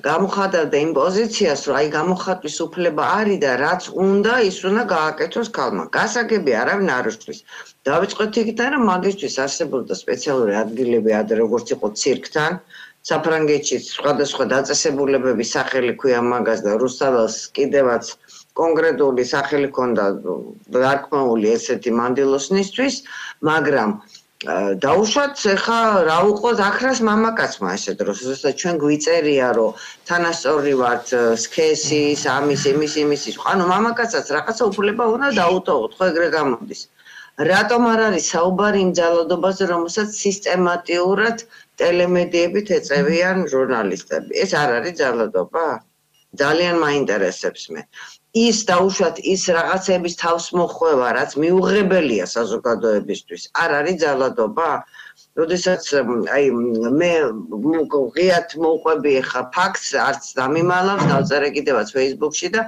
გამოხატავდა იმ პოზიციას რომ აი გამოხატვის უფლება არის და რაც უნდა ის უნდა გააკეთოს ქალმა. გასაგები არავინ არ უშვის დავიწყოთ იქიდან რომ მაგისტრის არსებობდა სპეციალური ადგილები ადრე როგორც იყო ცირკთან საფრანგეთში სხვადასხვა დაწესებულებები სახელი ქვია მაგას და რუსთაველს კიდევაც კონკრეტული სახელი ქონდა დარქმეული ესეთი მანდილოსნისთვის, მაგრამ დაუშვათ ხა რა უყოს ახრას მამაკაცმა ესე დროს, როდესაც ჩვენ გვიწერია რომ თანასწორი ვართ სქესის, ამის, იმის, იმის, ანუ მამაკაცაც რაღაცა უფლება უნდა დაუტოვოთ, ხო ეგრე გამოდის. რატომ არ არის საუბარი იმ ძალადობაზე, რომელსაც სისტემატიურად ტელემედიებით ეწევიან ჟურნალისტები. ეს არ არის ძალადობა? ძალიან მაინტერესებს მე. ის დაუშვათ ის რაღაცების თავს მოხვევა, რაც მიუღებელია საზოგადოებისთვის. არ არის ძალადობა? როდესაც აი მე ღიათ მოყვები ხა ფაქტს არც დამიმალავს, დავწერე კიდევაც Facebook-ში და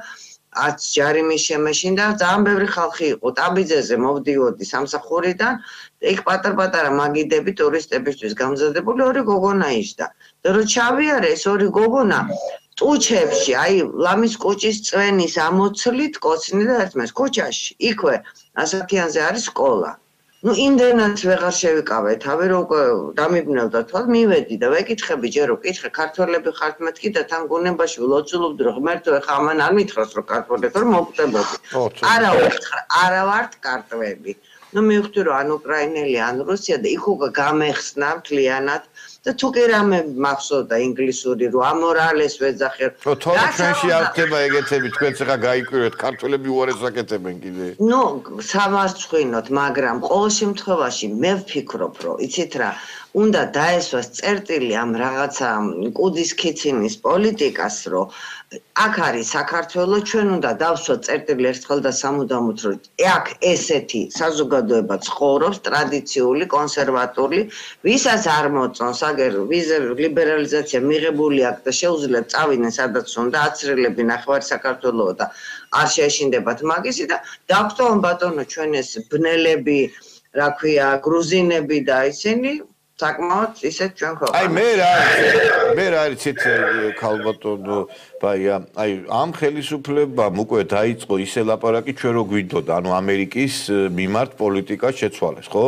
არც ჯარიმის შემეშინდა, ძალიან ბევრი ხალხი იყო ტაბიძეზე მოვდიოდი სამსახურიდან, იქ პატარ-პატარა მაგიდები ტურისტებისთვის გამზადებული ორი გოგონა ისდა. და რო ჩავიარე ეს ორი გოგონა ტუჩებში, აი ლამის კუჭის წვენის ამოცლით კოცნი და ერთმანეთს კუჩაში, იქვე ასაკიანზე არის სკოლა. ну იმდენად ვეღარ შევიკავე თავი რო დამიბნევდა თვალ მივედი და ვეკითხები ჯერო კითხე ქართველები ხართ მეთქი და თან გუნებაში ვლოცულობდი რომ ღმერთო ეხა ამან არ მითხრას რომ ქართველები რომ მოგწებოდი არა ვარ არა ვარ ქართველები ну მივხვდი რომ ან უკრაინელი ან რუსია და იქ უკვე გამეხსნა მთლიანად და თუ კი რამე მახსოვდა ინგლისური რომ ამორალეს ვეძახე რომ თორე ჩვენში არ ხდება ეგეთები თქვენც ახლა გაიკვირეთ ქართველები უარეს აკეთებენ კიდე. ნუ სამარცხვინოთ მაგრამ ყოველ შემთხვევაში მე ვფიქრობ რომ იცით რა უნდა დაესვას წერტილი ამ რაღაცა კუდის ქიცინის პოლიტიკას რომ აქ არის საქართველოს ჩვენ უნდა დავსვათ წერტილი ერთხელ და სამუდამოდ რომ აქ ესეთი საზოგადოება ცხოვრობს ტრადიციული კონსერვატული ვისაც არ მოწონს აგერ ვიზების ლიბერალიზაცია მიღებული აქვს და შეუძლებს წავიდნენ სადაც უნდა აცრილები ნახევარი საქართველოს და არ შეეშინდებათ მაგისი და დაგწოვონ ბატონო ჩვენ ეს ბნელები რა ქვია გრუზინები და ისინი საკმაოდ ისეთ ჩვენ ხო აი მე რა მე რა იცით ქალბატონო ბაია აი ამ ხელისუფლებამ უკვე დაიწყო ისე ლაპარაკი ჩვენ რო გვიდოდა ანუ ამერიკის მიმართ პოლიტიკა შეცვალეს ხო?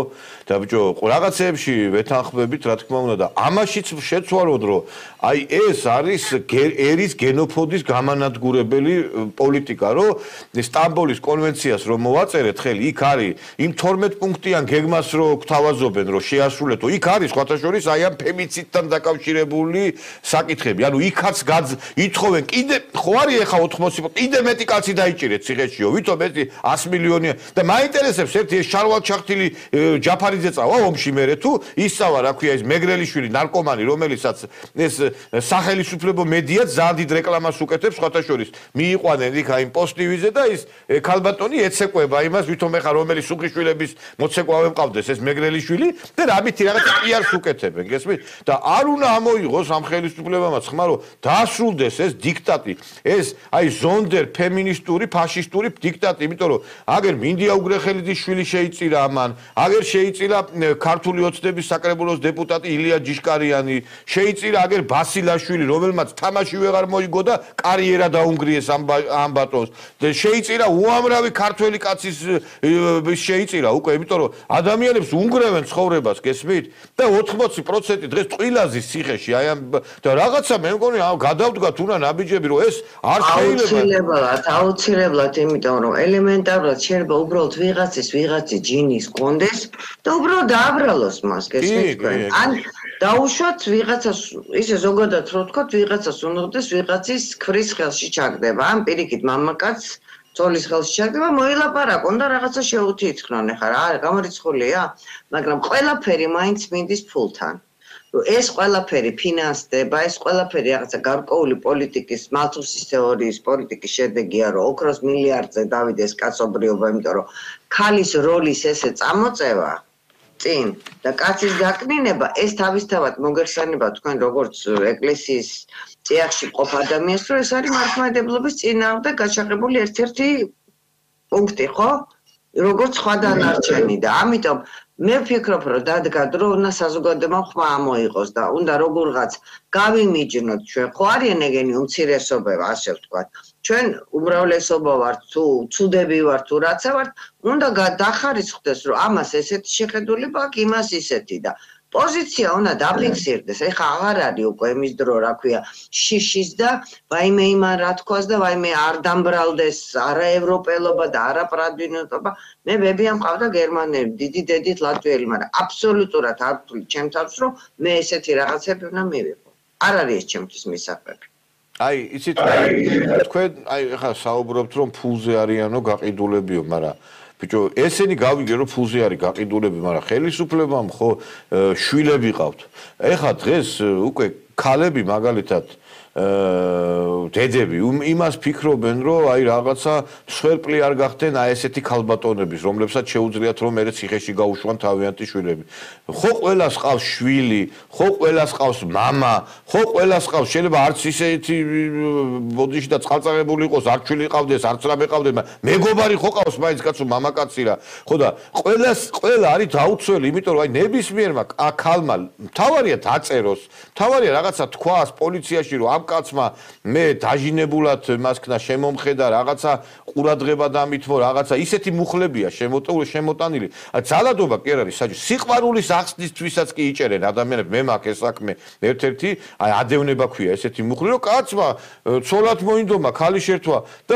და ბიჭო რაღაცეებში ვეთანხმებით რა თქმა უნდა და ამაშიც შეცვალოთ რომ აი ეს არის ერის გენოფონდის გამანადგურებელი პოლიტიკა რომ სტამბოლის კონვენციას რომ მოვაწერეთ ხელი იქ არის იმ 12 პუნქტიან გეგმას რო გვთავაზობენ რომ შეასრულეთო იქ არის სხვათა შორის აი ამ ფემიციდთან დაკავშირებული საკითხები ანუ იქაც ითხოვენ კიდე ხო არის ახლა 80 კიდე მეტი კაცი დაიჭირეთ ციხეშიო ვითომ ეს 100 მილიონი და მაინტერესებს ერთი ეს შარვალ ჩახტილი ჯაფარიძე წავა ომში მერე თუ ისწავა რა ქვია ეს მეგრელიშვილი ნარკომანი რომელიცაც ეს სახელმწიფო მედია ძალიან დიდ რეკლამას უკეთებს სხვათა შორის მიიყვანენ იქ აი პოსტივიზე და ის ქალბატონი ეცეკვება იმას ვითომ ახლა რომელი სუხიშვილების მოცეკვავე მყავდეს ეს მეგრელიშვილი და რამითი რაღაც პიარს უკეთებენ გესმით? და არ უნდა ამოიღოს ამ ხელისუფლებამაც ხმა რომ დაასრულდეს ეს დიქტატი. ეს აი ზონდერ ფემინისტური ფაშისტური დიქტატი იმიტომ რომ აგერ მინდია უგრეხელიძის შვილი შეიწირა ამან აგერ შეიწირა ქართული ოცნების საკრებულოს დეპუტატი ილია ჯიშკარიანი შეიწირა აგერ ბასილაშვილი რომელმაც თამაში ვეღარ მოიგო და კარიერა დაუნგრიეს ამ ამ ბატონს. შეიწირა უამრავი ქართველი კაცის შეიწირა უკვე იმიტომ რომ ადამიანებს უნგრევენ ცხოვრებას გესმით? და 80% დღეს ტყილაზის ციხეში აი ამ და რაღაცა მე მგონი გადავდგა თუნა ნაბიჯები რომ ეს არ შეიძლება. აუცილებლად აუცილებლად იმიტომ რომ ელემენტარულად შეიძლება უბრალოდ ვიღაცის ვიღაცი ჯინის კონდეს და უბრალოდ დააბრალოს მას გესმით თქვენ. ან დაუშვათ ვიღაცას ისე ზოგადად რო თქვა ვიღაცას უნდადეს ვიღაცის ქრის ხელში ჩაგდება. ან პირიქით მამაკაც ძოლის ხელში ჩაგდება მოილაპარაკონ და რაღაცა შეუთითხრონ ეხლა რა გამორიცხულია? მაგრამ ყველაფერი მაინც მინდის ფულთან ეს ყველაფერი ფინანსდება ეს ყველაფერი რაღაცა გარკვეული პოლიტიკის მალთუსის თეორიის პოლიტიკის შედეგია რომ ოქროს მილიარდზე დავიდეს კაცობრიობა იმიტომ რომ ქალის როლის ესე წამოწევა წინ და კაცის დაკნინება ეს თავისთავად მოგეხსენება თქვენ როგორც ეკლესიის წიაღში ყოფ ადამიანს რომ ეს არის მართლმადიდებლობის წინააღმდეგ გაჩაღებული ერთ-ერთი პუნქტი ხო? როგორც სხვა დანარჩენი და ამიტომ მე ვფიქრობ რომ დადგა დრო უნდა საზოგადოება ხმა ამოიღოს და უნდა როგორღაც გავიმიჯნოთ. ჩვენ ხო არიან ეგენი უმცირესობება ასე ვთქვათ. ჩვენ უმრავლესობა ვართ თუ ცუდები ვართ თუ რაცა ვართ უნდა დახარისხდეს რომ ამას ესეთი შეხედულება აქვს იმას ისეთი და პოზიცია უნდა დაფიქსირდეს. ეხლა აღარ არის უკვე იმის დრო, რა ქვია, შიშის და ვაიმე იმან რა თქვას და ვაიმე არ დამბრალდეს არა ევროპელობა და არა პრადინოტობა. მე ბებია მყავდა გერმანელი, დიდი დედით ლატვიელი, მაგრამ აბსოლუტურად არ ვთვლი ჩემ თავს, რომ მე ესეთი რაღაცები უნდა მივიღო. არ არის ეს ჩემთვის მისაღები. აი, იცით, თქვენ აი ხა საუბრობთ რომ ფულზე არიანო გაყიდულებიო, მაგრამ ბიჭო, ესენი გავიგე რომ ფულზე არის გაყიდულები, მაგრამ ხელისუფლებამ ხო შვილები ყავთ. ეხა დღეს უკვე ქალები მაგალითად დედები იმას ფიქრობენ, რომ აი რაღაცა სვერპლი არ გახდნენ აი ესეთი ქალბატონების, რომლებსაც შეუძლიათ რომ მერე ციხეში გაუშვან თავიანთი შვილები. ხო ყველას ყავს შვილი, ხო ყველას ყავს мама, ხო ყველას ყავს შეიძლება არც ისეთი ბოდიში და წყალწაღებული იყოს, არ შვილი ყავდეს, არც რა მეყავდეს, მეგობარი ხო ყავს მაინც კაცო მამაკაცი რა. ხო და ყველას ყველა არის დაუცველი, იმიტომ რომ აი ნებისმიერმა ქალმა თავარია დაწეროს, თავარია რაღაცა თქვას პოლიციაში რომ ამ კაცმა მე დაჟინებულად მასქნა შემომხედა რაღაცა ყურადღება დამითმო რაღაცა ისეთი მუხლებია შემოტული შემოტანილი. ძალადობა კი არ არის საჯო სიყვარულის ახსნისთვისაც კი იჭერენ ადამიანებს. მე მაქვს ეს საქმე ერთ-ერთი აი ადევნება ქვია ესეთი მუხლი რომ კაცმა ცოლად მოინდომა ქალი შერთვა და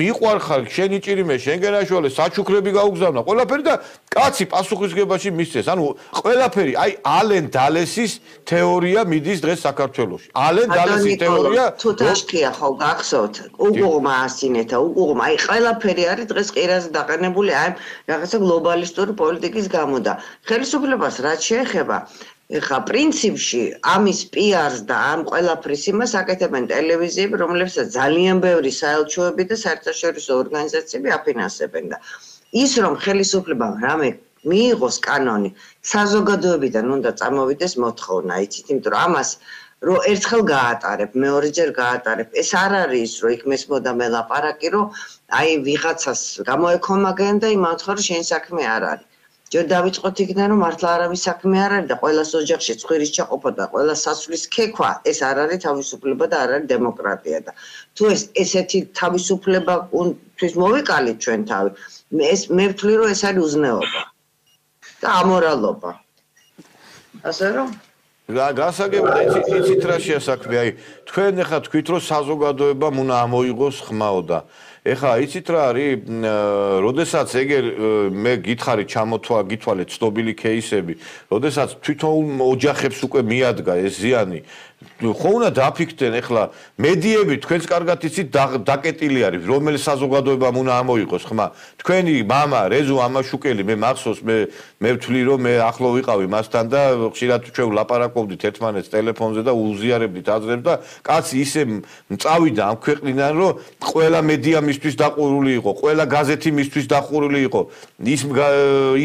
მიყვარხარ შენი ჭირიმე შენგენაშვალე საჩუქრები გაუგზავნა. ყველაფერი და კაცი პასუხისგებაში მისცეს. ანუ ყველაფერი აი ალენ დალესის თეორია მიდის დღეს საქართველოში. ალენ დალესის თეორია თუ დაშქია ხო გახსოვთ. უგუღმა ასინეთა უგუღმა აი ყველაფერი არის დღეს ყირაზე დაყენებული აი რაღაცა გლობალისტური პოლიტიკის გამო და ხელისუფლებას რაც შეეხება ეხა პრინციპში ამის პიარს და ამ ყველაფრის იმას აკეთებენ ტელევიზიები რომლებსაც ძალიან ბევრი საელჩოები და საერთაშორისო ორგანიზაციები აფინანსებენ და ის რომ ხელისუფლებამ რამე მიიღოს კანონი საზოგადოებიდან უნდა წამოვიდეს მოთხოვნა. იცით იმიტომ რომ ამას რომ ერთხელ გაატარებ, მეორეჯერ გაატარებ. ეს არ არის, რომ იქ მესმოდა მე ლაპარაკი, რომ აი ვიღაცას გამოეკომაგენ და იმათ ხარ შენ საქმე არ არის. ჯერ დავიწყოთ იქიდან, რომ მართლა არავის საქმე არ არის და ყოველას ოჯახში ცხვირის ჩაყოფა და ყველა სასulis ქექვა, ეს არ არის თავისუფლება და არ არის დემოკრატია და თუ ეს ესეთი თავისუფლება თვის მოვიკალით ჩვენ თავი, ეს მე ვთვლი, რომ ეს არის უზნეობა და ამორალობა. ასე რომ რა გასაგებია იცით იცით რა შეასაქმე აი თქვენ ეხა თქვით რომ საზოგადოებამ უნდა ამოიღოს ხმაო და ეხა იცით რა არის როდესაც ეგ მე გითხარი ჩამოთვა გითვალე ცნობილი кейსები როდესაც თვითონ ოჯახებს უკვე მიადგა ეს ზიანი ხო უნდა დაფიქრდნენ ეხლა მედიები თქვენს კარგად იცით დაკეტილი არის რომელი საზოგადოებამ უნდა ამოიღოს ხმა. თქვენი мама რეზო ამაშუკელი მე მახსოვს მე მე ვთვლი რომ მე ახლო ვიყავი მასთან და ხშირად ჩვენ ლაპარაკობდით ერთმანეთს ტელეფონზე და უზიარებდით აზრებს და კაცი ისე მწავიდა ამ ქვეყნიდან რომ ყველა მედია მისთვის დაყურული იყო ყველა გაზეთი მისთვის დაყურული იყო. ის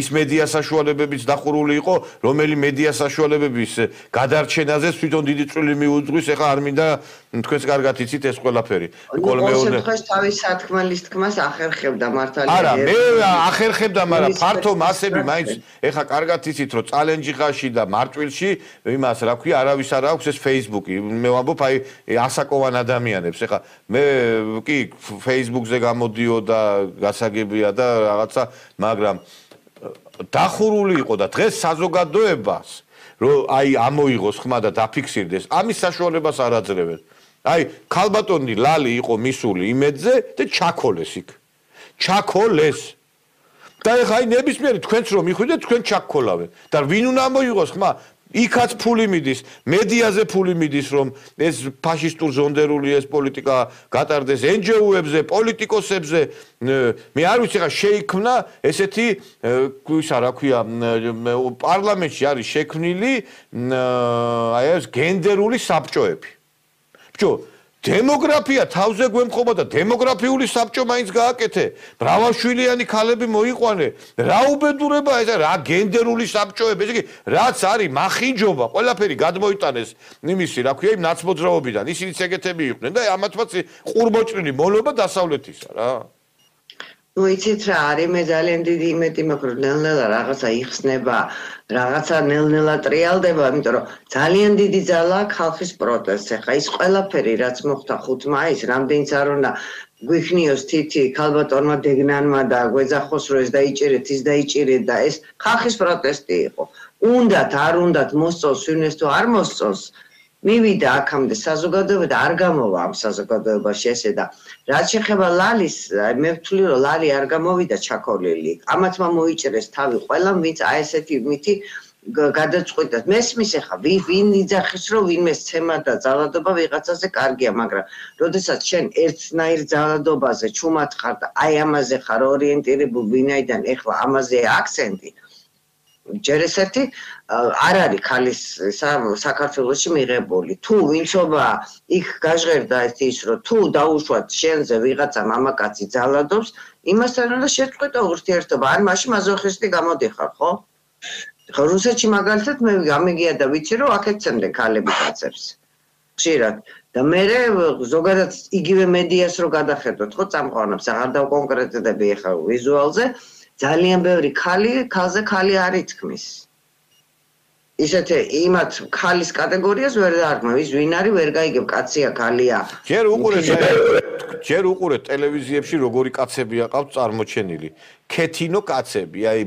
ის მედია საშუალებებიც დაყურული იყო რომელი მედია საშუალებების გადარჩენაზე თვითონ დიდი წვლილი მიუძღვის, ეხლა არ მინდა თქვენს კარგად იცით ეს ყველაფერი. კოლმეონე ყოველ თავის სათქმელის თქმას ახერხებდა მართალია. არა, მე ახერხებდა, მაგრამ ფართო მასები მაინც ეხლა კარგად იცით, რომ წალენჯიხაში და მარტვილში იმას რა ქვია, არავის არ აქვს ეს Facebook-ი. მე ვამბობ აი ასაკოვან ადამიანებს. ეხლა მე კი Facebook-ზე გამოდიო და გასაგებია და რაღაცა, მაგრამ დახურული იყო და დღეს საზოგადოებას რომ აი ამოიღოს ხმა და დაფიქსირდეს, ამის საშუალებას არ აძლევენ. აი, ქალბატონი ლალი იყო მისული იმედზე და ჩაქოლეს იქ. ჩაქოლეს. და ეხა აი ნებისმიერი თქვენც რომ მიხვიდეთ, თქვენ ჩაქოლავენ. და ვინ უნდა ამოიღოს ხმა? იქაც ფული მიდის, მედიაზე ფული მიდის, რომ ეს ფაშისტურ ზონდერული ეს პოლიტიკა გატარდეს NGO-ებზე, პოლიტიკოსებზე. მე არ ვიცი, ხა შეიქმნა ესეთი ისა რა ქვია, პარლამენტში არის შექმნილი აი ეს გენდერული საბჭოები. ბჭო, დემოგრაფია თავზე გვემხობა და დემოგრაფიული საბჭო მაინც გააკეთე. ბრავაშვილიანი ქალები მოიყვანე. რა უბედურება ეს რა გენდერული საბჭოები, ესე იგი რაც არის מחინჯობა, ყველაფერი გადმოიტანეს იმისი, რა ქვია, იმ ნაცმოძრაობიდან. ისინი ეგეთები იყვნენ და ამათვაც ყურბოჭრილი მოლობა დასავლეთისა რა. Ну იცით რა არის? მე ძალიან დიდი იმედი მაქვს ნელ-ნელა რაღაცა იხსნება რაღაცა ნელ-ნელა ტრიალდება იმიტომ რომ ძალიან დიდი ძალა ხალხის პროტესტს ეხა ის ყველაფერი რაც მოხდა 5 მაისს რამდენიც არ უნდა გვიქნიოს თითი ქალბატონმა დეგნანმა და გვეძახოს რომ ეს დაიჭერეთ ის დაიჭერეთ და ეს ხალხის პროტესტი იყო. უნდათ არ უნდათ მოსწოს ვინმეს თუ არ მოსწოს მივიდა აქამდე საზოგადოება და არ გამოვა ამ საზოგადოებაში ესე და რაც შეხება ლალის მე ვთვლი რომ ლალი არ გამოვიდა ჩაკოლილი ამათმა მოიჭერეს თავი ყველა ვინც აი ესეთი მითი გადაწყვიტეს მესმის ახლა ვინ იძახის რომ ვინმე ცემა და ძალადობა ვიღაცაზე კარგია მაგრამ როდესაც შენ ერთნაირ ძალადობაზე ჩუმად ხარ და აი ამაზე ხარ ორიენტირებულ ვინაიდან ახლა ამაზე აქცენტი ჯერ ესეთი არ არის ხალის საქართველოსში მიღებული. თუ ვინცობა იქ გაჟღერდა ეს ის რომ თუ დაუშვათ შენზე ვიღაცა მამაკაცი ძალადობს, იმასთან უნდა შეტყვეტო ურთიერთობა. არ მაშინ მაზოხისტი გამოდიხარ, ხო? ხო რუსეთში მაგალითად მე გამიგია და ვიცი რომ აქეთცემდე ქალები კაცებს. ხშირად და მე ზოგადად იგივე მედიას რო გადახედოთ ხო წამყვანებს აღარ დავკონკრეტდები ახლა ვიზუალზე ძალიან ბევრი ქალი ქალზე ქალი არ ითქმის. ისეთ იმათ ქალის კატეგორიას ვერ დაარქმევ ის ვინ არის ვერ გაიგებ კაცია ქალია. ჯერ უყურე ჯერ უყურე ტელევიზიებში როგორი კაცები აყავთ წარმოჩენილი ქეთინო კაცები, აი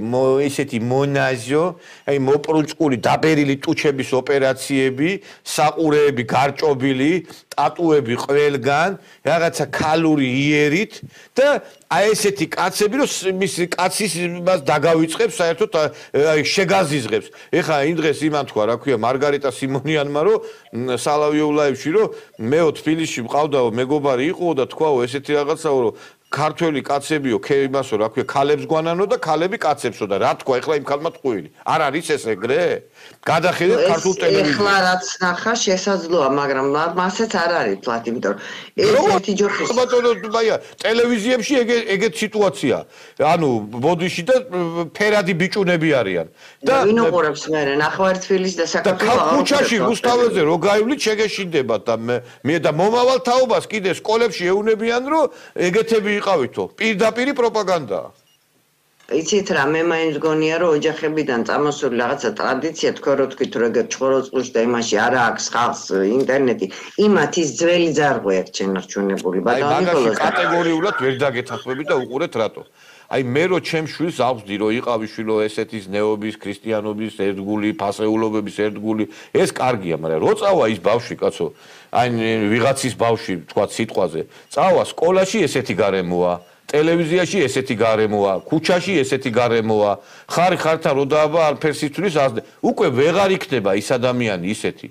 ესეთი მონაზო, აი მოპრუჭკული დაბერილი ტუჩების ოპერაციები, საყურეები გარჭობილი, ტატუები ყველგან, რაღაცა ქალური იერით და აი ესეთი კაცები, რომ მის კაცის მას დაგავიწყებს, საერთოდ აი შეგაზიზღებს. ეხლა იმ დღეს იმან თქვა, რა ქვია, მარგარიტა სიმონიანმა, რომ სალავიულაევში, რომ მეო თბილისში მყავდაო, მეგობარი იყო და თქვაო ესეთი რაღაცაო, რომ ქართველი კაცებიო, ქეიმასო, რა ქვია, ქალებს გვანანო და ქალები კაცებსო და რა თქვა, ეხლა იმ ქალმა ტყუილი. არ არის ეს ეგრე? გადახედეთ ქართულ ტელევიზიას. ეხლა რაც ნახა შესაძლოა, მაგრამ მასეც არ არის თვათ, იმიტომ რომ ერთი ჯოხის ბატონო, ბაია, ტელევიზიებში ეგ ეგეთ სიტუაცია. ანუ ბოდიში და ფერადი ბიჭუნები არიან. და ვინ უყურებს მე, ნახევარ თბილისში და საქართველოს და ქუჩაში რუსთაველზე რო გაივლით, შეგეშინდებათ და მე და მომავალ თაობას კიდე სკოლებში ეუნებიან, რომ ეგეთები იყავითო. პირდაპირი პროპაგანდაა. იცით რა მე მაინც გონია რომ ოჯახებიდან წამოსული რაღაცა ტრადიცია თქვენ რო თქვით რომ ეგ ჩხოროწყულში და იმაში არა აქვს ხალხს ინტერნეტი იმათ ის ძველი ძარღვე აქვს შენარჩუნებული ბატონო ნიკოლოზ კატეგორიულად ვერ დაგეთახმები და უყურეთ რატო აი მე რო ჩემ შვილს აღვზდი რომ იყავი შვილო ესეთის ნეობის ქრისტიანობის ერთგული ფასეულობების ერთგული ეს კარგია მაგრამ რო წავა ის ბავშვი კაცო აი ვიღაცის ბავშვი თქვა სიტყვაზე წავა სკოლაში ესეთი გარემოა ტელევიზიაში ესეთი გარემოა, ქუჩაში ესეთი გარემოა. ხარი ხართა რო დააბა ალფერსიტურის აზრ. უკვე ვეღარ იქნება ის ადამიანი ისეთი.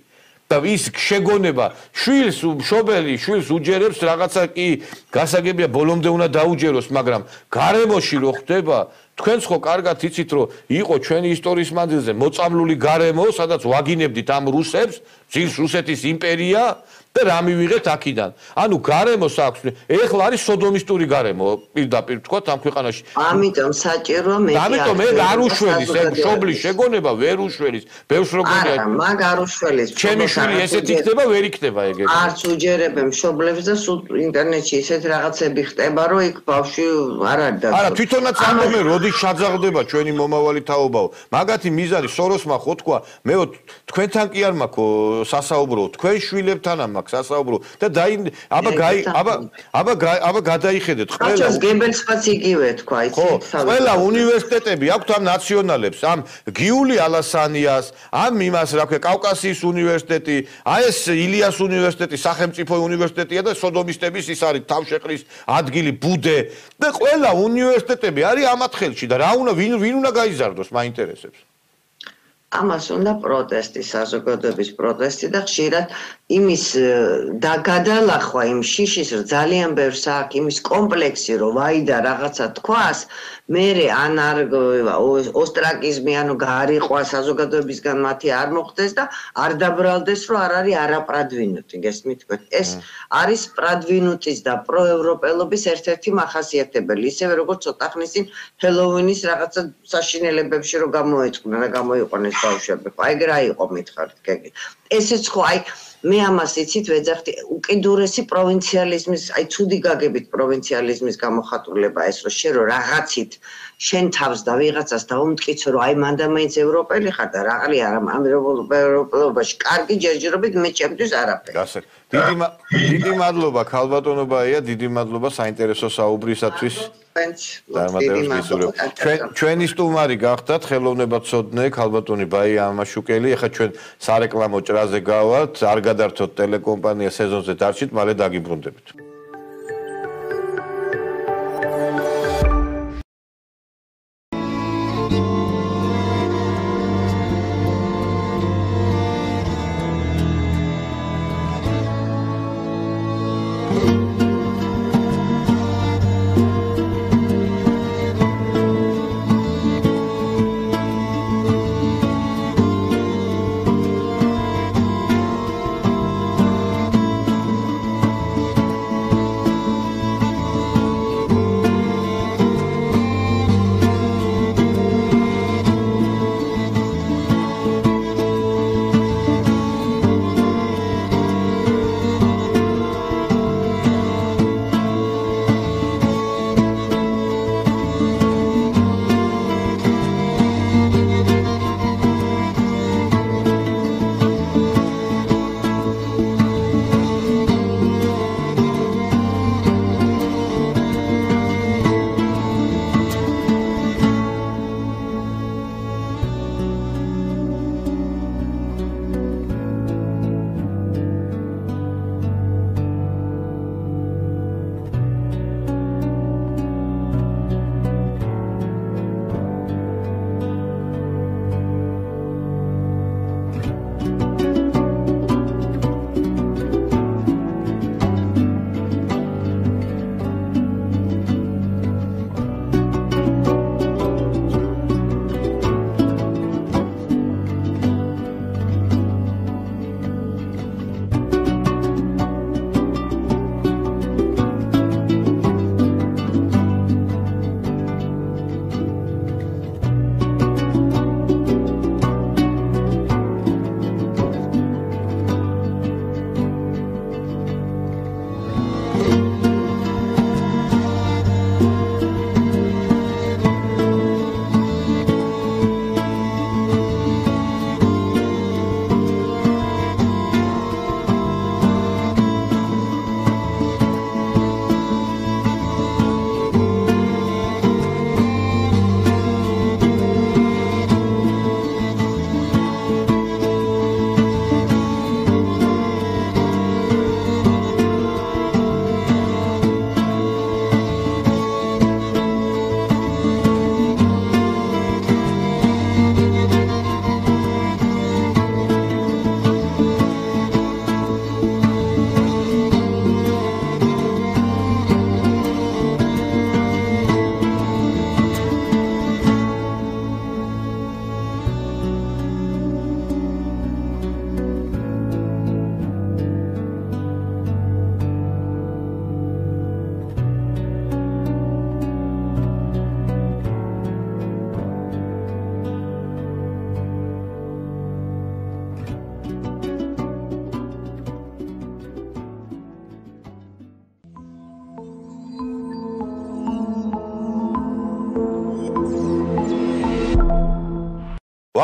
და ის შეგონება შვილს მშობელი შვილს უჯერებს რაღაცა კი გასაგებია ბოლომდე უნდა დაუჯეროს, მაგრამ გარემოში რო ხდება თქვენ ხო კარგად იცით რომ იყო ჩვენი ისტორიის მანძილზე მოწამლული გარემო, სადაც ვაგინებდით ამ რუსებს, ძილს რუსეთის იმპერია და რა მივიღეთ აქიდან. ანუ გარემოს აქვს. ეხლა არის სოდომისტური გარემო, პირდაპირ თქვა ამ ქვეყანაში. ამიტომ საჭიროა მე. ამიტომ მე არ უშველის, ეგ შობლის შეგონება ვერ უშველის. ბევრს როგორია. არა, მაგ არ უშველის. ჩემი შვილი ესეთ იქნება, ვერ იქნება ეგ. არც უჯერებენ შობლებს და სულ ინტერნეტში ესეთ რაღაცები ხდება, რომ იქ ბავში არ არის და. არა, თვითონაც ამომე, როდი შაძაღდება ჩვენი მომავალი თაობაო. მაგათი მიზანი სოროსმა ხო თქვა, მეო თქვენთან კი არ მაქვს სასაუბრო, თქვენ შვილებთან ამ მაქვს სასაუბრო. და დაი აბა გაი აბა აბა აბა გადაიხედეთ ყველა ხაჭოს გებელსფაც იგივე თქვა იცი ხო ყველა უნივერსიტეტები აქვთ ამ ნაციონალებს ამ გიული ალასანიას ამ იმას რა ქვია კავკასიის უნივერსიტეტი აი ეს ილიას უნივერსიტეტი სახელმწიფო უნივერსიტეტია და სოდომისტების ის არის თავშეყრის ადგილი ბუდე. და ყველა უნივერსიტეტები არის ამათხელში და რა უნდა ვინ ვინ უნდა გაიზარდოს მაინტერესებს ამას უნდა პროტესტი, საზოგადოების პროტესტი და ხშირად იმის და გადალახვა იმ შიშის ძალიან ბევრს აქვს იმის კომპლექსი რომ ვაი და რაღაცა თქვას, მე ან არ ოსტრაკიზმი ანუ გაარიყვა საზოგადოებისგან მათი არ მოხდეს და არ დაბრალდეს რომ არ არის არაპრადვინუტი, გესმით თქვენ? ეს არის პრადვინუტის და პროევროპელობის ერთ-ერთი მახასიათებელი, ისევე როგორც ცოტა ხნის წინ ჰელოვინის რაღაცა საშინელებებში რომ გამოეწყნა და გამოიყვანეს ბავშვები. აი ეგ რა იყო მითხარით გეგი. ესეც ხო აი მე ამას იცით ვეძახდი უკიდურესი პროვინციალიზმის აი ცუდი გაგებით პროვინციალიზმის გამოხატულება ეს რომ შე რომ რაღაცით შენ თავს და ვიღაცას დაუმტკიცო რომ აი მანდა მაინც ევროპელი ხარ და რაღაცი არ ამ ევროპელობაში კარგი ჯერჯერობით მე ჩემთვის არაფერი. გასა დიდი დიდი მადლობა ქალბატონობაია დიდი მადლობა საინტერესო საუბრისათვის. ჩვენ ჩვენი სტუმარი გახდათ ხელოვნებაცოდნე ქალბატონი ბაი ამაშუკელი. ეხა ჩვენ სარეკლამო ჭრაზე გავართ არ გადართოთ ტელეკომპანია სეზონზე დარჩით მალე დაგიბრუნდებით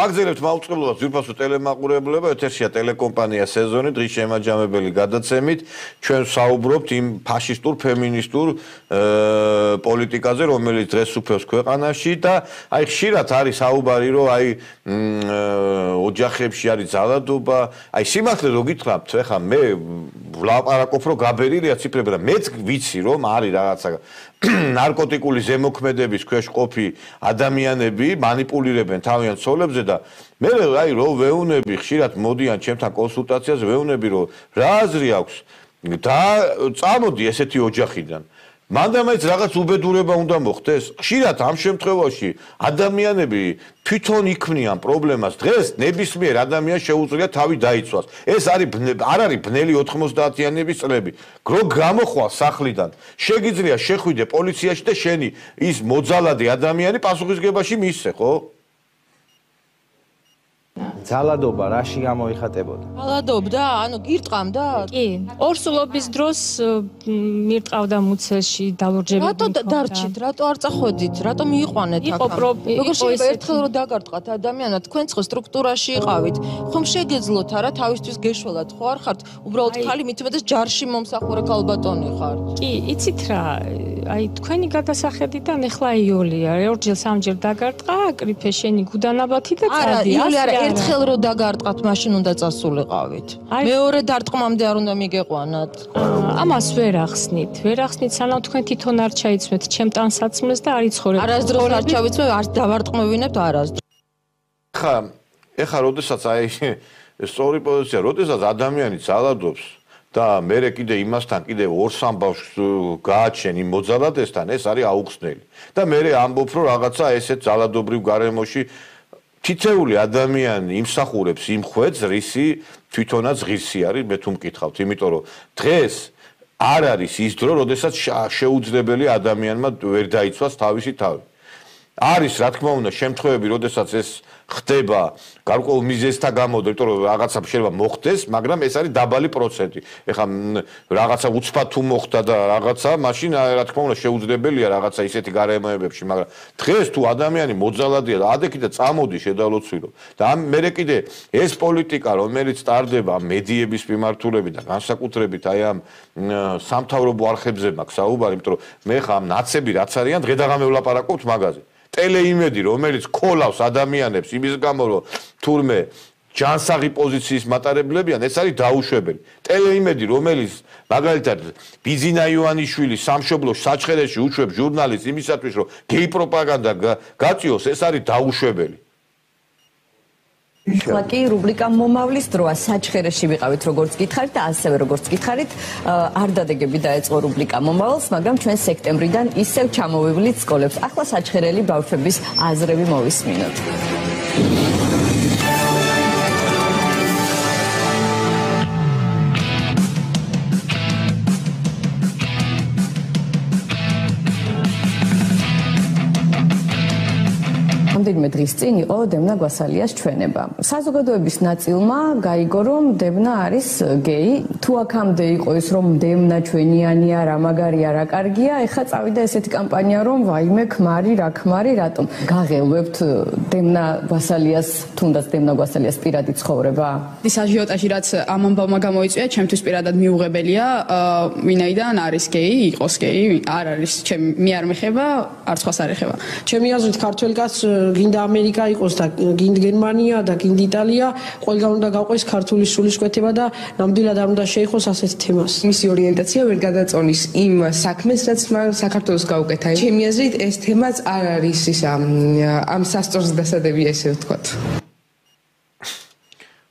ვაგზელებთ მაუწყებლობას ძირფასო ტელემაყურებელობა ეთერშია ტელეკომპანია სეზონი დღის შემაჯამებელი გადაცემით. ჩვენ საუბრობთ იმ ფაშისტურ ფემინისტურ პოლიტიკაზე რომელიც დღეს უფევს ქვეყანაში და აი ხშირად არის საუბარი რომ აი ოჯახებში არის ძალადობა. აი სიმართლე რო გითხრათ ეხა მე ვლაპარაკობ რომ გაბერილია ციფრები და მეც ვიცი რომ არის რაღაცა ნარკოტიკული ზემოქმედების ქვეშ ყოფი ადამიანები манипулиრებენ თავიანთ ცოლებზე და მე აი რო ვეუნები ხშირად მოდიან ჩემთან კონსულტაციაზე ვეუნები რომ რა აზრი აქვს და წამოდი ესეთი ოჯახიდან. მანდამაიც რაღაც უბედურება უნდა მოხდეს. ხშირად ამ შემთხვევაში ადამიანები თვითონ იქმნიან პრობლემას. დღეს ნებისმიერ ადამიანს შეუძლია თავი დაიცვას. ეს არის არ არის ბნელი 90-იანების წლები. გრო გამოხვალ სახლიდან. შეგიძლია შეხვიდე პოლიციაში და შენი ის მოძალადი ადამიანი პასუხისგებაში მისცე, ხო? ძალადობა რაში გამოიხატებოდა? ძალადობდა, ანუ გირტყამდა? კი. ორსულობის დროს მირტყავდა მუცელში დალურჯები. რატო დარჩით? რატო არ წახვედით? რატო მიიყვანეთ აქ? როგორ შეიძლება ერთხელ რომ დაგარტყათ ადამიანად, თქვენ ხო სტრუქტურაში იყავით? ხომ შეგეძლოთ არა თავისთვის გეშველათ, ხო არ ხართ? უბრალოდ ხალი მithumedes ჯარში მომსახურე ქალბატონი ხართ? კი, იცით რა, აი თქვენი გადასახედიდან ეხლა იულია, ორჯერ სამჯერ დაგარტყა, კრიფე შენი გუდანაბათი და წადი. არა, იულია არა, ერთხელ რო დაგარტყათ, მაშინ უნდა წასულიყავით. მეორე დარტყმამდე არ უნდა მიგეყვანათ. ამას ვერ ახსნით. ვერ ახსნით, სანამ თქვენ თვითონ არ ჩაიცმეთ ჩემ ტანსაცმელს და არ იცხოვრებთ. არასდროს არ ჩავიცმე, არ დავარტყმევინებთ არასდროს. ხა, ეხა როდესაც აი სწორი პოზიცია, როდესაც ადამიანი ძალადობს და მე კიდე იმასთან კიდე ორ სამ ბავშვს გააჩენ იმ მოძალადესთან, ეს არის აუხსნელი. და მე ამბობ, რომ რაღაცა ესეთ ძალადობრივ გარემოში თითეული ადამიანი იმსახურებს იმ ხვედს, რისი თვითონაც ღირსი არის, მე თუ მკითხავთ, იმიტომ რომ დღეს არ არის ის დრო, როდესაც შეუძლებელი ადამიანმა ვერ დაიცვას თავისი თავი. არის რა თქმა უნდა შემთხვევები, როდესაც ეს ხდება გარკვეულ მიზეზთა გამო, იმიტომ რომ რაღაცა შეიძლება მოხდეს, მაგრამ ეს არის დაბალი პროცენტი. ეხლა რაღაცა უცბად თუ მოხდა და რაღაცა, მაშინ რა თქმა უნდა შეუძლებელია რაღაცა ისეთი გარემოებებში, მაგრამ დღეს თუ ადამიანი მოძალადია და ადექი და წამოდი შედალოცვილო და ამ მერე კიდე ეს პოლიტიკა, რომელიც სტარდება მედიების მიმართულებით და განსაკუთრებით აი ამ სამთავრობო არხებზე მაქვს საუბარი, იმიტომ რომ მე ხა ამ ნაცები რაც არიან, დღე და ღამე ვლაპარაკობთ მაგაზე. ტელეიმედი რომელიც ქოლავს ადამიანებს იმის გამო რომ თურმე ჯანსაღი პოზიციის მატარებლებიან ეს არის დაუშვებელი. ტელეიმედი რომელიც მაგალითად ბიზინა ივანიშვილი სამშობლოს საჩხერეში უშვებს ჟურნალისტს იმისათვის რომ გეი პროპაგანდა გაწიოს ეს არის დაუშვებელი ხლა კი რუბრიკა მომავლის დროა. საჩხერეში ვიყავით როგორც გითხარით და ასევე როგორც გითხარით არ დადეგები დაეწყო რუბრიკა მომავალს მაგრამ ჩვენ სექტემბრიდან ისევ ჩამოვივლით სკოლებს. ახლა საჩხერელი ბავშვების აზრები მოვისმინოთ რამდენიმე დღის წინ იყო დემნა გვასალიას ჩვენება. საზოგადოების ნაწილმა გაიგო რომ დემნა არის გეი. თუ აქამდე იყო ის რომ დემნა ჩვენიანია, რა მაგარია, რა კარგია, ეხა წავიდა ესეთი კამპანია რომ ვაიმე ქმარი, რა ქმარი, რატომ? გაღელვებთ დემნა გვასალიას, თუნდაც დემნა გვასალიას პირადი ცხოვრება? ის აჟიოტაჟი რაც ამ ამბავმა გამოიწვია, ჩემთვის პირადად მიუღებელია, ვინაიდან არის გეი, იყოს გეი, არ არის, ჩემ მე არ მეხება, არც ხას არ ეხება. ჩემი აზრით ქართველ კაცს გინდა ამერიკა იყოს და გინდა გერმანია და გინდა იტალია, ყველგან უნდა გაყვეს ქართული სულისკვეთება და ნამდვილად არ უნდა შეიხოს ასეთ თემას. მისი ორიენტაცია ვერ გადაწონის იმ საქმეს, რაც საქართველოს გაუკეთა. ჩემი აზრით ეს თემაც არ არის ის ამ სასწორს დასადები ესე ვთქვათ.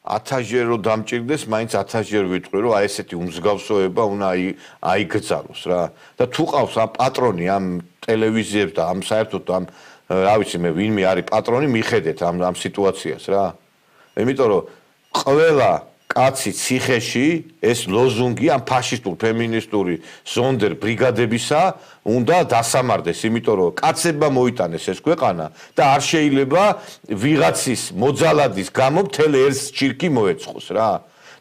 ათასჯერ რომ დამჭირდეს, მაინც ათასჯერ ვიტყვი, რომ აი ესეთი უმსგავსოება უნდა აი აიგზავნოს რა. და თუ ყავს ამ პატრონი ამ ტელევიზიებს და ამ საერთოდ ამ რა ვიცი მე ვინმე არის პატრონი მიხედეთ ამ ამ სიტუაციას რა. იმიტომ რომ ყველა კაცი ციხეში ეს ლოზუნგი ამ ფაშისტურ ფემინისტური ზონდერ ბრიგადებისა უნდა დასამარდეს, იმიტომ რომ კაცებმა მოიტანეს ეს ქვეყანა და არ შეიძლება ვიღაცის მოძალადის გამო მთელ ერთს ჭირკი მოეწყოს რა.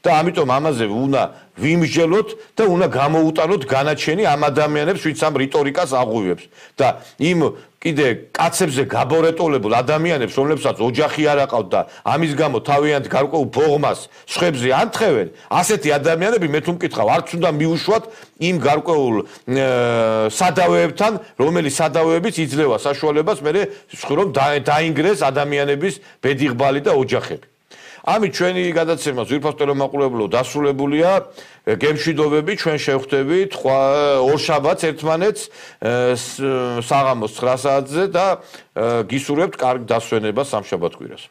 და ამიტომ ამაზე უნდა ვიმსჯელოთ და უნდა გამოუტანოთ განაჩენი ამ ადამიანებს, ვინც ამ რიტორიკას აღვივებს და იმ კიდე კაცებზე გაბორეტოლებულ ადამიანებს, რომლებსაც ოჯახი არ აყავთ და ამის გამო თავიანთ გარკვეულ ბოღმას შხებზე ანთხევენ, ასეთი ადამიანები მე თუ მკითხავ, არც უნდა მიუშვათ იმ გარკვეულ სადავეებთან, რომელიც სადავეებიც იძლევა საშუალებას მე რომ დაინგრეს ადამიანების ბედიღბალი და ოჯახები. ამით ჩვენი გადაცემა ზვირფას ტელემაყურებლო დასრულებულია. გემშვიდობები ჩვენ შევხვდებით ორ შაბათს ერთმანეთს საღამოს 9 საათზე და გისურვებთ კარგ დასვენებას სამშაბათ კვირას.